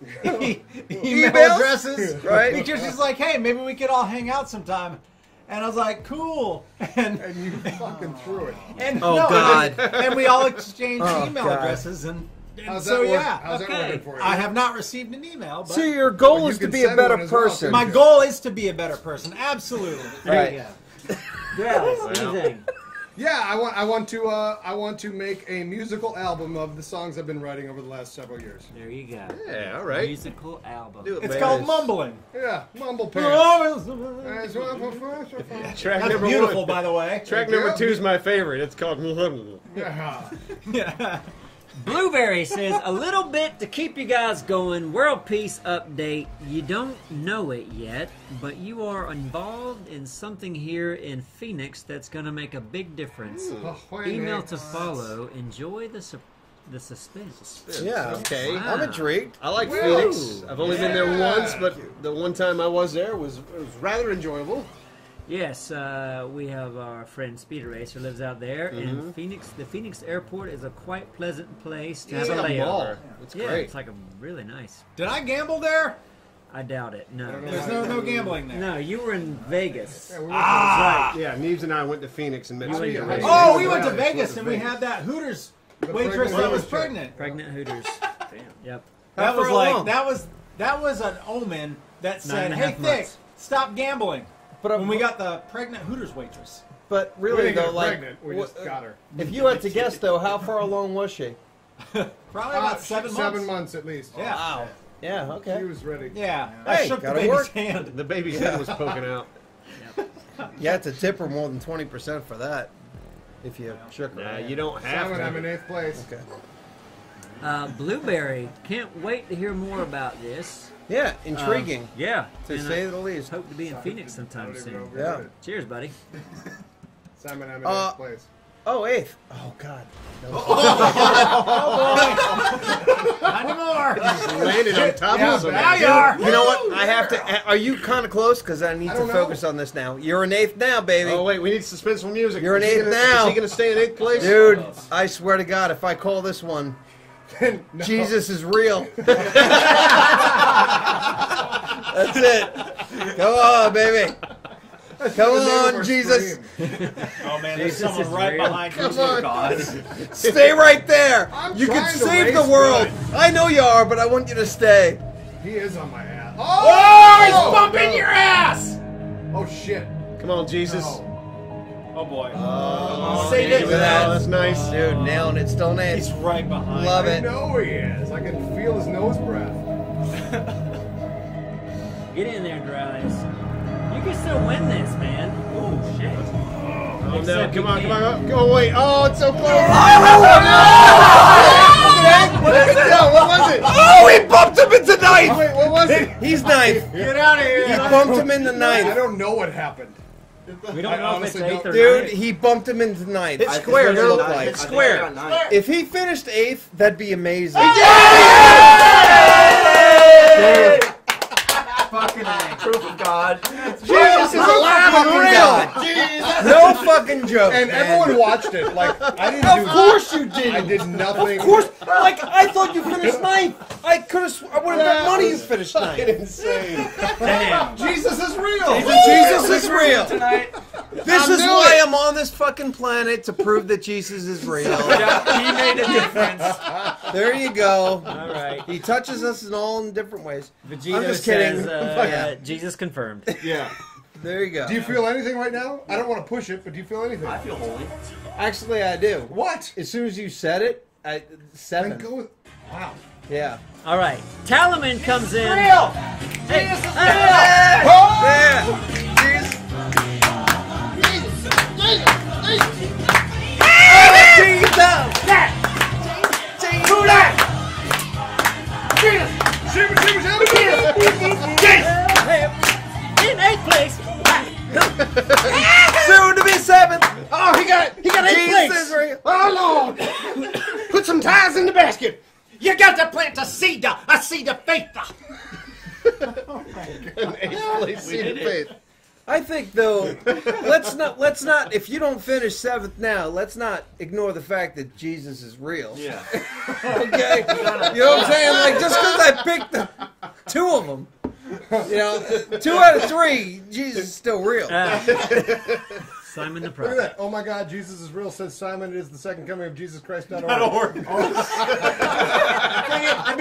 email Emails? addresses, Right. Because she's like, "Hey, maybe we could all hang out sometime," and I was like, "Cool." And And you fucking threw it. and Oh, no, God. and, and we all exchanged Oh, email God. addresses, and, and so work? yeah, How's that Okay. working for you? I have not received an email, but So your goal Well, is you to be a better one as well, person. my goal is to be a better person. Absolutely. There you Right. go. Gratis. Anything. Yeah, I want. I want to. Uh, I want to make a musical album of the songs I've been writing over the last several years. There you go. Yeah, all right. Musical album. Do it, It's man. called mumbling. Yeah, mumble pants. That's Track number beautiful, one. by the way. Track number two is my favorite. It's called. Yeah. Yeah. Blueberry says a little bit to keep you guys going. World peace update. You don't know it yet, but you are involved in something here in Phoenix that's going to make a big difference. Hmm. Email to follow. Enjoy the su- the suspense. Yeah. Okay. Wow. I'm intrigued. I like Phoenix. I've only been there once, but the one time I was there was, was rather enjoyable. Yes, uh, we have our friend Speeder Racer lives out there, Mm-hmm. and Phoenix. The Phoenix airport is a quite pleasant place to It's have a like a mall. layover. It's yeah, great. it's like a really nice. Did I gamble there? I doubt it. No, There's no no gambling there. no, you were in Vegas. Ah! Right. Yeah, Neebs and I went to Phoenix and met You went Speeder Racer. Oh, we went to Vegas and we had that Hooters waitress that was pregnant. Pregnant Hooters. Damn. Yep. That How was like along? that was that was an omen that said, "Hey, Thick, stop gambling." But I'm- when we got the pregnant Hooters waitress, But really didn't though, like, pregnant. We what- just got her. if you had to guess though, how far along was she? probably Uh, about seven months. Seven months at least. Yeah, Wow. Yeah. Okay. He was ready. yeah. I Hey, shook the gotta baby's work. hand. The baby's head was poking out. You had to tip her more than twenty percent for that. If you shook her. Nah, hand. you don't have Seven. I'm in to. eighth place. Okay. Uh, Blueberry. Can't wait to hear more about this. Yeah. Intriguing, Um, yeah. to and say I the least. hope to be in Phoenix sometime don't even know soon. Yeah. it. Cheers, buddy. Simon, I'm in Uh, eighth place. Oh, eighth. Oh God. Not anymore. Landed on top Yeah, of something. now you are. You know what? I have to. Are you kind of close? Because I need I to don't know. focus on this now. You're an eighth now, baby. Oh wait, we need suspenseful music. You're an eighth gonna- now. Is he gonna stay in eighth place? Dude, I swear to God, if I call this one, No. Jesus is real. That's it. Come on, baby. Come The name of on, Jesus. stream. Oh man, there's Jesus someone right real. behind you. On. Oh, God. Stay right there. I'm You can save the world. good. I know you are, but I want you to stay. He is on my ass. Oh, oh he's bumping no. your ass. Oh shit. Come on, Jesus. No. Oh boy. Say Look this. at that. That's nice. Dude, nailing it. Still an He's right behind. Love I it. know he is. I can feel his nose breath. Get in there, Dries. You can still win this, man. Oh shit. Oh no! Come on, come can't. on, go! Oh wait! Oh, it's so close! What is it? What was it? Oh, he bumped him into ninth. Wait, what was it? He's ninth. Get out of here. He bumped him in the ninth. I don't know what happened. We don't I know if it's eighth don't- or Dude, ninth. he bumped him into ninth. It's square, That's what it dude. like. It's square. If he finished eighth, that'd be amazing. Fucking A. Proof of God. Jesus is alive and real. No fucking joke. And man. everyone watched it. Like I didn't do. Of course you did. I did nothing. Of course, like I thought you finished ninth. I could have. I would have bet money you finished Fucking ninth. insane. Damn. Jesus is real. Jesus is real. Tonight. This I is knew why it. I'm on this fucking planet to prove that Jesus is real. Yeah, he made a difference. There you go. All right. He touches us in all in different ways. Vegito I'm just kidding. says, uh, Uh, yeah. Jesus confirmed. Yeah. There you go. Do you feel anything right now? I don't want to push it, but do you feel anything? I feel holy. Actually, I do. What? As soon as you said it, I Then seven. go with. Wow. Yeah. All right. Talaman comes in. Real. Hey, Jesus is hey, Yeah. Oh! Jesus. hey, in eighth place. Soon to be seventh. Oh, he got he got eight Jesus plates. is real. Oh Lord! Put some ties in the basket. You got to plant a seed, a seed of faith. Oh, we did it. I think though, let's not let's not. If you don't finish seventh now, let's not ignore the fact that Jesus is real. Yeah. Okay, you know what I'm saying? Like just because I picked the, two of them, you know, two out of three, Jesus is still real. Uh, Simon the Look at Prophet. that. Oh my God, Jesus is real. Says Simon it is the second coming of Jesus Christ. Not org. It'd be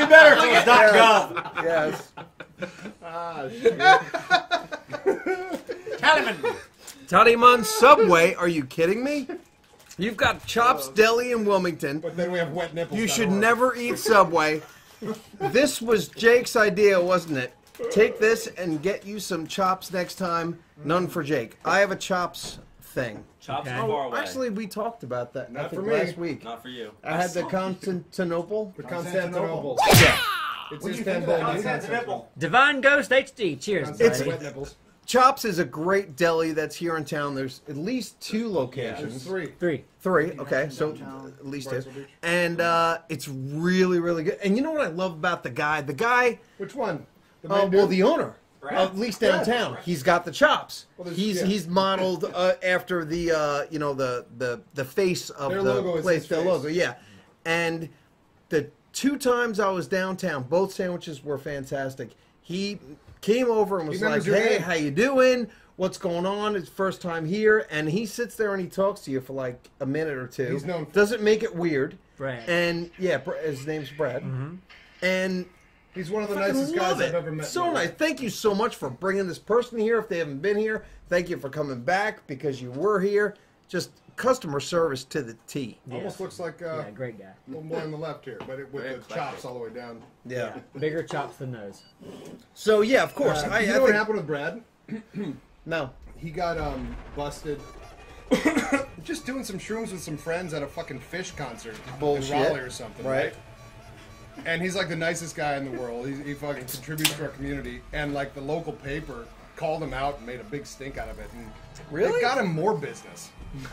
better if it was not gov. Yes. Talaman. Toddyman Subway, are you kidding me? You've got Chops Deli in Wilmington. But then we have wet nipples. You should never eat Subway. This was Jake's idea, wasn't it? Take this and get you some chops next time. None for Jake. I have a chops thing. Chops Okay. far away. Actually, we talked about that. Not I think for me. last week. not for you. I had the Constantinople. The Constantinople. Yeah. It's Istanbul. not Constantinople. Divine Ghost HD. Cheers, It's wet nipples. Chops is a great deli that's here in town. There's at least two There's locations. three. Three. Three, okay, so at least two. And uh, it's really, really good. And you know what I love about the guy? The guy, Which one? The uh, man well, dude? the owner, at least downtown, he's got the chops. Well, there's- he's yeah. he's modeled uh, after the uh, you know the the the face of Their the logo is place, his the face. logo, yeah. And the two times I was downtown, both sandwiches were fantastic. He came over and was He like, "Hey, how you doing? What's going on? It's first time here." And he sits there and he talks to you for like a minute or two. He's known for- Doesn't make it weird. Brad. And yeah, Br- his name's Brad. Mm-hmm. And He's one of the fucking nicest love guys it. I've ever met. in So my nice. life. Thank you so much for bringing this person here. If they haven't been here, thank you for coming back because you were here. Just customer service to the T. Almost looks like uh, Yeah, great guy. a little more on the left here, but it, with Very the chops all the way down. Yeah. Bigger chops than those. So yeah, of course. Uh, I, you I know what happened with Brad? No. He got um busted. just doing some shrooms with some friends at a fucking Phish concert Bullshit. in Raleigh or something, Right. right? And he's like the nicest guy in the world. He, he fucking contributes to our community, and like the local paper called him out and made a big stink out of it, and Really? it got him more business.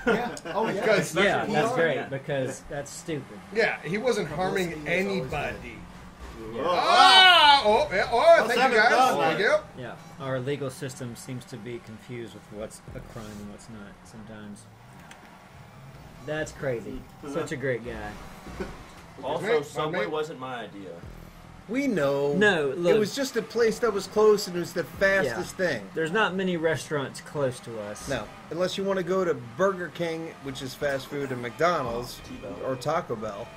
Yeah. Oh yeah. Because Yeah, he- that's great because that's stupid. Yeah, he wasn't harming anybody. Ah, oh, yeah, oh, thank you guys. Thank you. Yeah, our legal system seems to be confused with what's a crime and what's not sometimes. That's crazy. Such a great guy. Also, Subway wasn't my idea. We know. No, look. it was just a place that was close and it was the fastest thing. There's not many restaurants close to us. No, unless you want to go to Burger King, which is fast food, and McDonald's or Taco Bell.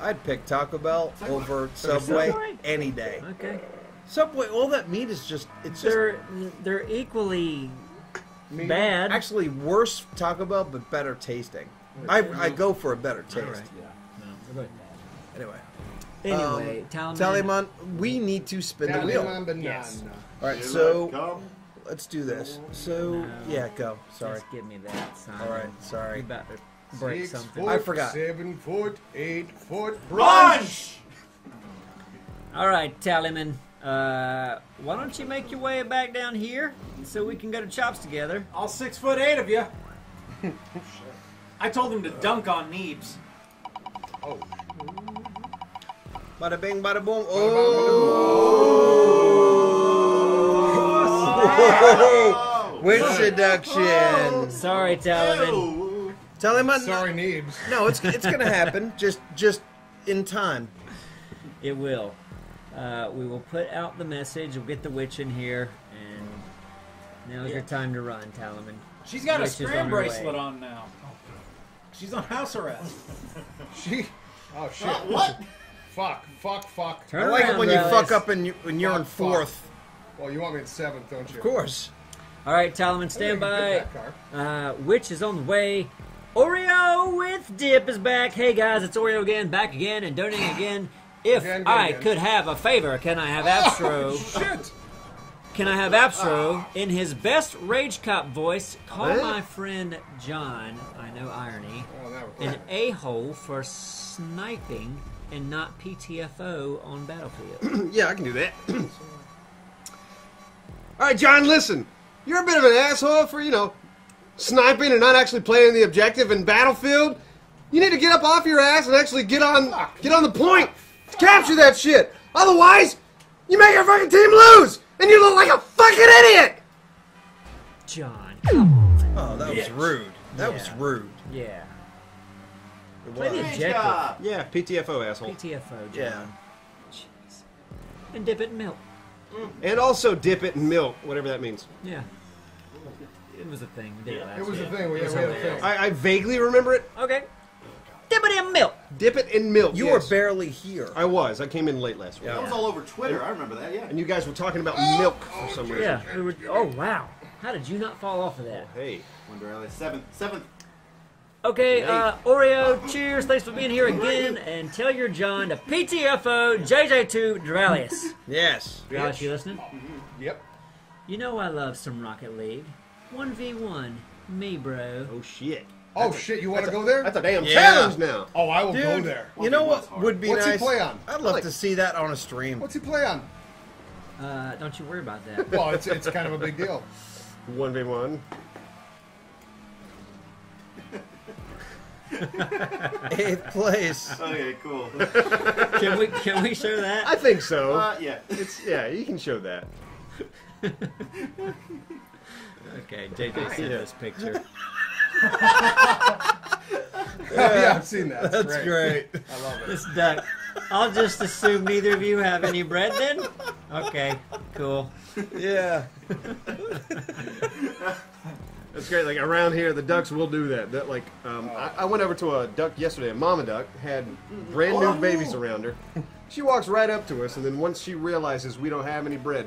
I'd pick Taco Bell over Subway, Subway? any day. Okay. Subway, all that meat is just it's just They're they're equally bad. actually worse Taco Bell, but better tasting. I I go for a better taste. Right. No, they're both bad. Anyway, Anyway, um, Talman. We need to spin the wheel. Banana, banana. Yes. All right, so let's do this. So No. yeah, go. Sorry. Just give me that. Simon. All right, sorry. You about to break Six something. foot, I forgot. Seven foot, eight foot. Brunch! All right, Tallyman. Uh, why don't you make your way back down here so we can go to Chops together? All six foot eight of you. I told him to dunk on Neebs. Bada bing, bada boom. Oh. Oh. Witch seduction. Sorry, Talman. Ew. Tell him. I'm, Sorry, Neebs. No, it's it's gonna happen. Just just in time. It will. Uh, we will put out the message. We'll get the witch in here, and now's your time to run, Talaman. She's got a Witch is scram on bracelet way. on now. She's on house arrest. She. Oh shit. What? Fuck. Fuck. Fuck. Turn I like around, it when you Rallies. fuck up and you when you're in Fuck, fuck. fourth. Well, you want me in seventh, don't you? Of course. All right, Talaman, I stand think I by. that. Uh, Witch is on the way. Oreo with Dip is back. Hey guys, it's Oreo again, back again, and donating again. If Again, again, I again. could have a favor, can I have Appsro? Shit. Can I have Appsro in his best Rage Cop voice? Call What? my friend John. I know irony. Oh, An a hole for sniping and not PTFO on Battlefield. yeah, I can do that. All right, John, listen. You're a bit of an asshole for, you know, sniping and not actually playing the objective in Battlefield. You need to get up off your ass and actually get on get on the point. Capture that shit. Otherwise, you make your fucking team lose and you look like a fucking idiot. John, come on. Oh, that was rude. That was rude. Yeah. Play the Great job. Yeah, PTFO asshole. PTFO, John. Yeah. Jeez. And dip it in milk. Mm. And also dip it in milk, whatever that means. Yeah. It was a thing. We did it last It was a year. thing. We, It was we had a thing. I, I vaguely remember it. Okay. Dip it in milk. Dip it in milk. You yes. were barely here. I was. I came in late last week. Yeah. That was all over Twitter. I remember that. Yeah. And you guys were talking about milk for some reason. Yeah. We were, oh, wow. How did you not fall off of that? Oh, hey. Wonder early. Seventh. Seventh. Okay, uh, Oreo, cheers. Thanks for being here again. And tell your John to PTFO JJ2 Doraleous. Yes. Doraleous, you listening? Yep. You know I love some Rocket League. 1v1. Me, bro. Oh shit. Oh shit! You want to go there? That's a damn Yeah. challenge now. Oh, I will go Dude, there. You know what would be What's he play on? I'd love to see that on a stream. What's he play on? Uh, don't you worry about that. Well, it's it's kind of a big deal. One v one. Eighth place. Okay. Cool. Can we can we show that? I think so. Uh, yeah. it's yeah. You can show that. Okay, JJ sent this picture. yeah, I've seen that. That's, That's great. I love it. This duck. I'll just assume neither of you have any bread then? Okay, cool. Yeah. That's great. Like around here, the ducks will do that. That like, um, I, I went over to a duck yesterday. A mama duck had brand new babies around her. She walks right up to us, and then once she realizes we don't have any bread,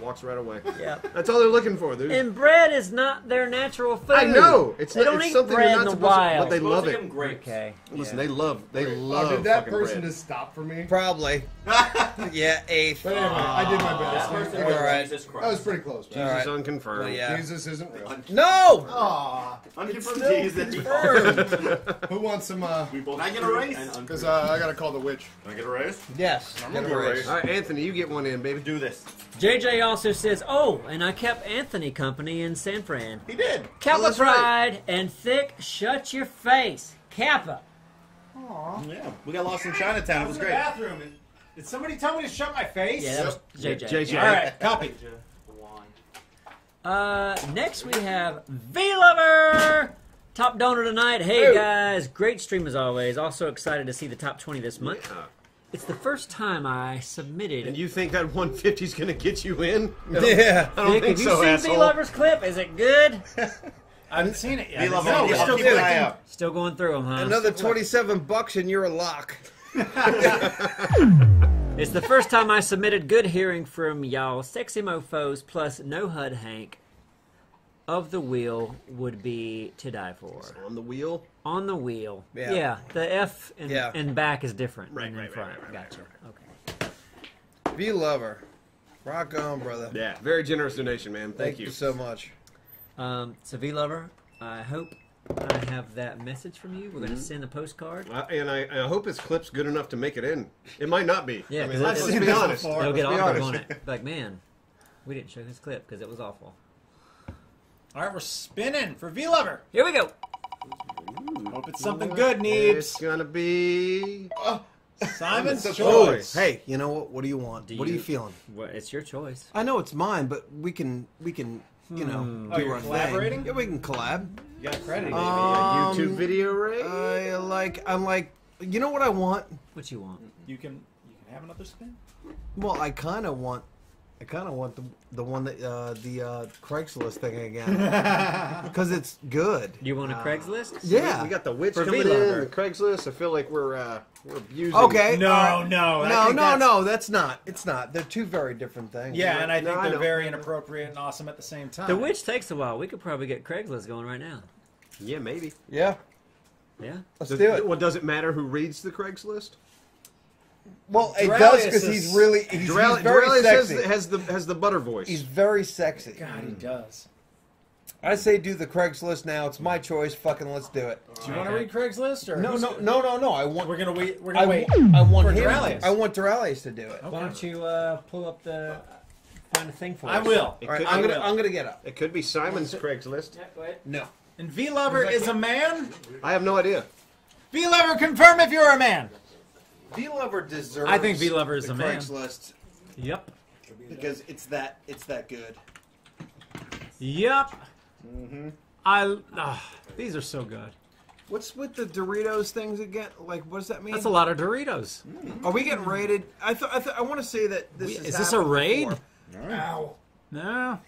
walks right away. Yeah. That's all they're looking for. They're, And bread is not their natural food. I know it's They not, don't it's eat something bread they're in not the supposed to, wild. but they love it. grapes. Okay. Listen, they love they love. Oh, did that person bread. just stop for me? Probably. yeah, eighth. But anyway, I did my best. That person That was All right. Jesus Christ. was pretty close. man. All right. Jesus unconfirmed. Well, yeah. Jesus isn't real. No. Aw. Unconfirmed Still Jesus. confirmed. Who wants some? uh We both. Can I get a raise? Because uh, I gotta call the witch. Can I get a raise? yes. I'm gonna do a raise. All right, Anthony, you get one in, baby. Do this. JJ also says, "Oh, and I kept Anthony company in San Fran. He did. Kappa Oh, that's right. And Thick, shut your face, Kappa. Yeah. We got lost in Chinatown. It was great. bathroom. Did somebody tell me to shut my face? Yeah, that was JJ. JJ. All right, copy. Uh, next we have V Lover, top donor tonight. Hey guys, great stream as always. Also excited to see the top twenty this month. Yeah. It's the first time I submitted. And you think that 150 is going to get you in? Yeah. I don't Vic, think have so, you seen asshole. V Lover's clip? Is it good? I haven't seen it yet. We love No, it. we're still keep an good. eye out. Still going through them, huh? Another twenty-seven bucks and you're a lock. It's the first time I submitted good hearing from y'all sexy mofos plus no HUD Hank. Of the wheel would be to die for. On the wheel? On the wheel. Yeah. the F and, Yeah. and back is different Right, than in right, right, front. right, right, gotcha. right, Okay. Be lover. Rock on, brother. Yeah, very generous donation, man. Thank, Thank you. you so much. Um, so V Lover, I hope I have that message from you. We're Mm-hmm. going to send a postcard. Uh, and I, I hope his clip's good enough to make it in. It might not be. Yeah, I 'cause mean, let's, I've let's seen be this honest. They'll Let's get be off on it. Like, man, we didn't show his clip because it was awful. All right, we're spinning for V Lover. Here we go. Hope it's something good, Neebs. It's gonna be Simon's That's choice. Hey, you know what? What do you want? Do what are you you- feeling? Well, it's your choice. I know it's mine, but we can we can you know Oh, do you're our collaborating? thing. Yeah, we can collab. You got credit. Um, YouTube video, right? I like. I'm like. You know what I want? What you want? you can you can have another spin. Well, I kind of want. I kind of want the the one that uh, the uh, Craigslist thing again because it's good. You want a Craigslist? Yeah. we got the witch For coming V-Lover. in, the Craigslist. I feel like we're uh, we're abusing. Okay. No, all right. no, no, no, that's- no. That's not. It's not. They're two very different things. Yeah, and I think I they're know. very inappropriate and awesome at the same time. The witch takes a while. We could probably get Craigslist going right now. Yeah, maybe. Yeah. Yeah. Let's Does, do it. Well, does it matter who reads the Craigslist? Well, it Doraleous does because is- he's really he's, Durell- he's very Doraleous has, sexy. has the has the butter voice. he's very sexy. God, he does. I say do the Craigslist now. It's my choice. Fucking let's do it. Do you want to read Craigslist or No, who's- no, no, no, no. I want. We're gonna wait. We're gonna wait. I want for him. Doraleous. I want Doraleous to do it. Why don't you uh, pull up the find a thing for I us? will. It All right, could- I'm gonna will. I'm gonna get up. It could be Simon's Craigslist. Yeah, go ahead. No. And V Lover is a man. I have no idea. V Lover, confirm if you're a man. V Lover deserves. I think V-Lover is the a man. Craigslist Yep. because it's that it's that good. Yep. Mhm. I. ah, these are so good. What's with the Doritos things again? Like, what does that mean? That's a lot of Doritos. Are we getting raided? I thought. I, th- I want to say that this We- has is this a raid? before. Ow. No.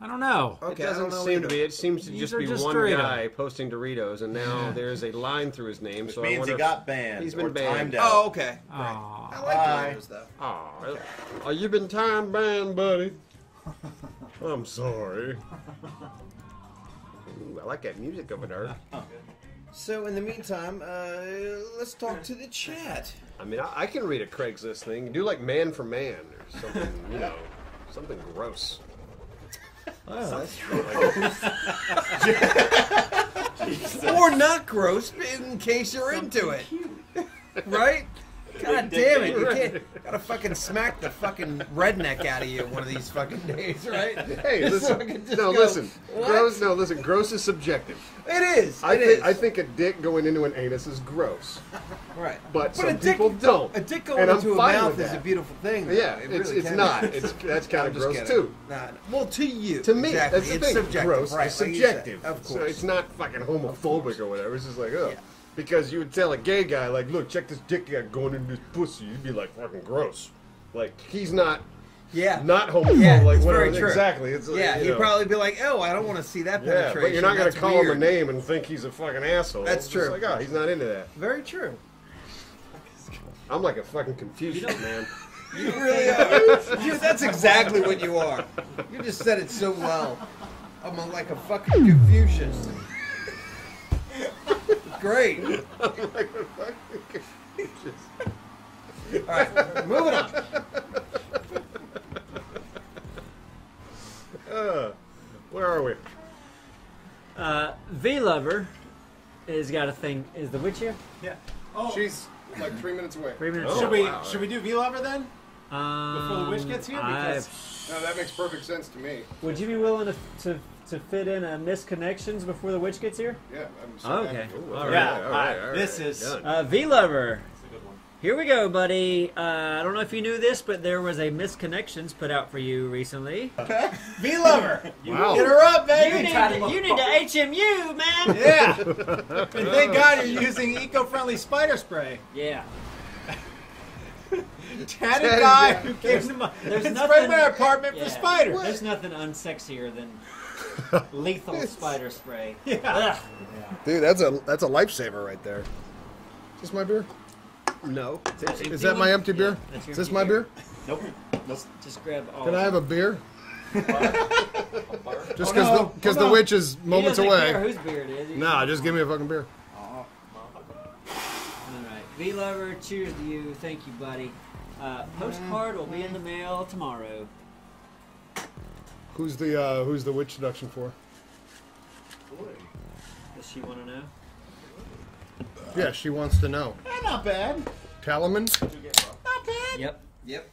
I don't know. Okay, it doesn't know seem either. to be. It seems to These just be just one Dorito. guy posting Doritos, and now there's a line through his name. Which so I means wonder he got banned. He's been or banned. timed out. Oh, okay. Great. Aw. I like Bye. Doritos though. Aw, oh, you've been time banned, buddy. I'm sorry. Ooh, I like that music over there. So in the meantime, uh, let's talk to the chat. I mean, I, I can read a Craigslist thing. Do like man for man or something, you know, something gross. Oh, or not gross, in case you're into it. Right? God damn it! You can't gotta fucking smack the fucking redneck out of you one of these fucking days, right? Hey, listen. No, go, listen. "What?" Gross. No, listen. Gross is subjective. It is. I it think is. I think a dick going into an anus is gross, right. but, But some a dick, people don't. A dick going and I'm into a fine mouth is a beautiful thing. though. Yeah, It it's really it's not. be. It's that's kind of gross kidding. too. Nah, well, to you. To me, exactly. that's the it's thing. subjective. Gross right, is like said. subjective. Of course. So it's not fucking homophobic or whatever. It's just like, oh. Yeah. Because you would tell a gay guy, like, look, check this dick you got going in this pussy. You'd be like, fucking gross. Like, he's not yeah. not homophobic. Yeah, like, it's whatever. very true. Exactly. It's yeah, you he'd know. probably be like, "Oh, I don't want to see that Yeah, penetration." but you're not going That's to call him a name and think he's a fucking asshole. That's It's just true. like, oh, he's not into that. Very true. I'm like a fucking Confucius, man. You really are. Dude, that's exactly what you are. You just said it so well. I'm a, like a fucking Confucius. Great. I'm like a. All right, moving on. Uh, where are we? Uh, V Lover has got a thing. Is the witch here? Yeah. Oh, She's like three minutes away. Three minutes. Oh, should we wow. should we do V Lover then? Um, Before the witch gets here? I- Because- No, that makes perfect sense to me. would you be willing to, to to fit in a misconnections before the witch gets here? Yeah, I'm so Okay. happy. Ooh, All all right. Yeah, all right, alright, all right. this is- Done. Uh, V Lover. Here we go, buddy. Uh, I don't know if you knew this, but there was a misconnections put out for you recently. V Lover. Wow. Get her up, baby. You need, to, you need to HMU, man. Yeah. and thank God you're using eco-friendly spider spray. Yeah. Tatted guy who came to my, There's and nothing- sprayed my apartment Yeah. for spiders. There's nothing unsexier than lethal spider spray. Yeah. Ugh. Dude, that's a that's a lifesaver right there. Is this my beer? No. Is that my empty beer? That's your Is this empty my beer? Nope. Just, just grab all. Can I have a beer? Just Oh, because no. the, because Oh, the no. witch is moments doesn't away. care whose beer it is. He Nah, just give me a fucking beer. All right. V Lover, cheers to you. Thank you, buddy. Uh, postcard will be in the mail tomorrow. Who's the uh, who's the witch seduction for? Does she want to know? Yeah, she wants to know. Eh, not bad. Talaman? Not bad. Yep. Yep.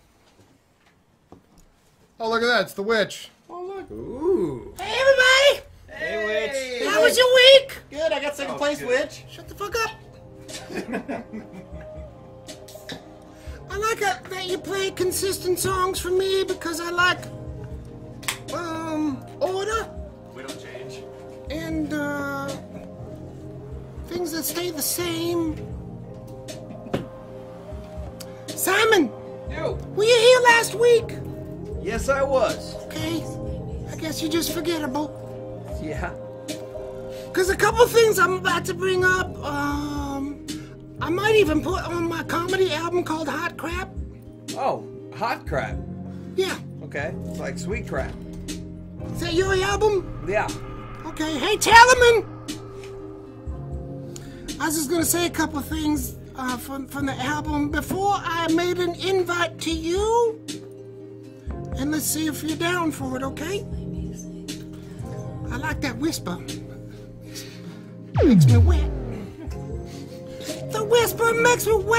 Oh, look at that! It's the witch. Oh look. Ooh. Hey everybody. Hey, witch. How was your week? Good. I got second place, witch. Shut the fuck up. I like a, that you play consistent songs for me because I like um order We don't change. and uh, things that stay the same. Simon, You. were you here last week? Yes, I was. Okay, I guess you're just forgettable. Yeah. Cause a couple things I'm about to bring up. Um, I might even put on my comedy album called Hot Crap. Oh, hot crap. Yeah, Okay. It's like sweet crap. Is that your album? Yeah. Okay, hey Talman! I was just gonna say a couple things uh, from, from the album before I made an invite to you. And let's see if you're down for it, okay? I like that whisper. Makes me wet. The whisper makes me wet!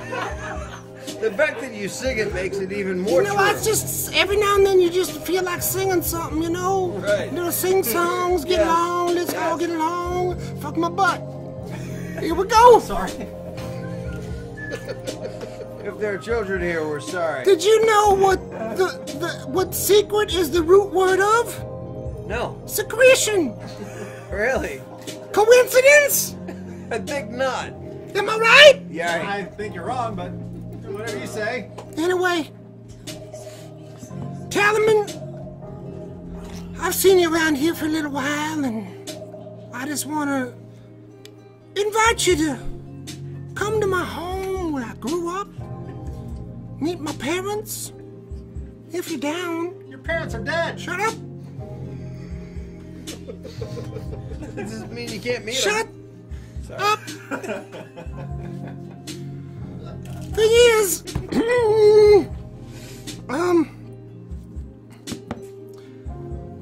The fact that you sing it makes it even more You know, true. I just every now and then you just feel like singing something, you know. Right. You know, sing songs, get Yes. along, let's all get along. Fuck my butt. Here we go. Sorry. If there are children here, we're sorry. Did you know what the, the what secret is the root word of? No, Secretion. really. Coincidence? I think not. Am I right? Yeah. I think you're wrong, but whatever you say. Anyway, Talaman, I've seen you around here for a little while, and I just want to invite you to come to my home where I grew up, meet my parents. If you're down, Your parents are dead. shut up. Does this mean you can't meet Shut him? up. Thing is, um,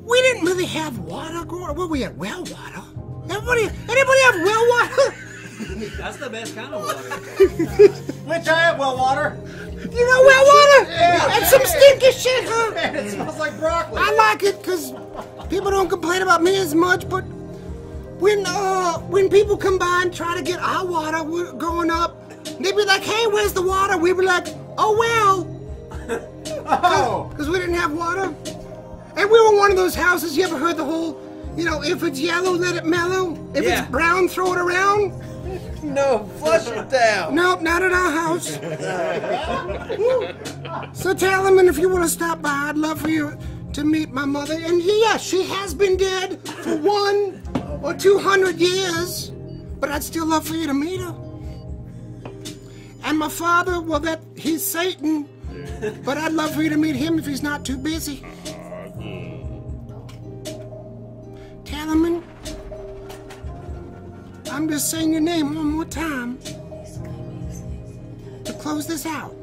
we didn't really have water growing up. Well, we had well water. Everybody, anybody have well water? That's the best kind of water. Which I have well water. You know well water? Yeah. And some stinky shit, huh? And it smells like broccoli. I like it because people don't complain about me as much, but when uh when people come by and try to get our water we're going up, they'd be like, "Hey, where's the water?" We'd be like, "Oh well," Oh. because we didn't have water, and we were one of those houses. You ever heard the whole, you know, if it's yellow, let it mellow. If Yeah. it's brown, throw it around. No, flush it down. Nope, not at our house. so tell them, and if you want to stop by, I'd love for you to meet my mother. And yeah, she has been dead for one or two hundred years, but I'd still love for you to meet her. And my father, well, that he's Satan, but I'd love for you to meet him if he's not too busy. Uh, Talaman, I'm just saying your name one more time to close this out.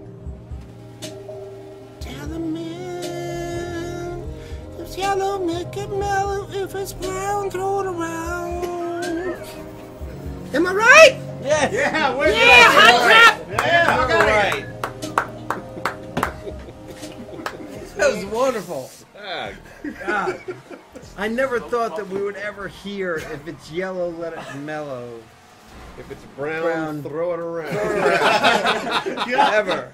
Talaman, if it's yellow, make it mellow. If it's brown, throw it around. Am I right? Yeah, we're Yeah, hot crap! Yeah, All right. That was wonderful. Ah. God. I never thought that we would ever hear if it's yellow, let it mellow. If it's brown, Brown. throw it around. Ever.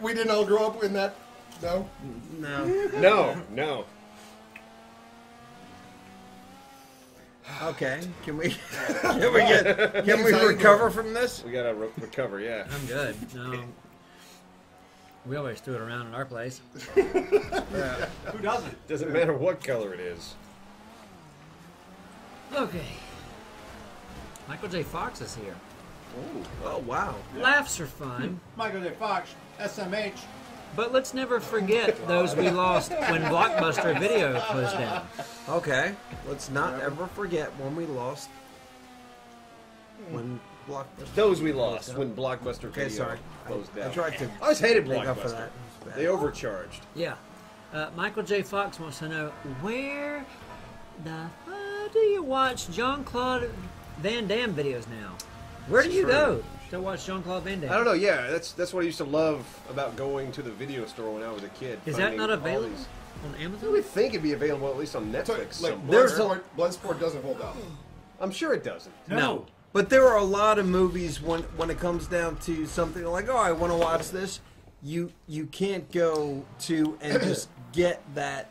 We didn't all grow up in that. No. No. no, no. Okay. Can we? Can we get? Can we recover from this? We gotta re- recover, yeah. I'm good. No. We always threw it around in our place. Who doesn't? Doesn't matter what color it is. Okay. Michael J. Fox is here. Oh, oh wow. Laughs are fun, Michael J. Fox, SMH. But let's never forget those we lost when Blockbuster Video closed down. Okay. Let's not ever forget when we lost. When Blockbuster. Those we lost when Blockbuster Okay, Video sorry. closed I down. tried to I always hated make up for Blockbuster. that. They overcharged. Yeah. Uh, Michael J. Fox wants to know where the fuck do you watch Jean Claude Van Damme videos now? Where do you go to watch Jean Claude Van Damme? I don't know. Yeah, that's that's what I used to love about going to the video store when I was a kid. Is that not available these- on I Amazon? would think it'd be available at least on Netflix. Like somewhere. There's a- Bloodsport, Bloodsport doesn't hold up. I'm sure it doesn't. No. But there are a lot of movies when when it comes down to something like, oh, I want to watch this. You you can't go to and just get that.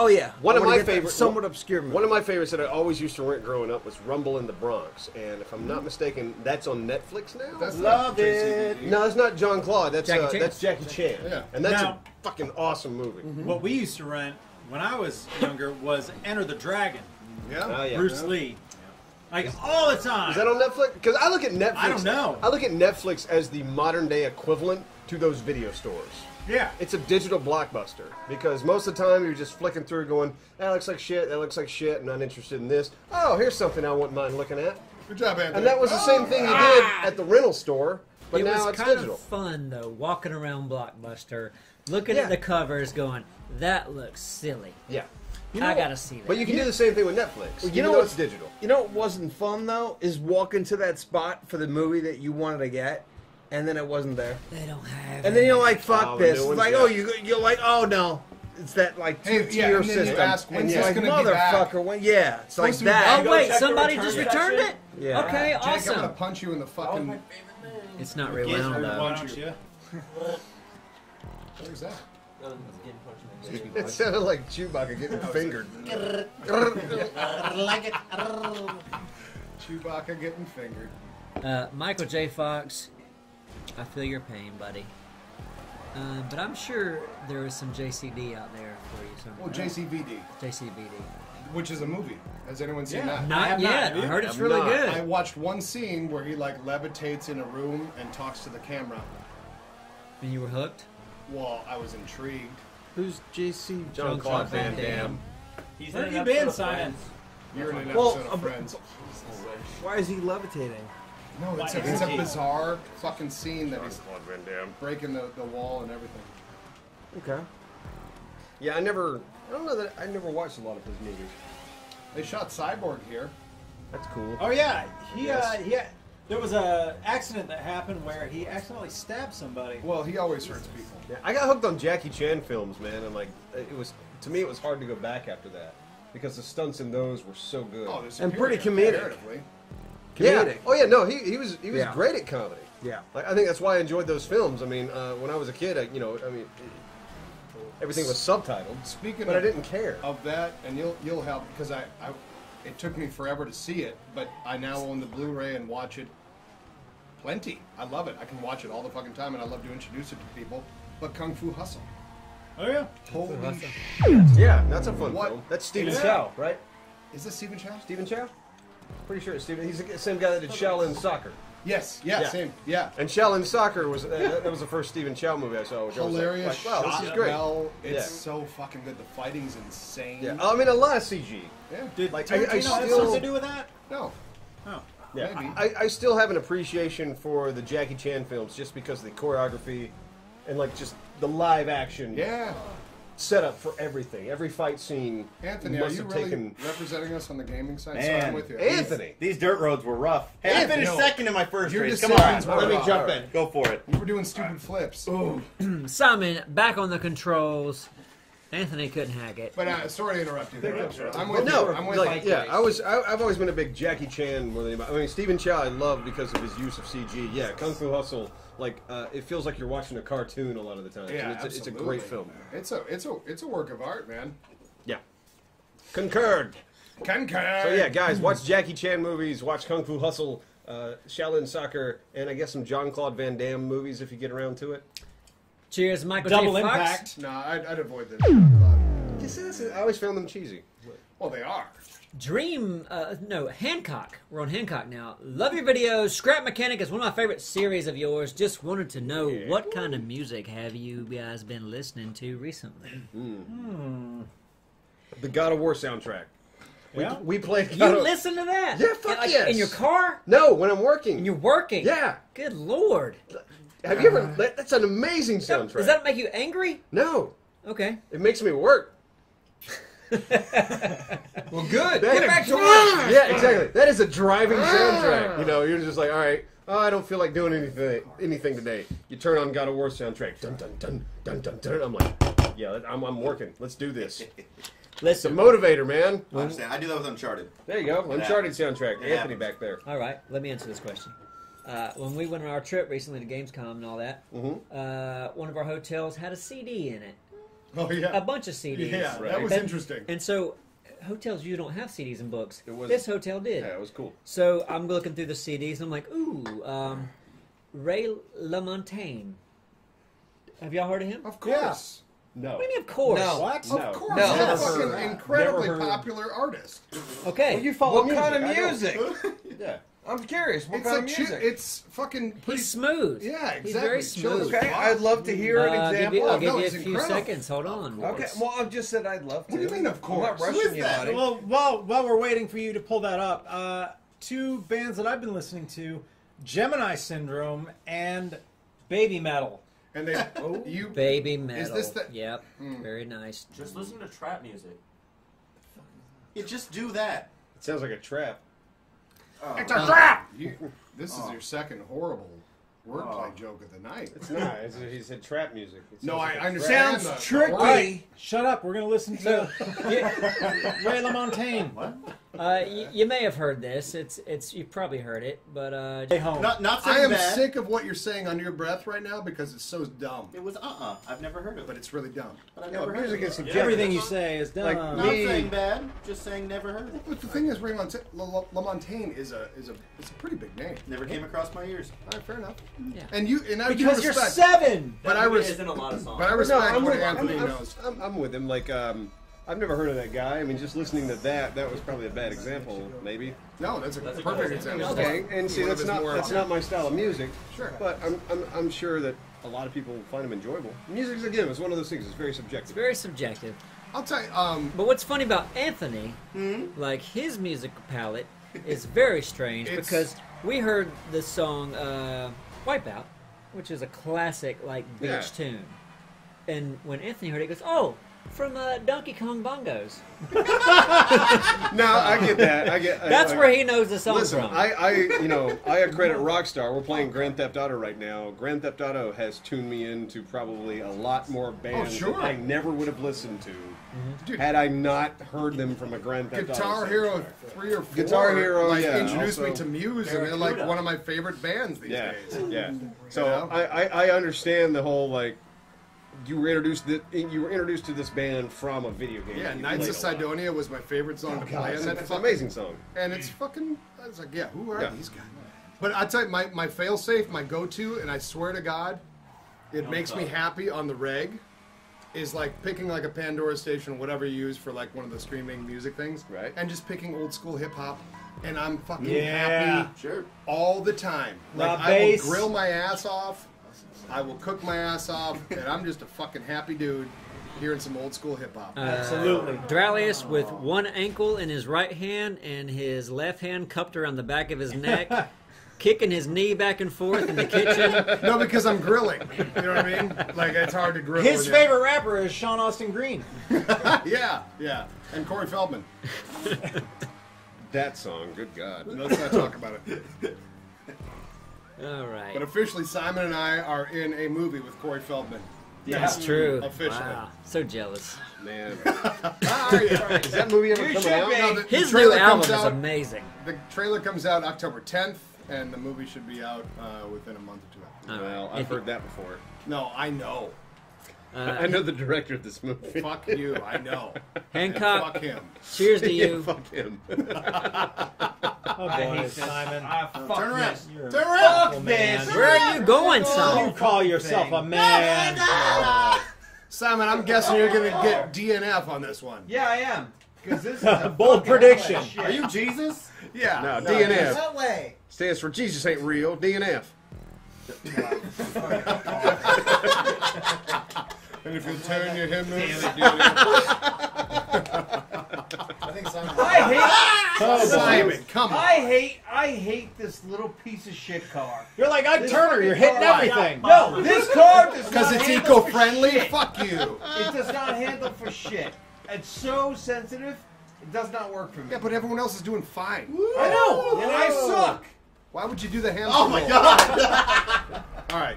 Oh yeah, One I of my get favorite, somewhat obscure. Movie. One of my favorites that I always used to rent growing up was Rumble in the Bronx, and if I'm not mistaken, that's on Netflix now. That's Love not it. no, it's not John Claude. That's Jackie uh, Chan. that's Jackie Chan. Yeah. and that's Now- a fucking awesome movie. What we used to rent when I was younger was Enter the Dragon, Yeah. Oh, yeah. Bruce Lee, like all the time. Is that on Netflix? Because I look at Netflix. I don't know. I look at Netflix as the modern day equivalent to those video stores. Yeah. It's a digital blockbuster because most of the time you're just flicking through, going, "That looks like shit. That looks like shit. and I'm not interested in this." Oh, here's something I wouldn't mind looking at. Good job, Anthony. And that was the same thing you did ah! at the rental store, but it now was it's kind digital. of fun though, walking around Blockbuster, looking Yeah. at the covers, going, "That looks silly. Yeah, I gotta see that." but you can do the same thing with Netflix. You even know though what's- it's digital. You know what wasn't fun though is walking to that spot for the movie that you wanted to get, and then it wasn't there. they don't have. And then you're like, "Fuck Oh, the this!" new It's ones, like, yeah. "Oh, you you're like, oh no." It's that like two Hey, yeah, tier and then you system. ask, when's and you're this like, gonna be back? motherfucker, when? Yeah, it's like Supposed to be that. oh wait, check the somebody return just section. returned it. Yeah. Okay, Jake, I'm gonna awesome. punch you in the fucking. It's not Yes, rewound though. don't you? Where's that? It sounded like Chewbacca getting fingered. like it. Chewbacca getting fingered. Uh, Michael J. Fox, I feel your pain, buddy. Uh, but I'm sure there is some JCD out there for you somewhere. Well, JCVD, JCVD. which is a movie. Has anyone seen Yeah. that? Not have yet. not, I heard it's I'm really not. good. I watched one scene where he like levitates in a room and talks to the camera. And you were hooked. Well, I was intrigued. Who's JC? Jean Claude Van Damme. He's Where in have an you been, episode of Simon? Friends. You're in an Well, episode of um, Friends. Why is he levitating? No, it's a, it's a bizarre fucking scene that he's Claude Van Damme. breaking the, the wall and everything. Okay. Yeah, I never. I don't know that I never watched a lot of his movies. They shot Cyborg here. That's cool. Oh yeah, he Yes. uh, he. There was a accident that happened where he accidentally stabbed somebody. Well, he always hurts people. Yeah, I got hooked on Jackie Chan films, man, and like it was to me, it was hard to go back after that because the stunts in those were so good. Oh, And pretty superior, comedic. yeah. Oh yeah, no, he, he was he was Yeah. great at comedy. Yeah. Like I think that's why I enjoyed those films. I mean, uh, when I was a kid, I, you know, I mean, everything was subtitled, Speaking but I of- didn't care. Of that, and you'll you'll help because I, I it took me forever to see it, but I now own the Blu-ray and watch it plenty. I love it. I can watch it all the fucking time, and I love to introduce it to people. But Kung Fu Hustle, Oh yeah. holy Hustle. Yeah, that's a fun What? film. That's Stephen Yeah. Chow, right? Is this Stephen Chow? Stephen Chow. Pretty sure it's Stephen. He's the same guy that did Shaolin Soccer. Yes, yeah, Yeah. same, yeah. And Shaolin Soccer was uh, that, that was the first Stephen Chow movie I saw. Which Hilarious. I was like, wow, this is shot great. Well, it's Yeah. so fucking good. The fighting's insane. Yeah, I mean a lot of CG. Yeah. Did Like, I- I Tarantino have still- something to do with that? No. Oh. Yeah, Maybe. I, I still have an appreciation for the Jackie Chan films just because of the choreography and like just the live action Yeah. Setup for everything. Every fight scene Anthony, are must you have really taken. representing us on the gaming side? So Man. I'm with you. Anthony, These dirt roads were rough. Hey, I finished no. second in my first Your race. Come on, decisions were let me rough. jump in. Go for it. You were doing stupid flips. Simon, back on the controls. Anthony couldn't hack it. But uh, sorry to interrupt you. There. I'm But with no, you. I'm with like you. yeah, I was. I, I've always been a big Jackie Chan more than anybody. I mean, Stephen Chow I love because of his use of CG. Yeah, Kung Fu Hustle. Like uh, it feels like you're watching a cartoon a lot of the time. Yeah, and it's, a, it's a great film. It's a it's a it's a work of art, man. Yeah, concurred. Concur. So yeah, guys, watch Jackie Chan movies, watch Kung Fu Hustle, uh, Shaolin Soccer, and I guess some Jean Claude Van Damme movies if you get around to it. Cheers, Michael Double J. Fox. impact. No, I'd, I'd avoid this. Just, that's- I always found them cheesy. Well, they are. Dream, uh, no, Hancock. We're on Hancock now. Love your videos. Scrap Mechanic is one of my favorite series of yours. Just wanted to know what kind of music have you guys been listening to recently? The God of War soundtrack. We, Yeah? we played. You of- listen to that? Yeah, fuck In, like, yes. In your car? No, when I'm working. And you're working? Yeah. Good lord. Have you ever? That, that's an amazing soundtrack. Does that make you angry? No, Okay. it makes me work. Well, good. Get back to work. Yeah, exactly. That is a driving soundtrack. You know, you're just like, all right, oh, I don't feel like doing anything anything today. You turn on God of War soundtrack. Dun dun dun dun dun dun. I'm like, yeah, I'm, I'm working. Let's do this. It's a Listen. motivator, man. I understand. I do that with Uncharted. There you go. Yeah. Uncharted soundtrack. It Anthony happens. back there. All right, let me answer this question. Uh, when we went on our trip recently to Gamescom and all that, Mhm. uh, one of our hotels had a CD in it, Oh yeah. a bunch of CDs. Yeah, that was And- interesting. And so, hotels you don't have CDs and books. It was- this hotel did. Yeah, it was cool. So I'm looking through the CDs and I'm like, ooh, um, Ray LaMontagne. Have y'all heard of him? Of course. No. What do you mean, of course? No. What? No. Of course. No. He's a fucking incredibly popular artist. Okay. You follow What kind of music? Yeah. I'm curious. What It's kind a of chi- music? it's fucking pretty He's smooth. Yeah, exactly. He's very smooth. okay, I'd love to hear an Uh, I'll give example. you, I'll of- give no, you a it's few incredible. seconds. Hold on. Okay, well, I've just said I'd love to. What do you mean, of I'm course? not Who rushing is you, that? buddy. Well, while while we're waiting for you to pull that up, uh, two bands that I've been listening to, Gemini Syndrome and Baby Metal. And they oh, you Baby metal. this the- Yep. Very nice. Just listen to trap music. You just do that. It sounds like a trap. Oh. It's a trap. You, this is oh. your second horrible wordplay oh. joke of the night. It's not. It's, he said trap music. It No, sounds I, like a I understand. Sounds the- the tricky. word. Hey, shut up. We're going to listen to Ray LaMontagne. What? Uh, y- you may have heard this. It's it's you've probably heard it, but uh, Stay home. Not not I am bad. sick of what you're saying under your breath right now because it's so dumb. It was uh uh I've never heard of it, But it's really dumb. But I've Yeah, never heard music of it. is subjective. Everything you say is dumb. Like Not me- saying bad. Just saying never heard of it. But the thing is, Ray Monta- La- La- LaMontagne is a is a it's a pretty big name. Never came across my ears. All right, fair enough. Yeah. And you and I do because you're seven. but That I was res- isn't a lot of songs. but I No, respect I'm what with, Anthony I'm, I'm, knows. I'm, I'm with him. Like, um, I've never heard of that guy. I mean, just listening to that, that was probably a bad example, maybe. No, that's a That's perfect good example. Okay, and see, that's not that's not my style of music. Sure. But I'm, I'm, I'm sure that a lot of people find them enjoyable. Music's again, it's one of those things. It's very it's subjective. very subjective. I'll tell you. Um, But what's funny about Anthony, Hmm. like his musical palette, is very strange because we heard the song uh, "Wipeout," which is a classic like beach Yeah. tune, and when Anthony heard it, he goes, "Oh, from uh, Donkey Kong Bongos." no, I get that. I get. That's I, where he knows the song Listen, from. I, I, you know, I accredit Rockstar. We're playing Grand Theft Auto right now. Grand Theft Auto has tuned me into probably a lot more bands sure. that I never would have listened to Dude. had I not heard them from a Grand Theft Guitar Auto. Hero three or four. Guitar Hero, like, yeah, introduced me to Muse, and they're like one of my favorite bands these Yeah, days. yeah. So You know? I, I, I understand the whole like you were introduced the, you were introduced to this band from a video game. Yeah, that Knights of played a lot. Cydonia was my favorite song oh, to play, It's, and that it's an amazing song. And it's fucking. I was like, yeah, who are Yeah. these guys? But I tell you, my my failsafe, my go-to, and I swear to God, it makes me happy on the reg. Is like picking like a Pandora station, whatever you use for like one of the streaming music things, Right. And just picking old school hip hop, and I'm fucking Yeah. happy Sure. all the time. Like I will grill my ass off, I will cook my ass off, and I'm just a fucking happy dude hearing some old school hip hop. Uh, Absolutely. Doraleous with one ankle in his right hand and his left hand cupped around the back of his neck, kicking his knee back and forth in the kitchen. no, because I'm grilling. You know what I mean? Like it's hard to grill. His when you- favorite rapper is Sean Austin Green. yeah, yeah, and Corey Feldman. That song, good God. Let's not talk about it. All right. But officially, Simon and I are in a movie with Corey Feldman. That's true. Officially. Wow. So jealous. Man, How are is that movie ever coming out? No, the, the His new album is out. amazing. The trailer comes out October 10th, and the movie should be out uh, within a month or two. After. Well. I've heard that before. No, I know. Uh, I know the director of this movie. Fuck you. I know. And Hancock, fuck him. cheers to yeah, you. fuck him. Oh boy, Simon. Turn around. You're Turn around. Fuck this. Where are you going, Simon? You son? call yourself a man. Simon, I'm guessing you're gonna get DNF on this one. Yeah, I am. Because this is a Bold fucking prediction. hell of shit. Are you Jesus? Yeah. No, No, DNF No way. stands for Jesus ain't real. DNF. And if you turn your hymnals, I think Simon. I hate. Simon, come on. I hate. I hate this little piece of shit car. You're like Ike This Turner. You're hitting car- everything. No, this car does Because not it's handle for eco-friendly. Fuck you. It does not handle for shit. It's so sensitive. It does not work for me. Yeah, but everyone else is doing fine. I know, and I suck. Why would you do the hamster Oh my roll? God! All right.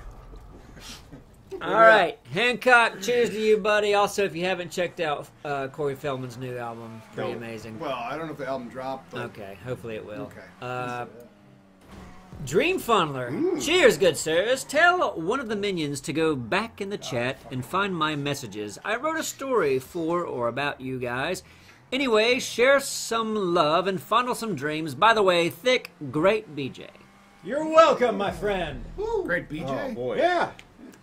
All right, Hancock. Cheers to you, buddy. Also, if you haven't checked out uh, Corey Feldman's new album, pretty No. amazing. Well, I don't know if the album dropped. But Okay, hopefully it will. Okay. Uh, Dream Funneler. Cheers, good sirs. Tell one of the minions to go back in the chat and find my messages. I wrote a story for or about you guys. Anyway, share some love and fondle some dreams. By the way, thick, great BJ. You're welcome, my friend. Great BJ. Oh boy. Yeah.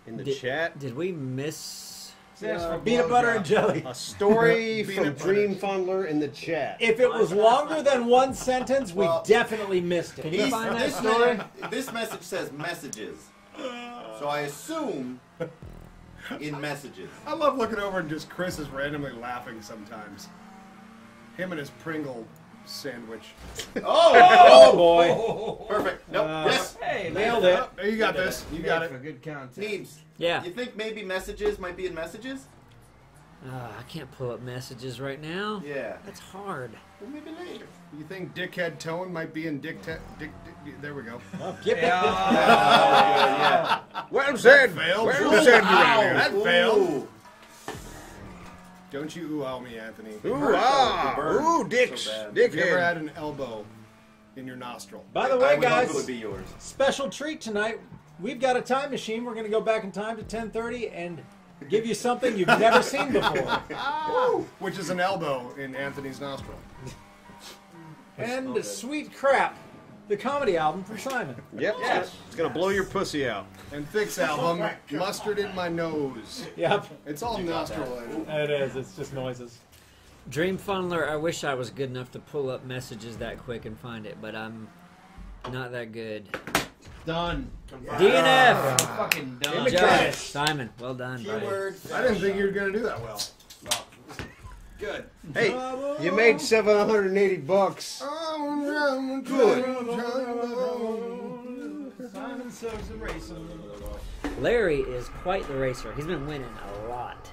In the Did- chat, Did we miss? Yes, for peanut butter and jelly. a story from butter. Dream Funneler in the chat. If it was longer than one sentence, we Well, definitely missed it. Can you These- find that this, story? me- this message says messages. So I assume in messages. I love looking over and just Chris is randomly laughing sometimes. Him and his Pringle sandwich. Oh, Oh boy. perfect. Nope. Uh, yes. Hey, nailed it. Oh, you got this. You got For it. good content. Neebs. Yeah. You think maybe messages might be in messages? Uh, I can't pull up messages right now. Yeah. That's hard. Well, maybe later. You think Dickhead Tone might be in Dick? Te- Dick, Dick there we go. Well said. failed. Well said, you Ow, idiot. that failed. Don't you ooh ow me, Anthony. Ooh ah. The burn. Ooh, dicks. So bad. Have you ever Dickhead. had an elbow in your nostril? By the I way, would hope it would guys, be yours. special treat tonight. We've got a time machine. We're going to go back in time to 10:30 and give you something you've never seen before. Which is an elbow in Anthony's nostril. And sweet crap, the comedy album for Simon. Yep. Yes. It's gonna blow your pussy out. And Thick's album, Mustard in My Nose. Yep, It's all nostril. it is. It's just noises. Dream Funneler, I wish I was good enough to pull up messages that quick and find it, but I'm not that good. Done. DNF! Ah. Fucking done. Josh, Simon, well done, buddy. Keyword. I didn't think you were going to do that well. Good. Hey, you made 780 bucks. Simon serves the racing. Larry is quite the racer. He's been winning a lot.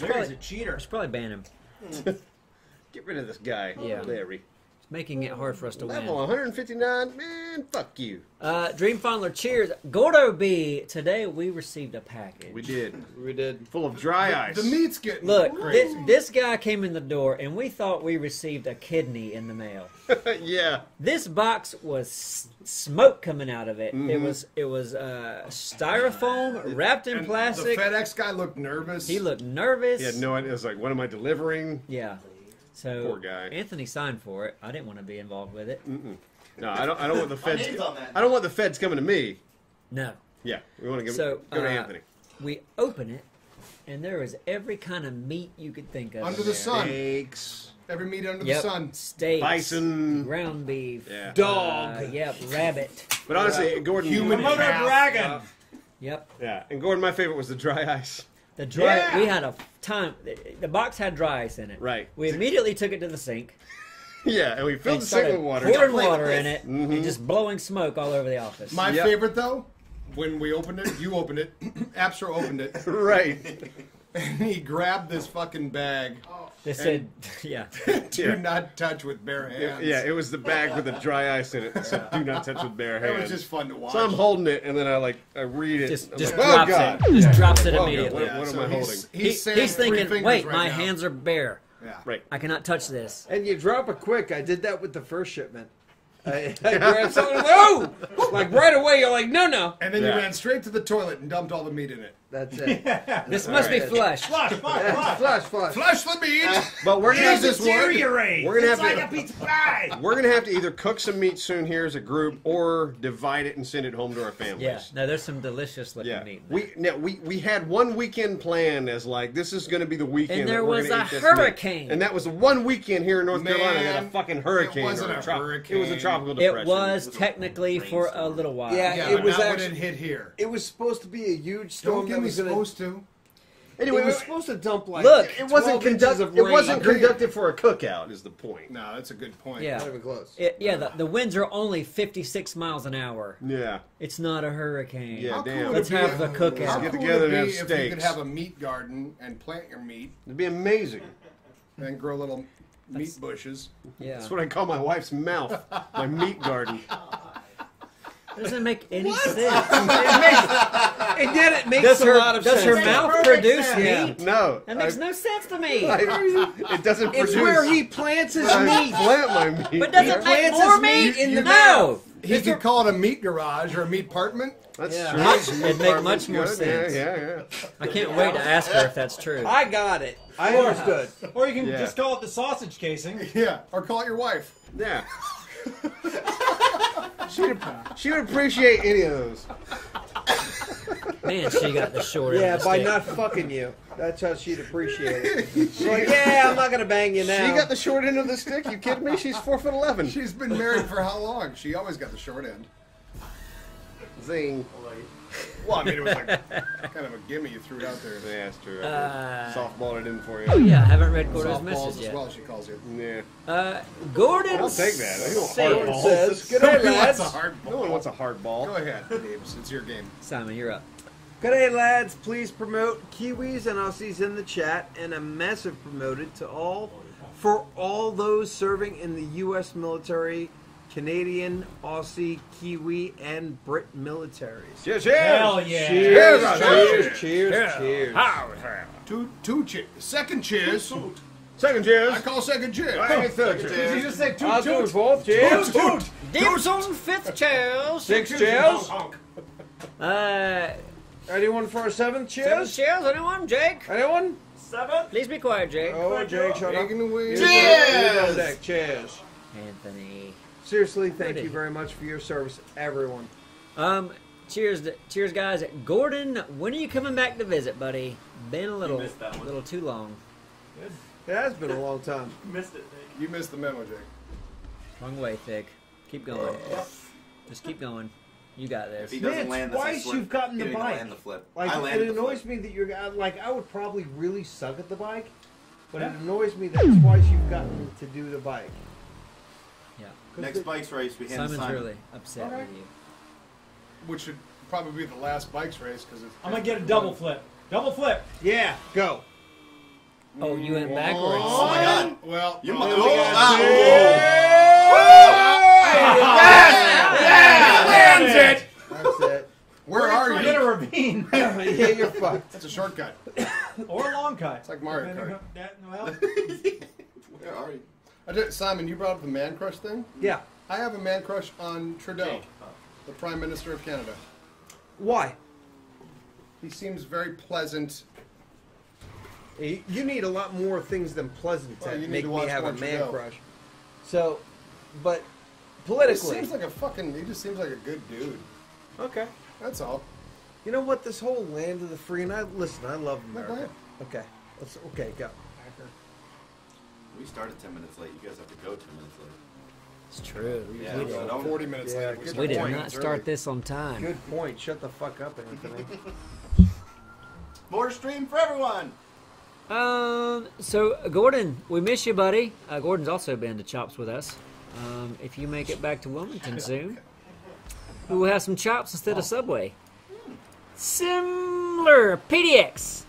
Larry's a cheater. I should probably ban him. Get rid of this guy. Yeah. Larry. It's making it hard for us to Level win. 159. Man, fuck you. Uh, Dream Funneler, cheers. Gordo B, today we received a package. We did. We did. Full of dry ice. The meat's getting Look, crazy. this, this guy came in the door and we thought we received a kidney in the mail. yeah. This box was s- smoke coming out of it. It Mhm. was it was uh, styrofoam wrapped in And plastic. The FedEx guy looked nervous. He looked nervous. He had no idea. It was like, what am I delivering? Yeah. So Poor guy. Anthony signed for it. I didn't want to be involved with it. Mm-mm. No, I don't. I don't want the feds. name's on that. I don't want the feds coming to me. No. Yeah, we want to give, So go to uh, Anthony. We open it, and there is every kind of meat you could think of. Under the there. sun. Steaks, Every meat under Yep. the sun. Steaks, bison. ground beef, Yeah. uh, yep, rabbit. But honestly, Gordon. Human Komodo calf. dragon. Yep. Yeah, and Gordon, my favorite was the dry ice. The dry. Yeah. We had a time. The box had dry ice in it. Right. We immediately took it to the sink. Yeah, and we filled and the sink with water. pouring water in it, Mhm. and just blowing smoke all over the office. My Yep. favorite though, when we opened it, you opened it, Abster opened it, right. and he grabbed this fucking bag. They said, "Yeah, Do Yeah. not touch with bare hands. Yeah, it was the bag with the dry ice in it. It said, "Do not touch with bare That hands." was just fun to watch. so I'm holding it, and then I like I read it. just just like, oh drops god. it, just drops it Oh, God, immediately." what- what am so I he's- holding? He- He's, saying he's thinking, "Wait, right my now." hands are bare. Yeah. Right. I cannot touch this." And you drop it quick. I did that with the first shipment. I, I grabbed something. No, like right away. You're like, no, no. And then Yeah. you ran straight to the toilet and dumped all the meat in it. That's it. This must be flesh. Flush, flush, flush. flush, flush. Flush the meat. But we're gonna have this Deteriorate. We're gonna it's have like to- a pizza pie. We're gonna have to either cook some meat soon here as a group, or divide it and send it home to our families. Yeah, no, there's some delicious looking Yeah, meat. in there. we now we we had one weekend plan as like this is going to be the weekend. And that there we're was gonna a eat this meat. hurricane. and that was the one weekend here in North Carolina that Man, a fucking hurricane. it wasn't or a trop- hurricane. It was a tropical depression. It was technically for a little while. Yeah, Yeah, it but was not actually. when it hit here. It was supposed to be a huge storm. Don't get that me was gonna, supposed to. Anyway, it was supposed to dump like. Look, it wasn't 12 inches conduct, of It wasn't Agreed. conducted for a cookout. Is the point? No, that's a good point. Yeah. Not even close. It- yeah, the, the winds are only 56 miles an hour. Yeah. It's not a hurricane. Yeah. How damn. cool Let's would it be have the if- cookout. How Get cool together would it and be have if you could have a meat garden and plant your meat It'd be amazing. and grow little meat bushes. Yeah. That's what I call my wife's mouth. My meat garden. Doesn't make any sense. it makes, it did. It makes Does a her, lot of does sense. her mouth produce Yeah. meat? No. That makes I- no sense to me. I- it doesn't It's produce. where he plants his I meat. plant my meat. But does He it make more his meat? meat in the no. He could call it a meat garage or a meat apartment. That's Yeah. true. Much- it'd make much more good. sense. Yeah, yeah, yeah. I can't wait to ask her if that's true. I got it. I understood. Or you can Yeah. just call it the sausage casing. Yeah, or call it your wife. Yeah. She'd, she would appreciate any of those. Man, she got the short end Yeah, of the by stick. not fucking you. That's how she'd appreciate it. She's like, yeah, I'm not gonna bang you now. She got the short end of the stick. You kidding me? She's four foot eleven. She's been married for how long? She always got the short end. Zing. Well, I mean, it was like kind of a gimme you threw it out there. Yeah, that's true. Uh, Softballed it in for you. Oh yeah, I haven't read Gordon's Softballs message as yet. well, she calls it. Yeah. Uh, Gordon I'll take that. I don't says- hard ball. says, good day, lads. a hard ball. No one wants a hard ball. Go ahead, Davis. It's your game. Simon, you're up. Good day, lads. Please promote Kiwis and Aussies in the chat, and a massive promoted to all for all those serving in the U.S. military, Canadian, Aussie, Kiwi, and Brit militaries. Cheers, cheers. Hell yeah. Cheers! Cheers. Cheers! Cheers! Cheers! Two, two cheers. Second cheers. Second cheers. I call second cheers. Hey, third Did you cheers. just say two I'll do it toots? both. Cheers! Toot. Dibs on fifth cheers. Six cheers! Uh, Anyone for a seventh seven cheers? cheers. Anyone? Jake? Anyone? Seven. Please be quiet, Jake. Oh, Jake, shut up. Cheers! Cheers! Cheers! Anthony. Seriously, thank Goody. you very much for your service, everyone. Um, cheers, to, cheers, guys. Gordon, when are you coming back to visit, buddy? Been a little, missed that one. little too long. It has been a long time. Missed it, Nick. You missed the memo, Jake. Long way, Thick. Keep going. Just keep going. You got If he this. doesn't Man, land this, twice swear you've gotten the bike. land the flip. Like I landed it the annoys flip. me that you're uh, like I would probably really suck at the bike, but it annoys me that twice you've gotten to do the bike. Yeah. 'Cause Next the- bikes race, we hand Simon's Simon. really upset Okay. with you. Which should probably be the last bikes race because it's. I'm gonna get a double flip. Double flip. Yeah, go. Oh, you went backwards. Oh my god. Well, You oh, mu- we oh, got ah, two. Lands it! That's it. Where are Get a you? ravine yeah, you're fucked. That's a shortcut. or a long cut. It's like Mario Kart. that- well, Where are you? I did, Simon, you brought up the man crush thing. Yeah. I have a man crush on Trudeau, Jake. the Prime Minister of Canada. Why? He seems very pleasant. You you need a lot more things than pleasant to Well, you need make to me watch have a more man Trudeau. crush. So, but He politically, seems like a fucking. He just seems like a good dude. okay. That's all. You know what? This whole land of the free, and I listen. I love No, America. ahead. Okay, let's. Okay, go. We started 10 minutes late. You guys have to go 10 minutes late. It's true. Yeah, we, so did, don't- Forty minutes Yeah, later. good we did point. not start this on time. Good point. Shut the fuck up, Anthony. More stream for everyone! Um, so Gordon, we miss you, buddy. Uh, Gordon's also been to Chops with us. Um, if you make it back to Wilmington soon, we will have some chops instead of Subway. Similar PDX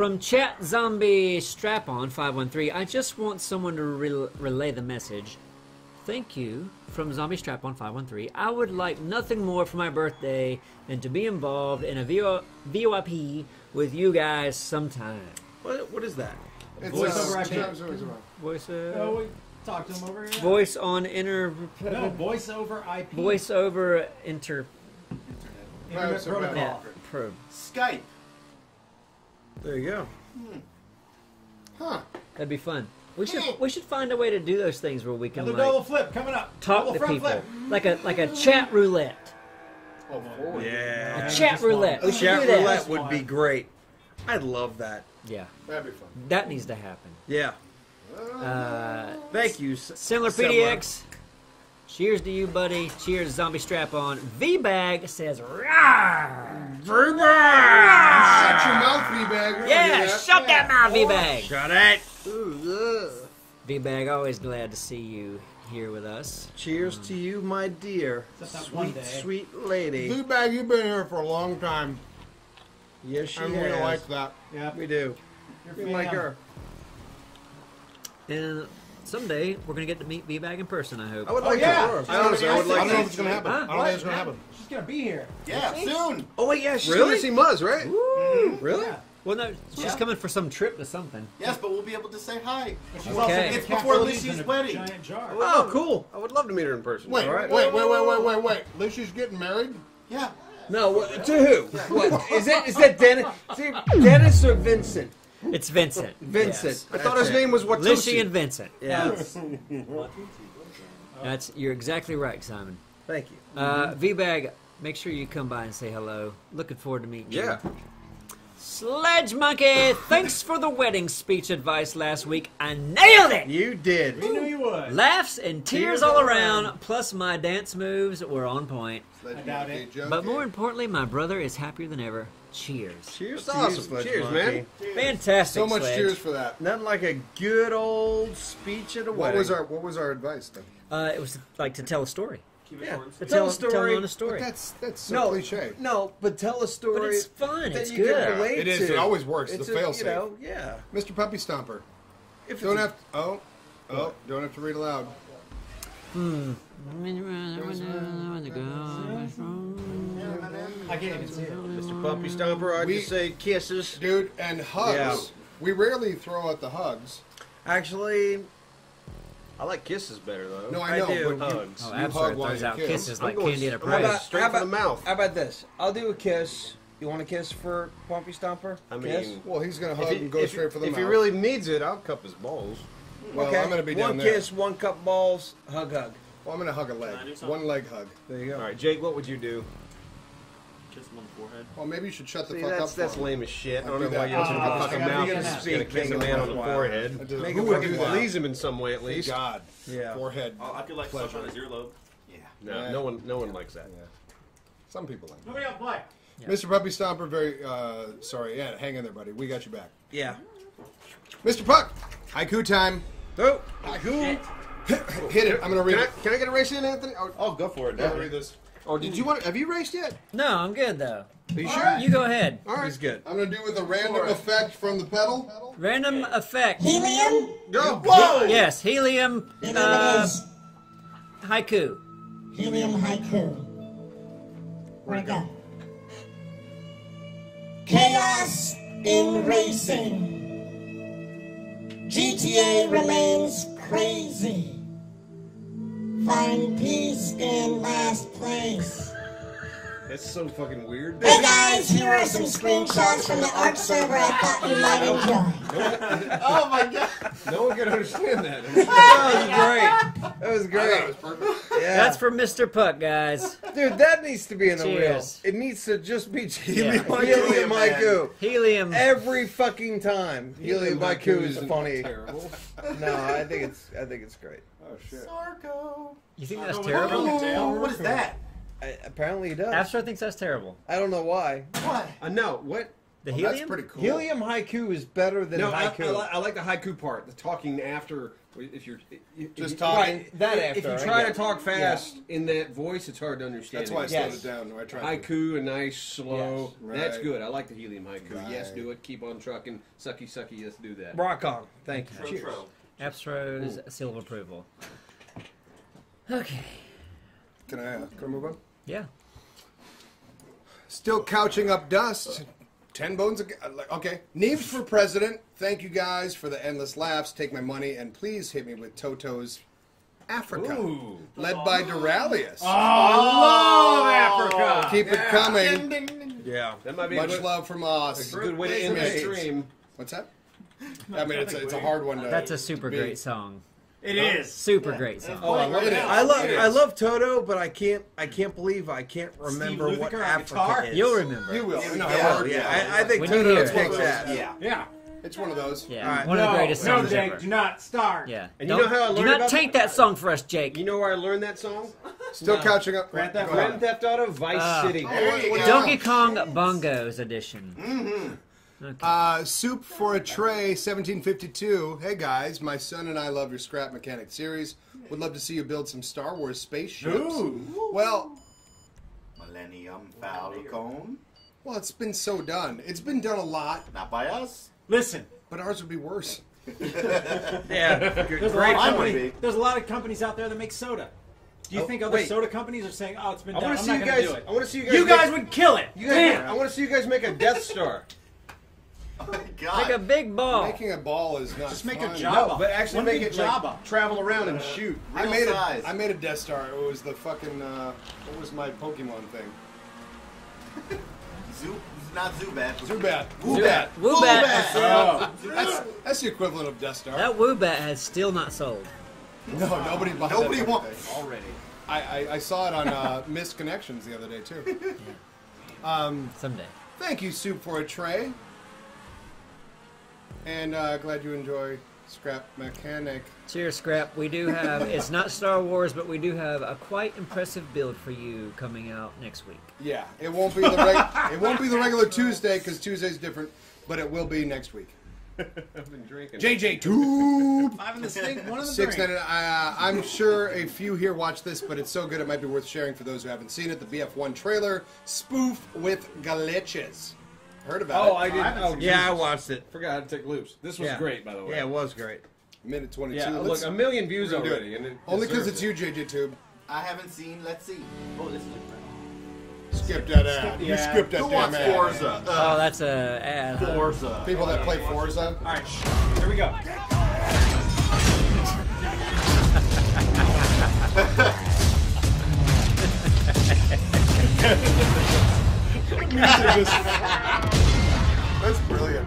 from Chat Zombie Strap On five one three. I just want someone to rel- relay the message. Thank you from Zombie Strap on 513. I would like nothing more for my birthday than to be involved in a VO- VOIP with you guys sometime. what? What is that? It's Voice uh, over IP. James, voice over. Voice, uh, oh, we talked to him over here. voice on inter. No, voice over IP. Voice over inter. Internet Voice over protocol. Yeah, pro. Skype. There you go. Huh. That'd be fun. We should we should find a way to do those things where we can Another double like flip coming up. talk double to people flip. like a like a chat roulette. Oh, forward. Yeah. A chat roulette. We should Chat roulette would be great. I'd love that. Yeah, That'd be fun. that needs to happen. Yeah. Uh, Thank you. S- Similar Similar. PDX. Cheers to you, buddy. Cheers, zombie strap on. V bag says, "Rah, V "Rawr." Shut your mouth, V-bag. Yeah, shut that mouth, V bag. Shut it. V bag, always glad to see you here with us. Cheers to you, my dear. Except that one Sweet, sweet lady. V-bag, you've been here for a long time. Yes, she and we has. like that. Yeah, We do. you're We like her. And someday we're gonna get to meet V-Bag in person. I hope. I would Oh, like yeah. to. I honestly, I would I don't know if it's gonna happen. Huh? I don't think it's gonna happen. She's gonna be here. Yeah, soon. Oh wait, yeah, she's Really? gonna see Muzz, right? Mm-hmm. Really? Well, no, she's Yeah. coming for some trip to something. Yes, but we'll be able to say hi. She's Okay. also It's before cat Lucy's wedding. Giant jar. Oh, oh, cool. I would love to meet her in person. Wait, All right. wait, wait, wait, wait, wait, wait. Lucy's getting married? Yeah. No, what, to who? What is that? Is that Dennis? See, Dennis or Vincent? It's Vincent. Vincent. Yes. I thought his it. name was what Lishy and Vincent. Yeah. That's you're exactly right, Simon. Thank you. Uh, V-Bag, make sure you come by and say hello. Looking forward to meeting you. Yeah. Sledge Monkey, thanks for the wedding speech advice last week. I nailed it. You did. We knew you would. Laughs and tears all around, plus my dance moves were on point. I doubt it. But more importantly, my brother is happier than ever. Cheers. Cheers That's to you, awesome. Sledge Cheers, Monkey. man. Fantastic. So much Sledge. cheers for that. Nothing like a good old speech at a What wedding. was our What was our advice then? Uh, it was like to tell a story. yeah. To Tell a tell story. on a story. But that's that's so no, cliche. no, but tell a story. But it's fun. that It's you good. can relate It is. to. It always works. It's the a, fail you safe. know, yeah. Mr. Puppy Stomper. If Don't it's a- have. Oh, oh, don't have to read aloud. I can't even see it. Mr. Puppy Stomper, I'd We- just say kisses. Dude, and hugs. Yeah. We rarely throw out the hugs. Actually, I like kisses better though. No, I I know, do. but you- Hugs. Oh, You absolutely. hug while Throws you out kiss. kisses I'm like going candy in a straight how praise. about, straight how for the about- mouth. How about this? I'll do a kiss. You want a kiss for Puppy Stomper? I Kiss? mean, Well, he's gonna hug he, and go if, straight for the if mouth. he really needs it, I'll cup his balls. well, okay. I'm gonna be one down there. kiss, one cup balls, hug, hug. Well, I'm gonna hug a leg. One leg hug. There you go. All right, Jake, what would you do? Kiss him on the forehead. Well, maybe you should shut the See, fuck that's up. that's for lame as shit. I I'll don't know why that. you open Oh, your fucking if you're mouth gonna and just speak, gonna kiss a make it man on the forehead. Make Who would do that? Please him in some way at least. God. Yeah. Forehead. Oh, I could like stuff Pleasure. on his earlobe. No, Yeah. no one, no one likes that. Some people like. Nobody else play. it. Mr. Puppy Stomper, very uh, sorry. Yeah, hang in there, buddy. We got you back. Yeah. Mr. Puck, haiku time. Oh, Haiku. Hit it. I'm gonna read Can I, it. can I get a race in, Anthony? Oh, Oh, go for it. I'm gonna read this. oh, did you want? To? Have you raced yet? No, I'm good though. Are you sure? You go ahead. All right. he's good. I'm gonna do with a random effect from the pedal. Random effect. Helium? Go. Whoa! Yes, helium. You know Uh, what it is? haiku. Helium haiku. Where'd it go? Chaos in racing. GTA remains crazy. Find peace in last place. That's so fucking weird. Hey guys, here are some screenshots from the ARK server I thought you might enjoy. Oh my god! No one can understand that. That was great. That was great. perfect. Yeah. That's for Mr. Puck, guys. Dude, that needs to be in the Cheers. reel. It needs to just be Yeah. helium Helium, man. haiku. Helium. Every fucking time. Helium haiku is isn't funny. Terrible. No, I think it's I think it's great. Oh shit. Sarko. You think that's terrible? Oh, what is that? I, apparently he does. Appsro thinks that's terrible. I don't know why. What? Uh, no, what? The Well, helium. that's pretty cool. Helium haiku is better than No, I, I, haiku. li- I like the haiku part. The talking after. If you're if Just you- talking. Right, that If after. If you I try to talk fast in that voice, it's hard to understand. That's why I it. slowed Yes. it down. I tried. to. Haiku, a nice, slow. Yes. That's good. I like the helium haiku. Yes, do it. Keep on trucking. Sucky, sucky. Let's do that. Rock on. Thank you. Tro, Cheers. tro. Appsro's seal of approval. Okay. Can I? Uh, can I move on? Yeah. Still couching up dust. Ten bones again. Uh, okay. Neebs for president. Thank you guys for the endless laughs. Take my money and please hit me with Toto's Africa. Led by Doraleous. Oh, I love oh. Africa. Keep it coming. Yeah. That might be Much good, love from us. It's a good way to end the stream. What's that? I mean, it's a, it's a hard one to. That's a super great song. It is. Super great song. Oh, I love It is. I love It I love Toto, but I can't I can't believe I can't remember what Lukather on Africa guitar? is. You'll remember. You will. No, I Yeah. Yeah, I, I think When you Toto hear it. kicks ass. Yeah. Yeah. It's one of those. Yeah. All right. One of the No, greatest no, songs Jake, ever. do not start. Yeah. And you Don't- know how I learned Do not about taint that song for us, Jake. You know where I learned that song? Still No. couching up. Grand Theft Go Auto. ahead. Grand Theft Auto Vice Ah. City. There you go. Donkey Kong Bongos edition. Mm-hmm. Uh, Soup for a Tray, 1752. Hey guys, my son and I love your Scrap Mechanic series. Would love to see you build some Star Wars spaceships. Ooh. Well, Millennium Falcon. well, it's been so done. It's been done a lot, Not by us. Listen, but ours would be worse. Yeah, There's a, great lot of point. company, there's a lot of companies out there that make soda. Do you Oh, think other wait. soda companies are saying, "Oh, it's been I done. I'm to see not you going to guys. do it"? I want to see you guys. You make- guys would kill it. You guys, Damn. I want to see you guys make a Death Star. Oh my god. Like a big ball. Making a ball is not Just make fun. a job. No, but actually One make it Jabba. like travel around and shoot. I made size. a, I made a Death Star. It was the fucking uh, what was my Pokemon thing? Zoo, not Zubat. Zubat. Woobat. Woobat. Woobat. Oh. That's that's the equivalent of Death Star. That Woobat has still not sold. no, nobody buys Nobody wants. thing already. I, I, I saw it on uh, Missed Connections the other day too. Um, Someday. thank you, Soup for a Tray. And uh, glad you enjoy Scrap Mechanic. Cheers, Scrap. We do have, it's not Star Wars, but we do have a quite impressive build for you coming out next week. Yeah, it won't be the reg- it won't be the regular Tuesday because Tuesday's different, but it will be next week. I've been drinking. JJ Tube. Five in the stink, one in the Six drink. ninety. Uh, I'm sure a few here watch this, but it's so good it might be worth sharing for those who haven't seen it. The BF1 trailer spoof with glitches. Heard about Oh, it? I did. haven't Oh, seen yeah, I watched it. Forgot how to take loops. This was Yeah. great, by the way. Yeah, it was great. Minute 22. Yeah, Let's- look, a million views we're already, and it Only because deserves it's you, JJ Tube. I haven't seen. Let's see. Oh, this is Skip that ad. You ad. skipped that Who damn wants ad. Forza? Oh, Uh, that's a ad. huh? Forza. People that play Forza. All right, shh. here we go. That's brilliant.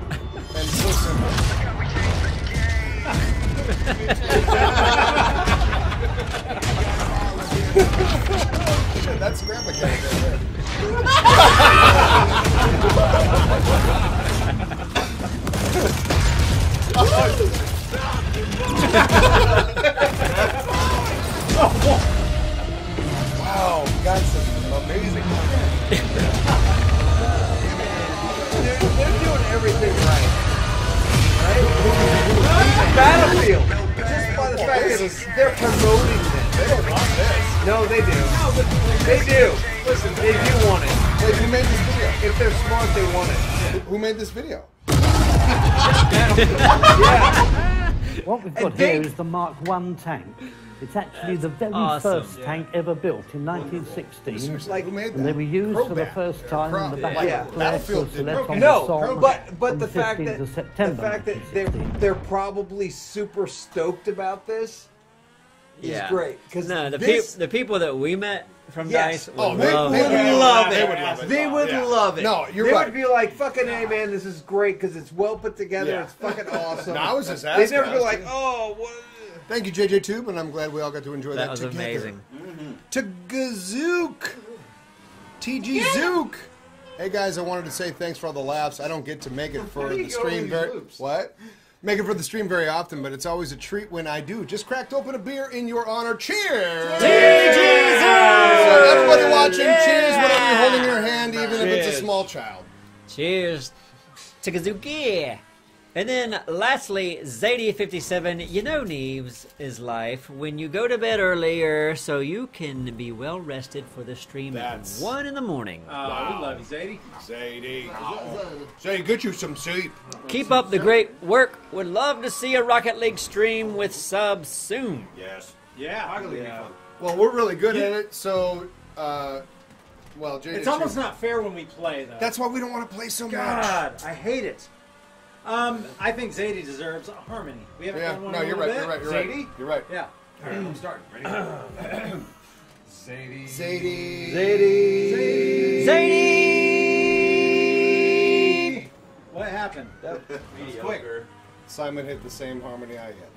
And so simple. Shit, that's scrap mechanic right there. Wow, some amazing. They're, doing everything right. Right? Battlefield. Just by the fact that they're promoting this. They don't want this. No, they do. They do. Listen, they do want it. Wait, who made this video? If they're smart, they want it. Who made this video? What we've got here is the Mark One tank. It's actually the very awesome. first tank ever built in 1916. Like, And they were used for the first time in the Battle yeah. of Clare Battlefield to did select on No, the but but the fact that the fact that they're they're probably super stoked about this is Yeah. great because No, the, this, peop the people that we met from Yes. Dice Oh, would they- love they it. would love They it. would love it. They would Yeah. love it. No, you're they right. would be like, "Fucking hey, man, this is great because it's well put together. Yeah. It's fucking awesome." No, I was just asking. They'd never be like, "Oh, what?" Thank you, JJ Tube, and I'm glad we all got to enjoy that, That was together. amazing. Mm-hmm. To Gazook, TG Zook. Hey guys, I wanted to say thanks for all the laughs. I don't get to make it for the stream very loops? what. Make it for the stream very often, but it's always a treat when I do. Just cracked open a beer in your honor. Cheers! So everybody watching, cheers! Whatever you're holding in your hand, even if it's a small child. Cheers to Kazuki. And then lastly, Zadie57, you know Neebs is life when you go to bed earlier so you can be well rested for the stream That's- at 1 in the morning. Uh, we love you, Zadie. Sadie. Say, get you some sleep. Keep up the great work. Would love to see a Rocket League stream with subs soon. Yes. Yeah. Yeah. Well, we're really good at it, so, uh, well, JJ It's almost not fair when we play, though. That's why we don't want to play so much. God, I hate it. Um, I think Zadie deserves a harmony. We haven't Yeah, done one no, in a you're little right, bit. you're right, you're right. Zadie? You're right. Yeah. All right, I'm starting. Ready? Zadie. Zadie. Zadie. Zadie! What happened? That was Quick. Simon hit the same harmony I hit.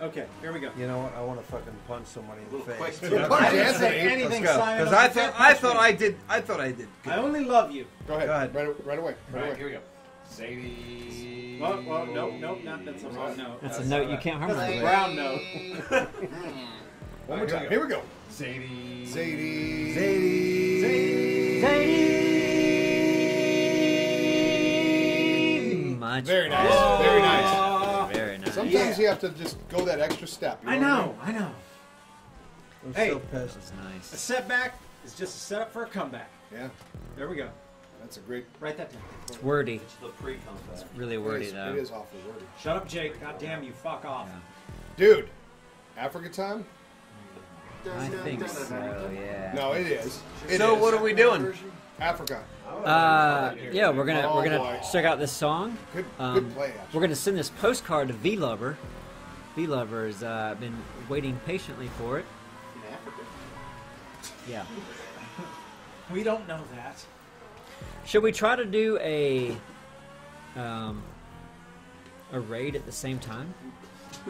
Okay, here we go. You know what? I want to fucking punch somebody in the quick, face. too. I didn't say anything. Simon. Because I thought I thought. I did I thought I did. I only love you. Go ahead. Go ahead. Right, right away. Right All right, away. here we go. Zadie. Well, well, nope, nope, not that's a wrong note. That's a That's, note you can't that's a brown note. Hmm. One more time. Here we go. Zadie. Zadie. Zadie! Much Very nice. Very nice. Very nice. Sometimes you have to just go that extra step. you I know what know, I know. I'm Hey. so pissed. That's A nice. setback is just a setup for a comeback. Yeah. There we go. That's a great. Write that down. It's wordy. It's the pre-contract. It's really wordy it is, though. It is awfully wordy. Shut up, Jake. God damn you. Fuck off. Dude, Africa time? I think so. Yeah. No, it is. It So is. what are we doing? Africa. Uh, yeah, we're gonna Oh, we're gonna boy. check out this song. Good, Um, good play, actually. We're gonna send this postcard to V Lover. V Lover has uh, been waiting patiently for it. In Africa. Yeah. We don't know that. Should we try to do a um, a raid at the same time?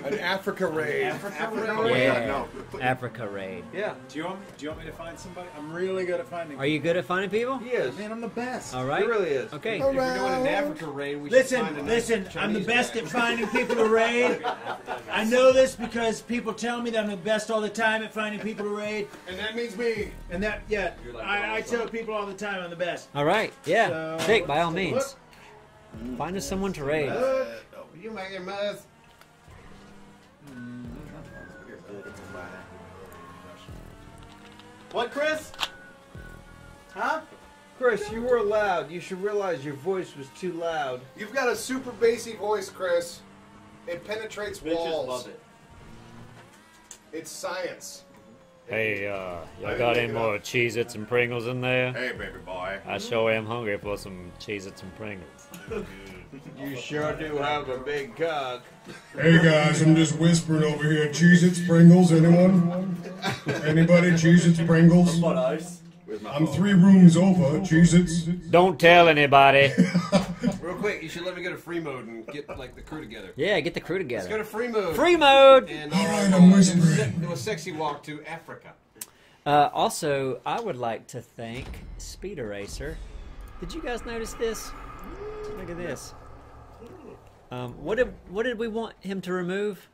An Africa raid. Africa Yeah. no. Africa raid. Yeah. Do you want me? Do you want me to find somebody? I'm really good at finding. People. Are you good at finding people? He is. Man, I'm the best. All right. He really is. Okay. If we're doing an Africa raid, we should find Listen, a listen. nice I'm the best guy. at finding people to raid. I know this because people tell me that I'm the best all the time at finding people to raid. And that means me. And that, yeah, I, I tell people all the time I'm the best. All right. Yeah. So, Jake, by all let's take a means, find us someone to raid. Uh, you make your mouth. What, Chris? Huh? Chris, you were loud. You should realize your voice was too loud. You've got a super bassy voice, Chris. It penetrates Bitches walls. love it. It's science. Hey, uh, I y'all got make any more up. Cheez Its and Pringles in there? Hey, baby boy. I sure am hungry for some Cheez Its and Pringles. You sure do have a big cock. Hey guys, I'm just whispering over here. Cheez Its Pringles, anyone? Anybody? Cheez Its Pringles? ice. I'm three rooms over. Cheez Its. Don't tell anybody. Real quick, you should let me go to free mode and get like the crew together. Yeah, get the crew together. Let's go to free mode. Free mode. And All uh, I'm whispering. se- do a sexy walk to Africa. Uh, also, I would like to thank Speed Eraser. Did you guys notice this? Look at this. Um, what did what did we want him to remove?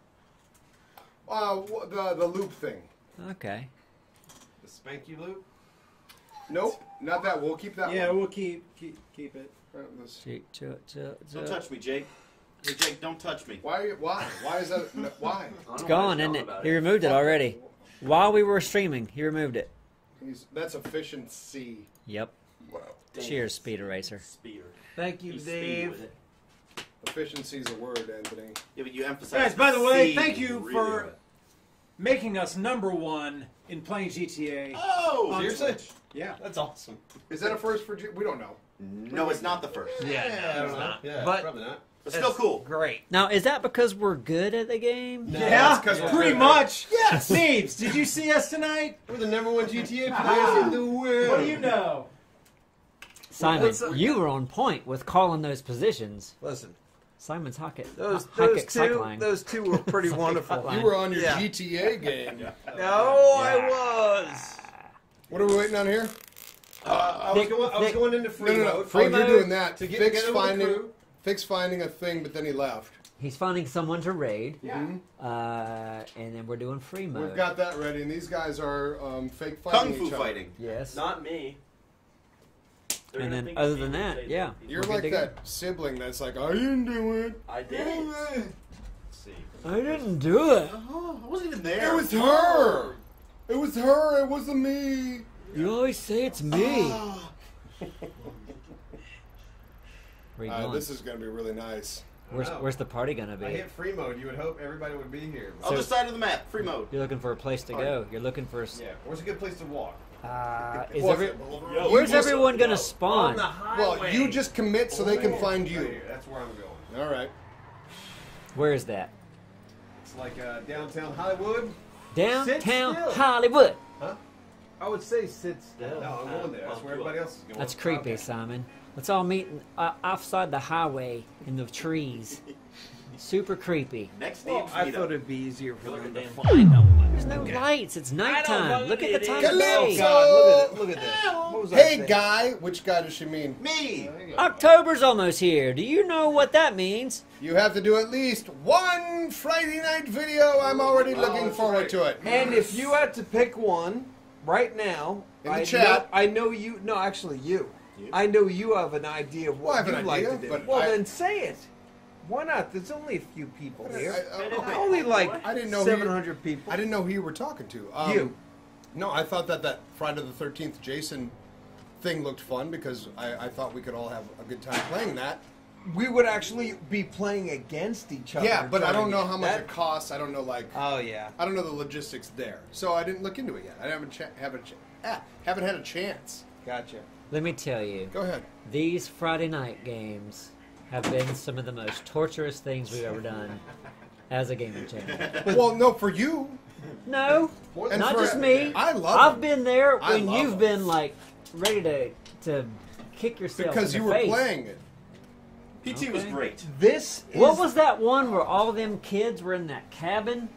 Uh, the the loop thing. Okay. The spanky loop. Nope, not that. We'll keep that Yeah, one. we'll keep keep keep it. This- Ch- ch- ch- Don't touch me, Jake. Hey, Jake, don't touch me. Why? Why? Why is that? no, why? It's gone, isn't it? He removed it already. While we were streaming, he removed it. He's, that's efficiency. Yep. Wow. Cheers, Speed Eraser. Speeder. Thank you, He's speedy with Dave. It. Efficiency is a word, Anthony. Yeah, but you emphasize. Guys, by the way, thank you really for well. making us number one in playing GTA. Oh, on seriously? Twitch. Yeah. That's awesome. Is that a first for? G- we don't know. No, it's not the first. Yeah, it's not. Yeah, But- probably not. But still cool. Great. Now, is that because we're good at the game? Yeah, it's 'cause we're pretty good. much. Yes. Neebs, did you see us tonight? We're the number one GTA players in the world. What do you know? Simon, What's up? you were on point with calling those positions. Listen, Simon's Hockett. those Ho- those two cycling. those two were pretty wonderful. hotline. You were on your Yeah. GTA game. No, I was. What are we waiting on here? Uh, I was going. I was Nick- going into No, free no, no. mode. oh, you're doing that. to get Fix together with the finding, fix finding a thing, but then he left. He's finding someone to raid. Yeah. Uh, and then we're doing free mode. We've got that ready, and these guys are um, fake Kung fighting fu each other. fighting. Yes. Not me. They're and then, other than me that, yeah. You're We're like to go. that sibling that's like, I didn't do it. I did it. Let's see. I didn't do it. Oh, I wasn't even there. It was her. It was her. It wasn't me. You always say it's me. Where you Uh, going? this is gonna be really nice. where's, know. where's the party gonna be? I hit free mode. You would hope everybody would be here. Other side of the map, free mode. You're looking for a place to go. You're looking for. s- Yeah. Where's a good place to walk? Uh, is every, Yo, where's just- everyone gonna spawn? On the highway. Well, you just commit so they can find you. That's where I'm going. All right. Where is that? It's like uh, downtown Hollywood. Downtown still. Hollywood. I would say sit still. No, I'm going there. That's where everybody else is going. That's creepy, Okay. Simon. Let's all meet in, uh, outside the highway in the trees. Super creepy. Next Well, Steve's I thought it'd be easier for them to damn find them. There's no lights. It's nighttime. Look at the time is. of day. Calypso! God, look at it. Look at this. What was I Hey, saying? guy. Which guy does she mean? Me. October's almost here. Do you know what that means? You have to do at least one Friday night video. I'm already oh, looking forward right. to it. And if you had to pick one right now, In the I chat. know, I know you. No, actually, you. you. I know you have an idea of what have you'd an like idea, to do. but well, I- then say it. Why not? There's only a few people here. I, I- okay. Only like I didn't know who you- 700 people. I didn't know who you were talking to. Um, You. No, I thought that that Friday the Thirteenth Jason thing looked fun because I, I thought we could all have a good time playing that. We would actually be playing against each other. Yeah, but I don't during know it. how much That- it costs. I don't know like. Oh yeah. I don't know the logistics there, so I didn't look into it yet. I haven't cha- haven't ch- ah, haven't had a chance. Gotcha. Let me tell you. Go ahead. These Friday night games have been some of the most torturous things we've ever done as a gaming channel. well, no, for you. No, And not for- just me. I love I've them. been there I when you've them. been like ready to to kick yourself Because in you the were face. playing it. PT was great. This What was that one where all them kids were in that cabin?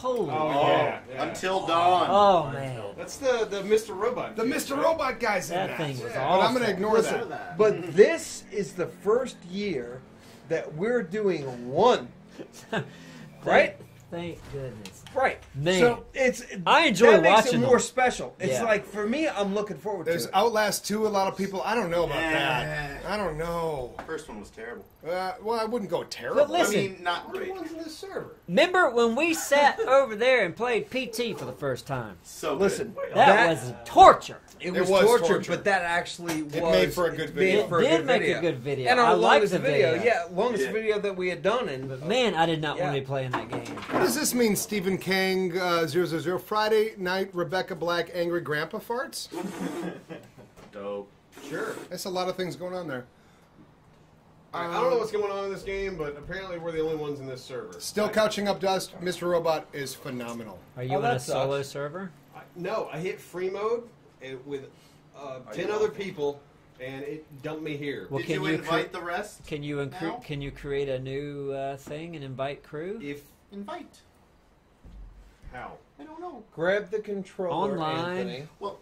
Holy Oh, crap. yeah. Until dawn. Oh man. That's the the Mr. Robot. The kid, Mr. right? Robot guy's in That that. thing was But I'm going to ignore Listen, that. But this is the first year that we're doing one. right? Thank goodness. Right. Man. So it's I enjoy that makes watching it them. more special. It's Yeah. like for me, I'm looking forward There's to it. Outlast 2, a lot of people. I don't know about that. I don't know. First one was terrible. Uh, well, I wouldn't go terrible. But listen, I mean, not What are the great. ones in this server? remember when we sat over there and played PT for the first time? So good. Listen, That, was torture. It It was, was torture, torture. but that actually was It made for a good video. made for It a did good make video. a good video. and I our liked longest the video, video. yeah, longest Yeah. video that we had done, and But man, I did not want to be playing that game. What does this mean, Stephen King uh, 000? Friday night, Rebecca Black, angry grandpa farts? Dope. Sure. That's a lot of things going on there. All right, I don't know what's going on in this game, but apparently we're the only ones in this server. Still couching up dust. Mr. Robot is phenomenal. Are you Oh, in that a solo server? I, no, I hit free mode and with uh, Are ten you other on? people, and it dumped me here. Well, Did can you you invite cre- the rest? Can you now? can you create a new uh, thing and invite crew? If Invite. how? I don't know. grab the controller. Online. Anthony. Well,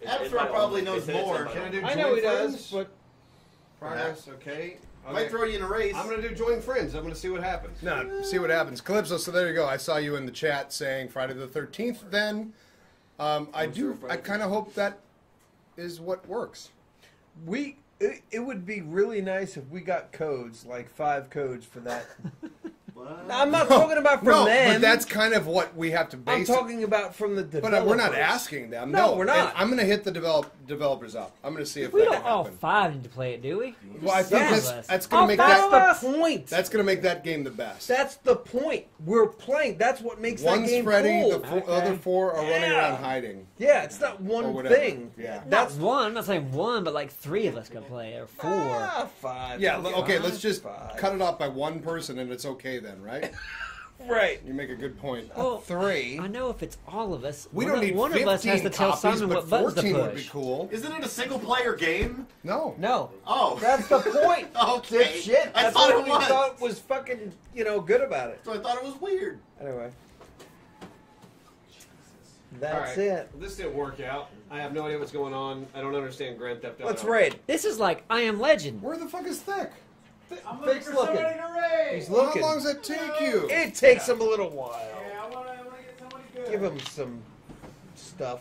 It- probably only. knows it's more. Can I only. do? I join know he friends? does, but Progress. Okay. Might throw you in a race. I'm gonna do join friends. I'm gonna see what happens. No, see what happens. Calypso, so there you go. I saw you in the chat saying Friday the 13th then. Um, I do, I kind of hope that is what works. we it, it would be really nice if we got codes, like five codes for that. What? I'm not talking about from no, them. but that's kind of what we have to base. I'm base it talking about from the But developers. uh, we're not asking them. No, No, we're not. And I'm going to hit the develop, developers up. I'm going to see if We that don't can all happen. five need to play it, do we? Well, I think Yes. that's, that's going Oh, to make that's that. The point. That's going to make that game the best. That's the point. We're playing. That's what makes that One's game Freddy, cool. the four, Okay. other four are running Yeah. around hiding. yeah, it's not Or one whatever. thing. Yeah. That's That's one. I'm not saying one, but like three of us can play, or four. ah, five. Yeah, l- okay, let's just Five. cut it off by one person and it's okay then, right? right. You make a good point. Well, Three. I know if it's all of us, We one don't need one 15 of us has to tell copies, Simon but what buttons to 14 would be cool. Isn't it a single player game? No. No. Oh. That's the point. Okay. Shit. I That's thought what it we was. thought was fucking, you know, good about it. So I thought it was weird. Anyway. That's right. it. This didn't work out. I have no idea what's going on. I don't understand Grand Theft Auto. Let's raid. This is like I Am Legend. Where the fuck is Thick? I'm looking for somebody to raid. He's Well, looking. how long does that take you? It takes him a little while. Yeah, I want to get somebody good. Give him some stuff.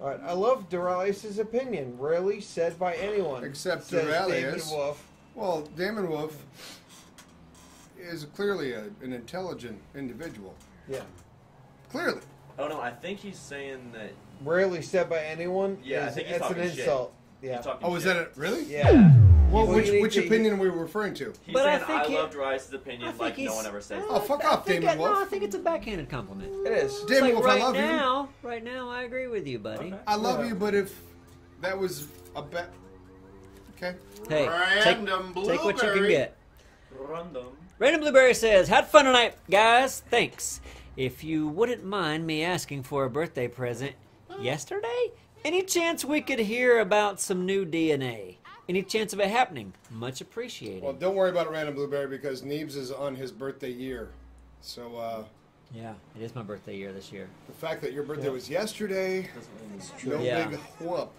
All right. I love Doraleous' opinion. Rarely said by anyone. Except says Doraleous. Wolf. Well, Damon Wolf is clearly a, an intelligent individual. Yeah. Clearly. Oh no, I think he's saying that. Rarely said by anyone. Yeah, I is- think he's that's an talking shit. insult. Yeah. He's talking Oh, is shit. that it? Really? Yeah. Well, Well, which which opinion are we referring to? He's But I saying think I, he- loved Rice's opinion think like no he's- one ever says. Oh, fuck I off, think Damon I, No, I think it's a backhanded compliment. It is. It's Damon like Wolf, right I love you. now, right now, I agree with you, buddy. Okay. I love Yeah. you, but if that was a bet. Okay. Hey, Random take, take what you can blueberry. get. Random. Random Blueberry says, "Had fun tonight, guys. Thanks. If you wouldn't mind me asking for a birthday present, yesterday, any chance we could hear about some new DNA? Any chance of it happening? Much appreciated. Well, don't worry about a Random Blueberry because Neebs is on his birthday year. So uh, yeah, it is my birthday year this year. the fact that your birthday was yesterday, no Yeah. big whoop.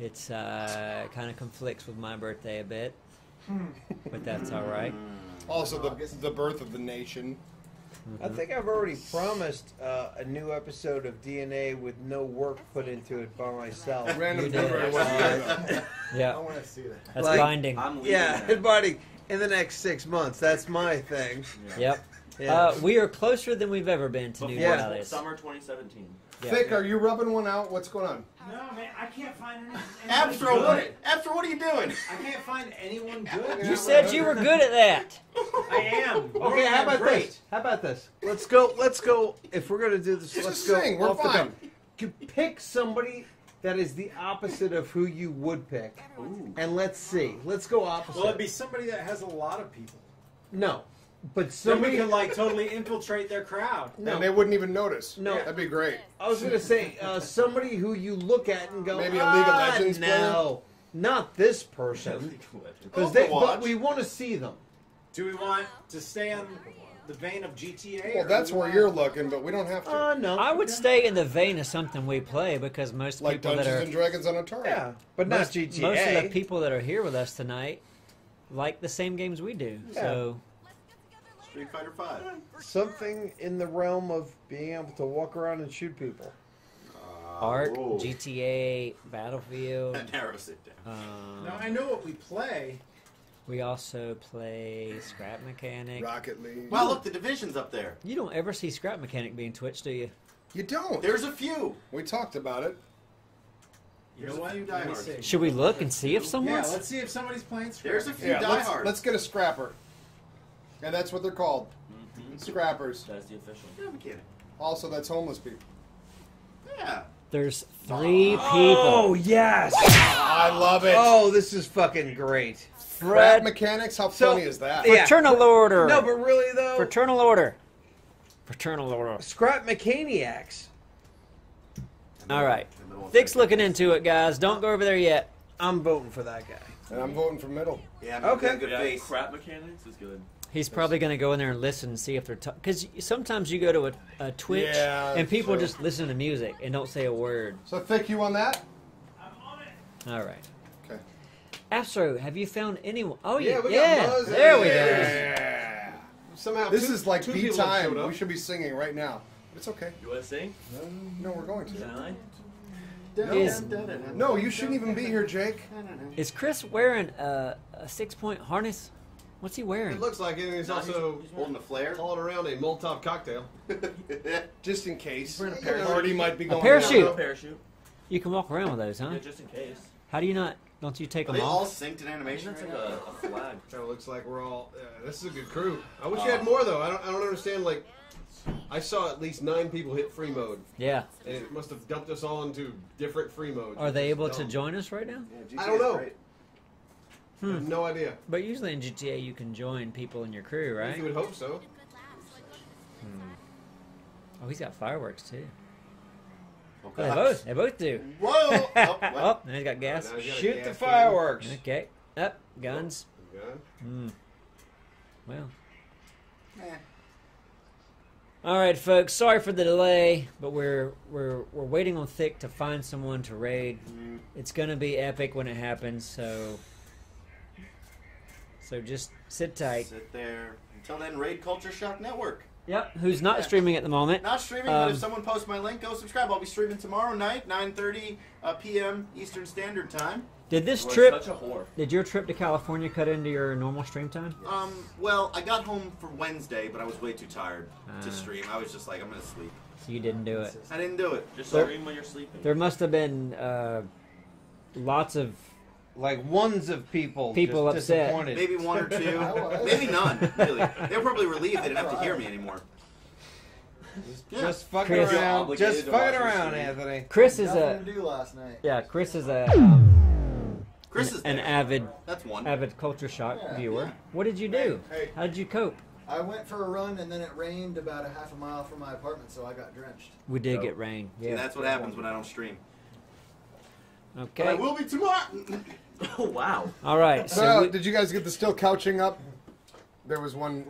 It's uh, kind of conflicts with my birthday a bit, but that's all right. Also, the the birth of the nation. I think I've already promised uh, a new episode of DNA with no work put into it by myself. Random You did. Blueberry was Yeah, want to see that. that's Like- binding. I'm. Yeah, that. buddy. In the next six months, that's my thing. Yep. Yeah. Uh, we are closer than we've ever been to new Before Yeah. realities. summer 2017. Thick, are you rubbing one out? What's going on? No, man, I can't find any. Appsro, good. what, Appsro, what are you doing? I can't find anyone good. You said you were good at that. I am. Okay, how about Great. this? How about this? Let's go. Let's go. If we're gonna do this, Just let's go sing, we're off the fine. dome. You pick somebody that is the opposite of who you would pick, and let's see. Let's go opposite. Well, it'd be somebody that has a lot of people. no, but Somebody somebody can like totally infiltrate their crowd. And they wouldn't even notice. No. That'd be great. I was gonna say uh, somebody who you look at and go, Maybe a League of "Ah, Legends player?" No, not this person. Because they, but we want to see them. Do we want to stay on the vein of GTA? Well, that's we where you're looking, but we don't have to. Uh, no, I would stay in the vein of something we play because most like people that are and Dragons on Atari. yeah, but not most, GTA. most of the people that are here with us tonight like the same games we do. So Street Fighter Five. Something in the realm of being able to walk around and shoot people. Ark, whoa. GTA, Battlefield. That narrows it down. Um, Now I know what we play. we also play Scrap Mechanic. Rocket League. Wow, look, the division's up there. You don't ever see Scrap Mechanic being Twitch, do you? You don't. There's a few. We talked about it. You There's know a what? few Let me see. Should we look and see if Yeah, someone's? let's see if somebody's playing. Scrap. There's a few Yeah, let's, diehards. let's get a scrapper. And that's what they're called. Mm-hmm. Scrappers. That's the official. Yeah, mechanic. Also, that's homeless people. Yeah. There's three people. Oh yes! I love it. Oh, this is fucking great. Crap Fred, mechanics. How So- funny is that? Yeah. Fraternal Order. No, but really though, Fraternal Order. Fraternal Order. scrap mechaniacs. All right. Thick's looking into it, guys. Don't go over there yet. I'm voting for that guy. And I'm voting for middle. Yeah, I'm Okay. Good, good Yeah, face. crap mechanics is good. He's probably going to go in there and listen and see if they're talking. because sometimes you go to a, a Twitch Yeah, and people true. just listen to music and don't say a word. So, Thick, you on that? I'm on it. All right. Okay. Appsro, have you found anyone? Oh yeah, Yeah, we got yeah. Buzz. There we go. Yeah. Somehow This two- is like two B people have time. We should be singing right now. It's okay. You want to sing? Uh, no, we're going to. Nine? Is No, you shouldn't even be here, Jake. is Chris wearing a, a six point harness? What's he wearing? It looks like it. and He's No, he's- also he's holding a flare. hauling around a Molotov cocktail. Just in case. wearing a The parachute. party might be A going parachute. down. Parachute. You can walk around with those, huh? Yeah, just in case. How do you not? Don't you take Are them they all off? synced in animation? that's like a, a flag. Kind of looks like we're all. Uh, this is a good crew. I wish you had more though. I don't. I don't understand. Like, I saw at least nine people hit free mode, Yeah. and it must have dumped us all into different free modes. Are they is able to join us right now? Yeah, I don't GTA's know. Great. I have no idea. But usually in GTA you can join people in your crew, right? You would hope so. Oh, he's got fireworks too. Oh, They both, they both do. Whoa! Oh, what? Oh, and he's got gas. Now he's got Shoot gas the can. fireworks. Okay. Up, guns. Gun. Hmm. Well. Eh. All right, folks. Sorry for the delay, but we're we're we're waiting on Thick to find someone to raid. Mm. It's gonna be epic when it happens. So, so just sit tight. Sit there. Until then, Raid Culture Shock Network. Yep. Who's not Yeah. streaming at the moment? Not streaming, but Um, if someone posts my link, go subscribe. I'll be streaming tomorrow night, 9:30 uh, p.m. Eastern Standard Time. Did this trip? such a whore. Did your trip to California cut into your normal stream time? Um, well, I got home for Wednesday, but I was way too tired Ah. to stream. I was just like, I'm gonna sleep. So you didn't do it. I didn't do it. Just There- stream when you're sleeping. There must have been uh, lots of Like ones of people. People just upset. disappointed. Maybe one or two, maybe none. Really, they were probably relieved they didn't have to hear me anymore. Yeah. Just fucking Chris- around. Just fucking around. Anthony. Chris is a Nothing to do last night. yeah. Chris is a um, Chris is an there. avid That's one. avid culture shock Yeah. viewer. What did you do? Hey. How did you cope? I went for a run and then it rained about a half a mile from my apartment, so I got drenched. We did get rain. See, Yeah. that's what happens when I don't stream. But I Okay. will be tomorrow. oh wow. All right. So So, we, did you guys get the still couching up? There was one.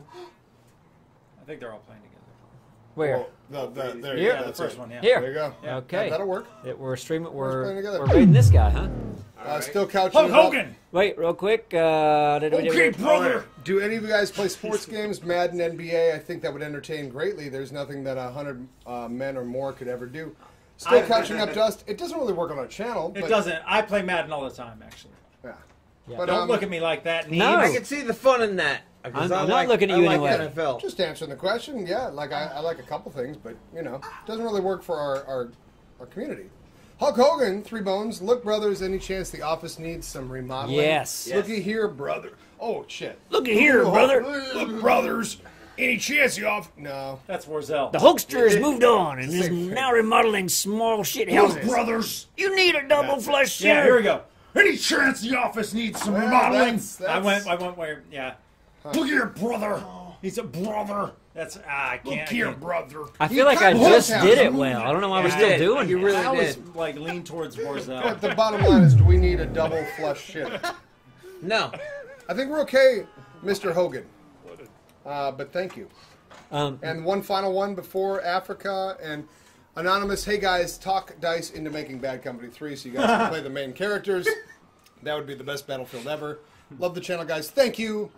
I think they're all playing together. where? Well, the, the, there, Here? yeah, the that's first it. one, yeah. Here. There you go. Yeah. Okay. That'll work. It, we're streaming. playing We're playing together. we're raiding this guy, huh? Uh, still couching Hulk it up. Hogan. Wait, real quick. Uh, did we- Okay, brother. Do any of you guys play sports games? Madden, NBA? I think that would entertain greatly. There's nothing that a hundred uh, men or more could ever do. Still I- catching up dust. It doesn't really work on our channel. It but, doesn't. I play Madden all the time, actually. Yeah. Yeah. But, Don't um, look at me like that. Neebs. No. I can see the fun in that. I'm- I I'm not like- looking at I like anyway. NFL. Just answering the question, yeah. Like I, I like a couple things, but you know, it doesn't really work for our, our our community. Hulk Hogan, Three Bones, Look Brothers, any chance the office needs some remodeling? Yes. Looky here, brother. Oh, shit. Looky here, brother. Look, brothers. Any chance the office? No. That's Warzel. The Hulkster has moved on and is now remodeling small shit houses. brothers. You need a double flush Yeah, here we go. Any chance the office needs some Well, remodeling? that's- I went. I went where? Yeah. Look here, brother. He's a Brother. That's ah, I Look can't. I here, can't. brother. I feel like I cut just Hulk did it well. I don't know why we're Yeah, still I did. doing You it. really I always did. like lean towards But Warzel. the bottom line is, do we need a double flush shitter? No. I think we're okay, Mr. Hogan. Uh, but thank you. Um, And one final one before Africa and Anonymous. Hey guys, talk Dice into making Bad Company 3 so you guys can play the main characters. That would be the best Battlefield ever. Love the channel, guys. Thank you,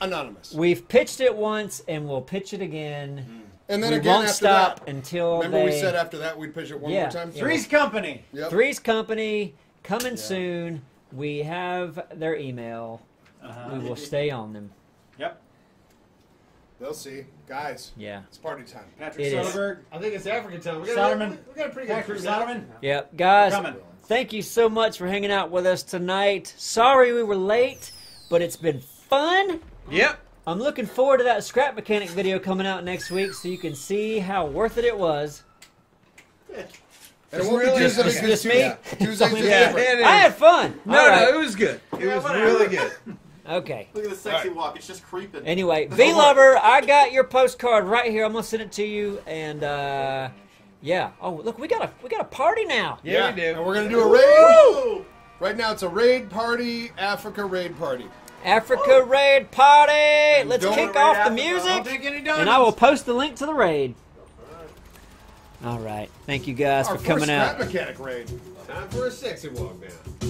Anonymous. we've pitched it once and we'll pitch it again. And then we again won't after stop that. until Remember they. we said after that we'd pitch it one Yeah. more time? Yeah. Three's Company. Yep. Three's Company coming soon. We have their email. We will stay on them. Yep. They'll see. Guys, Yeah. it's party time. Patrick It is. Soderberg. I think it's African time. We got, Soderman. we, we got a pretty good Patrick crew now. Soderman. Yep, guys. Coming. Thank you so much for hanging out with us tonight. Sorry we were late, but it's been fun. Yep. I'm looking forward to that scrap mechanic video coming out next week, so you can see how worth it it was. And it won't be really- Tuesday Just- because just me? yeah, Tuesday's just Yeah, it is. I had fun. No, All right. no, it was good. It was really good. Okay. Look at the sexy walk. It's just creeping. Anyway, V Lover, I got your postcard right here. I'm gonna send it to you, and uh, yeah. Oh, look, we got a we got a party now. Yeah, we do. And we're gonna do a raid. Right now, it's a raid party, Africa raid party. Africa raid party. Let's kick raid off the music, Don't take any and I will post the link to the raid. All right, thank you guys Our for coming first out. scrap mechanic raid. Time for a sexy walk now.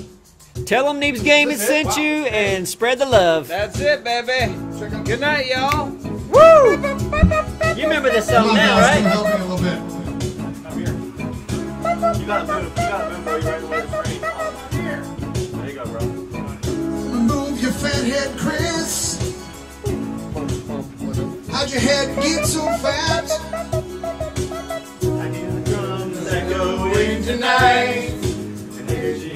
Tell them Neebs Gaming That's sent Wow. you, and spread the love. That's it, baby. Good night, y'all. Woo! You remember this song now, right? Help me a little bit. You gotta move. You gotta move, bro. You're right away the There you go, bro. Move your fat head, Chris. How'd your head get so fat? I need the drums that go in tonight. And here she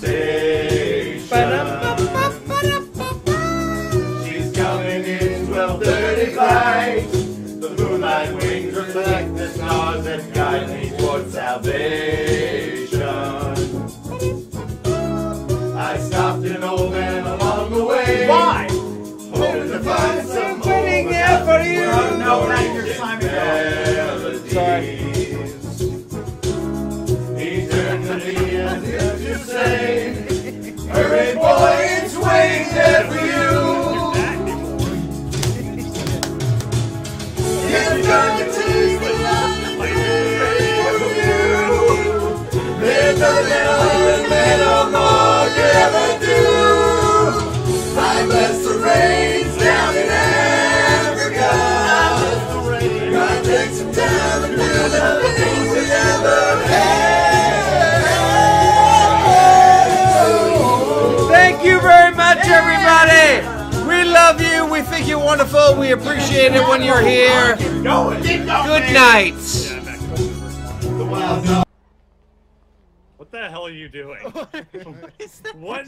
conversation. She's coming in 12:30 flight. The moonlight wings reflect the stars and guide me towards salvation. I stopped an old man along the way. Why? Hoping to find some Waiting there for you. no, not your Simon melodies. Everybody. We love you. We think you're wonderful. We appreciate it when you're here. Keep going. Keep going. Good night. What the hell are you doing? what?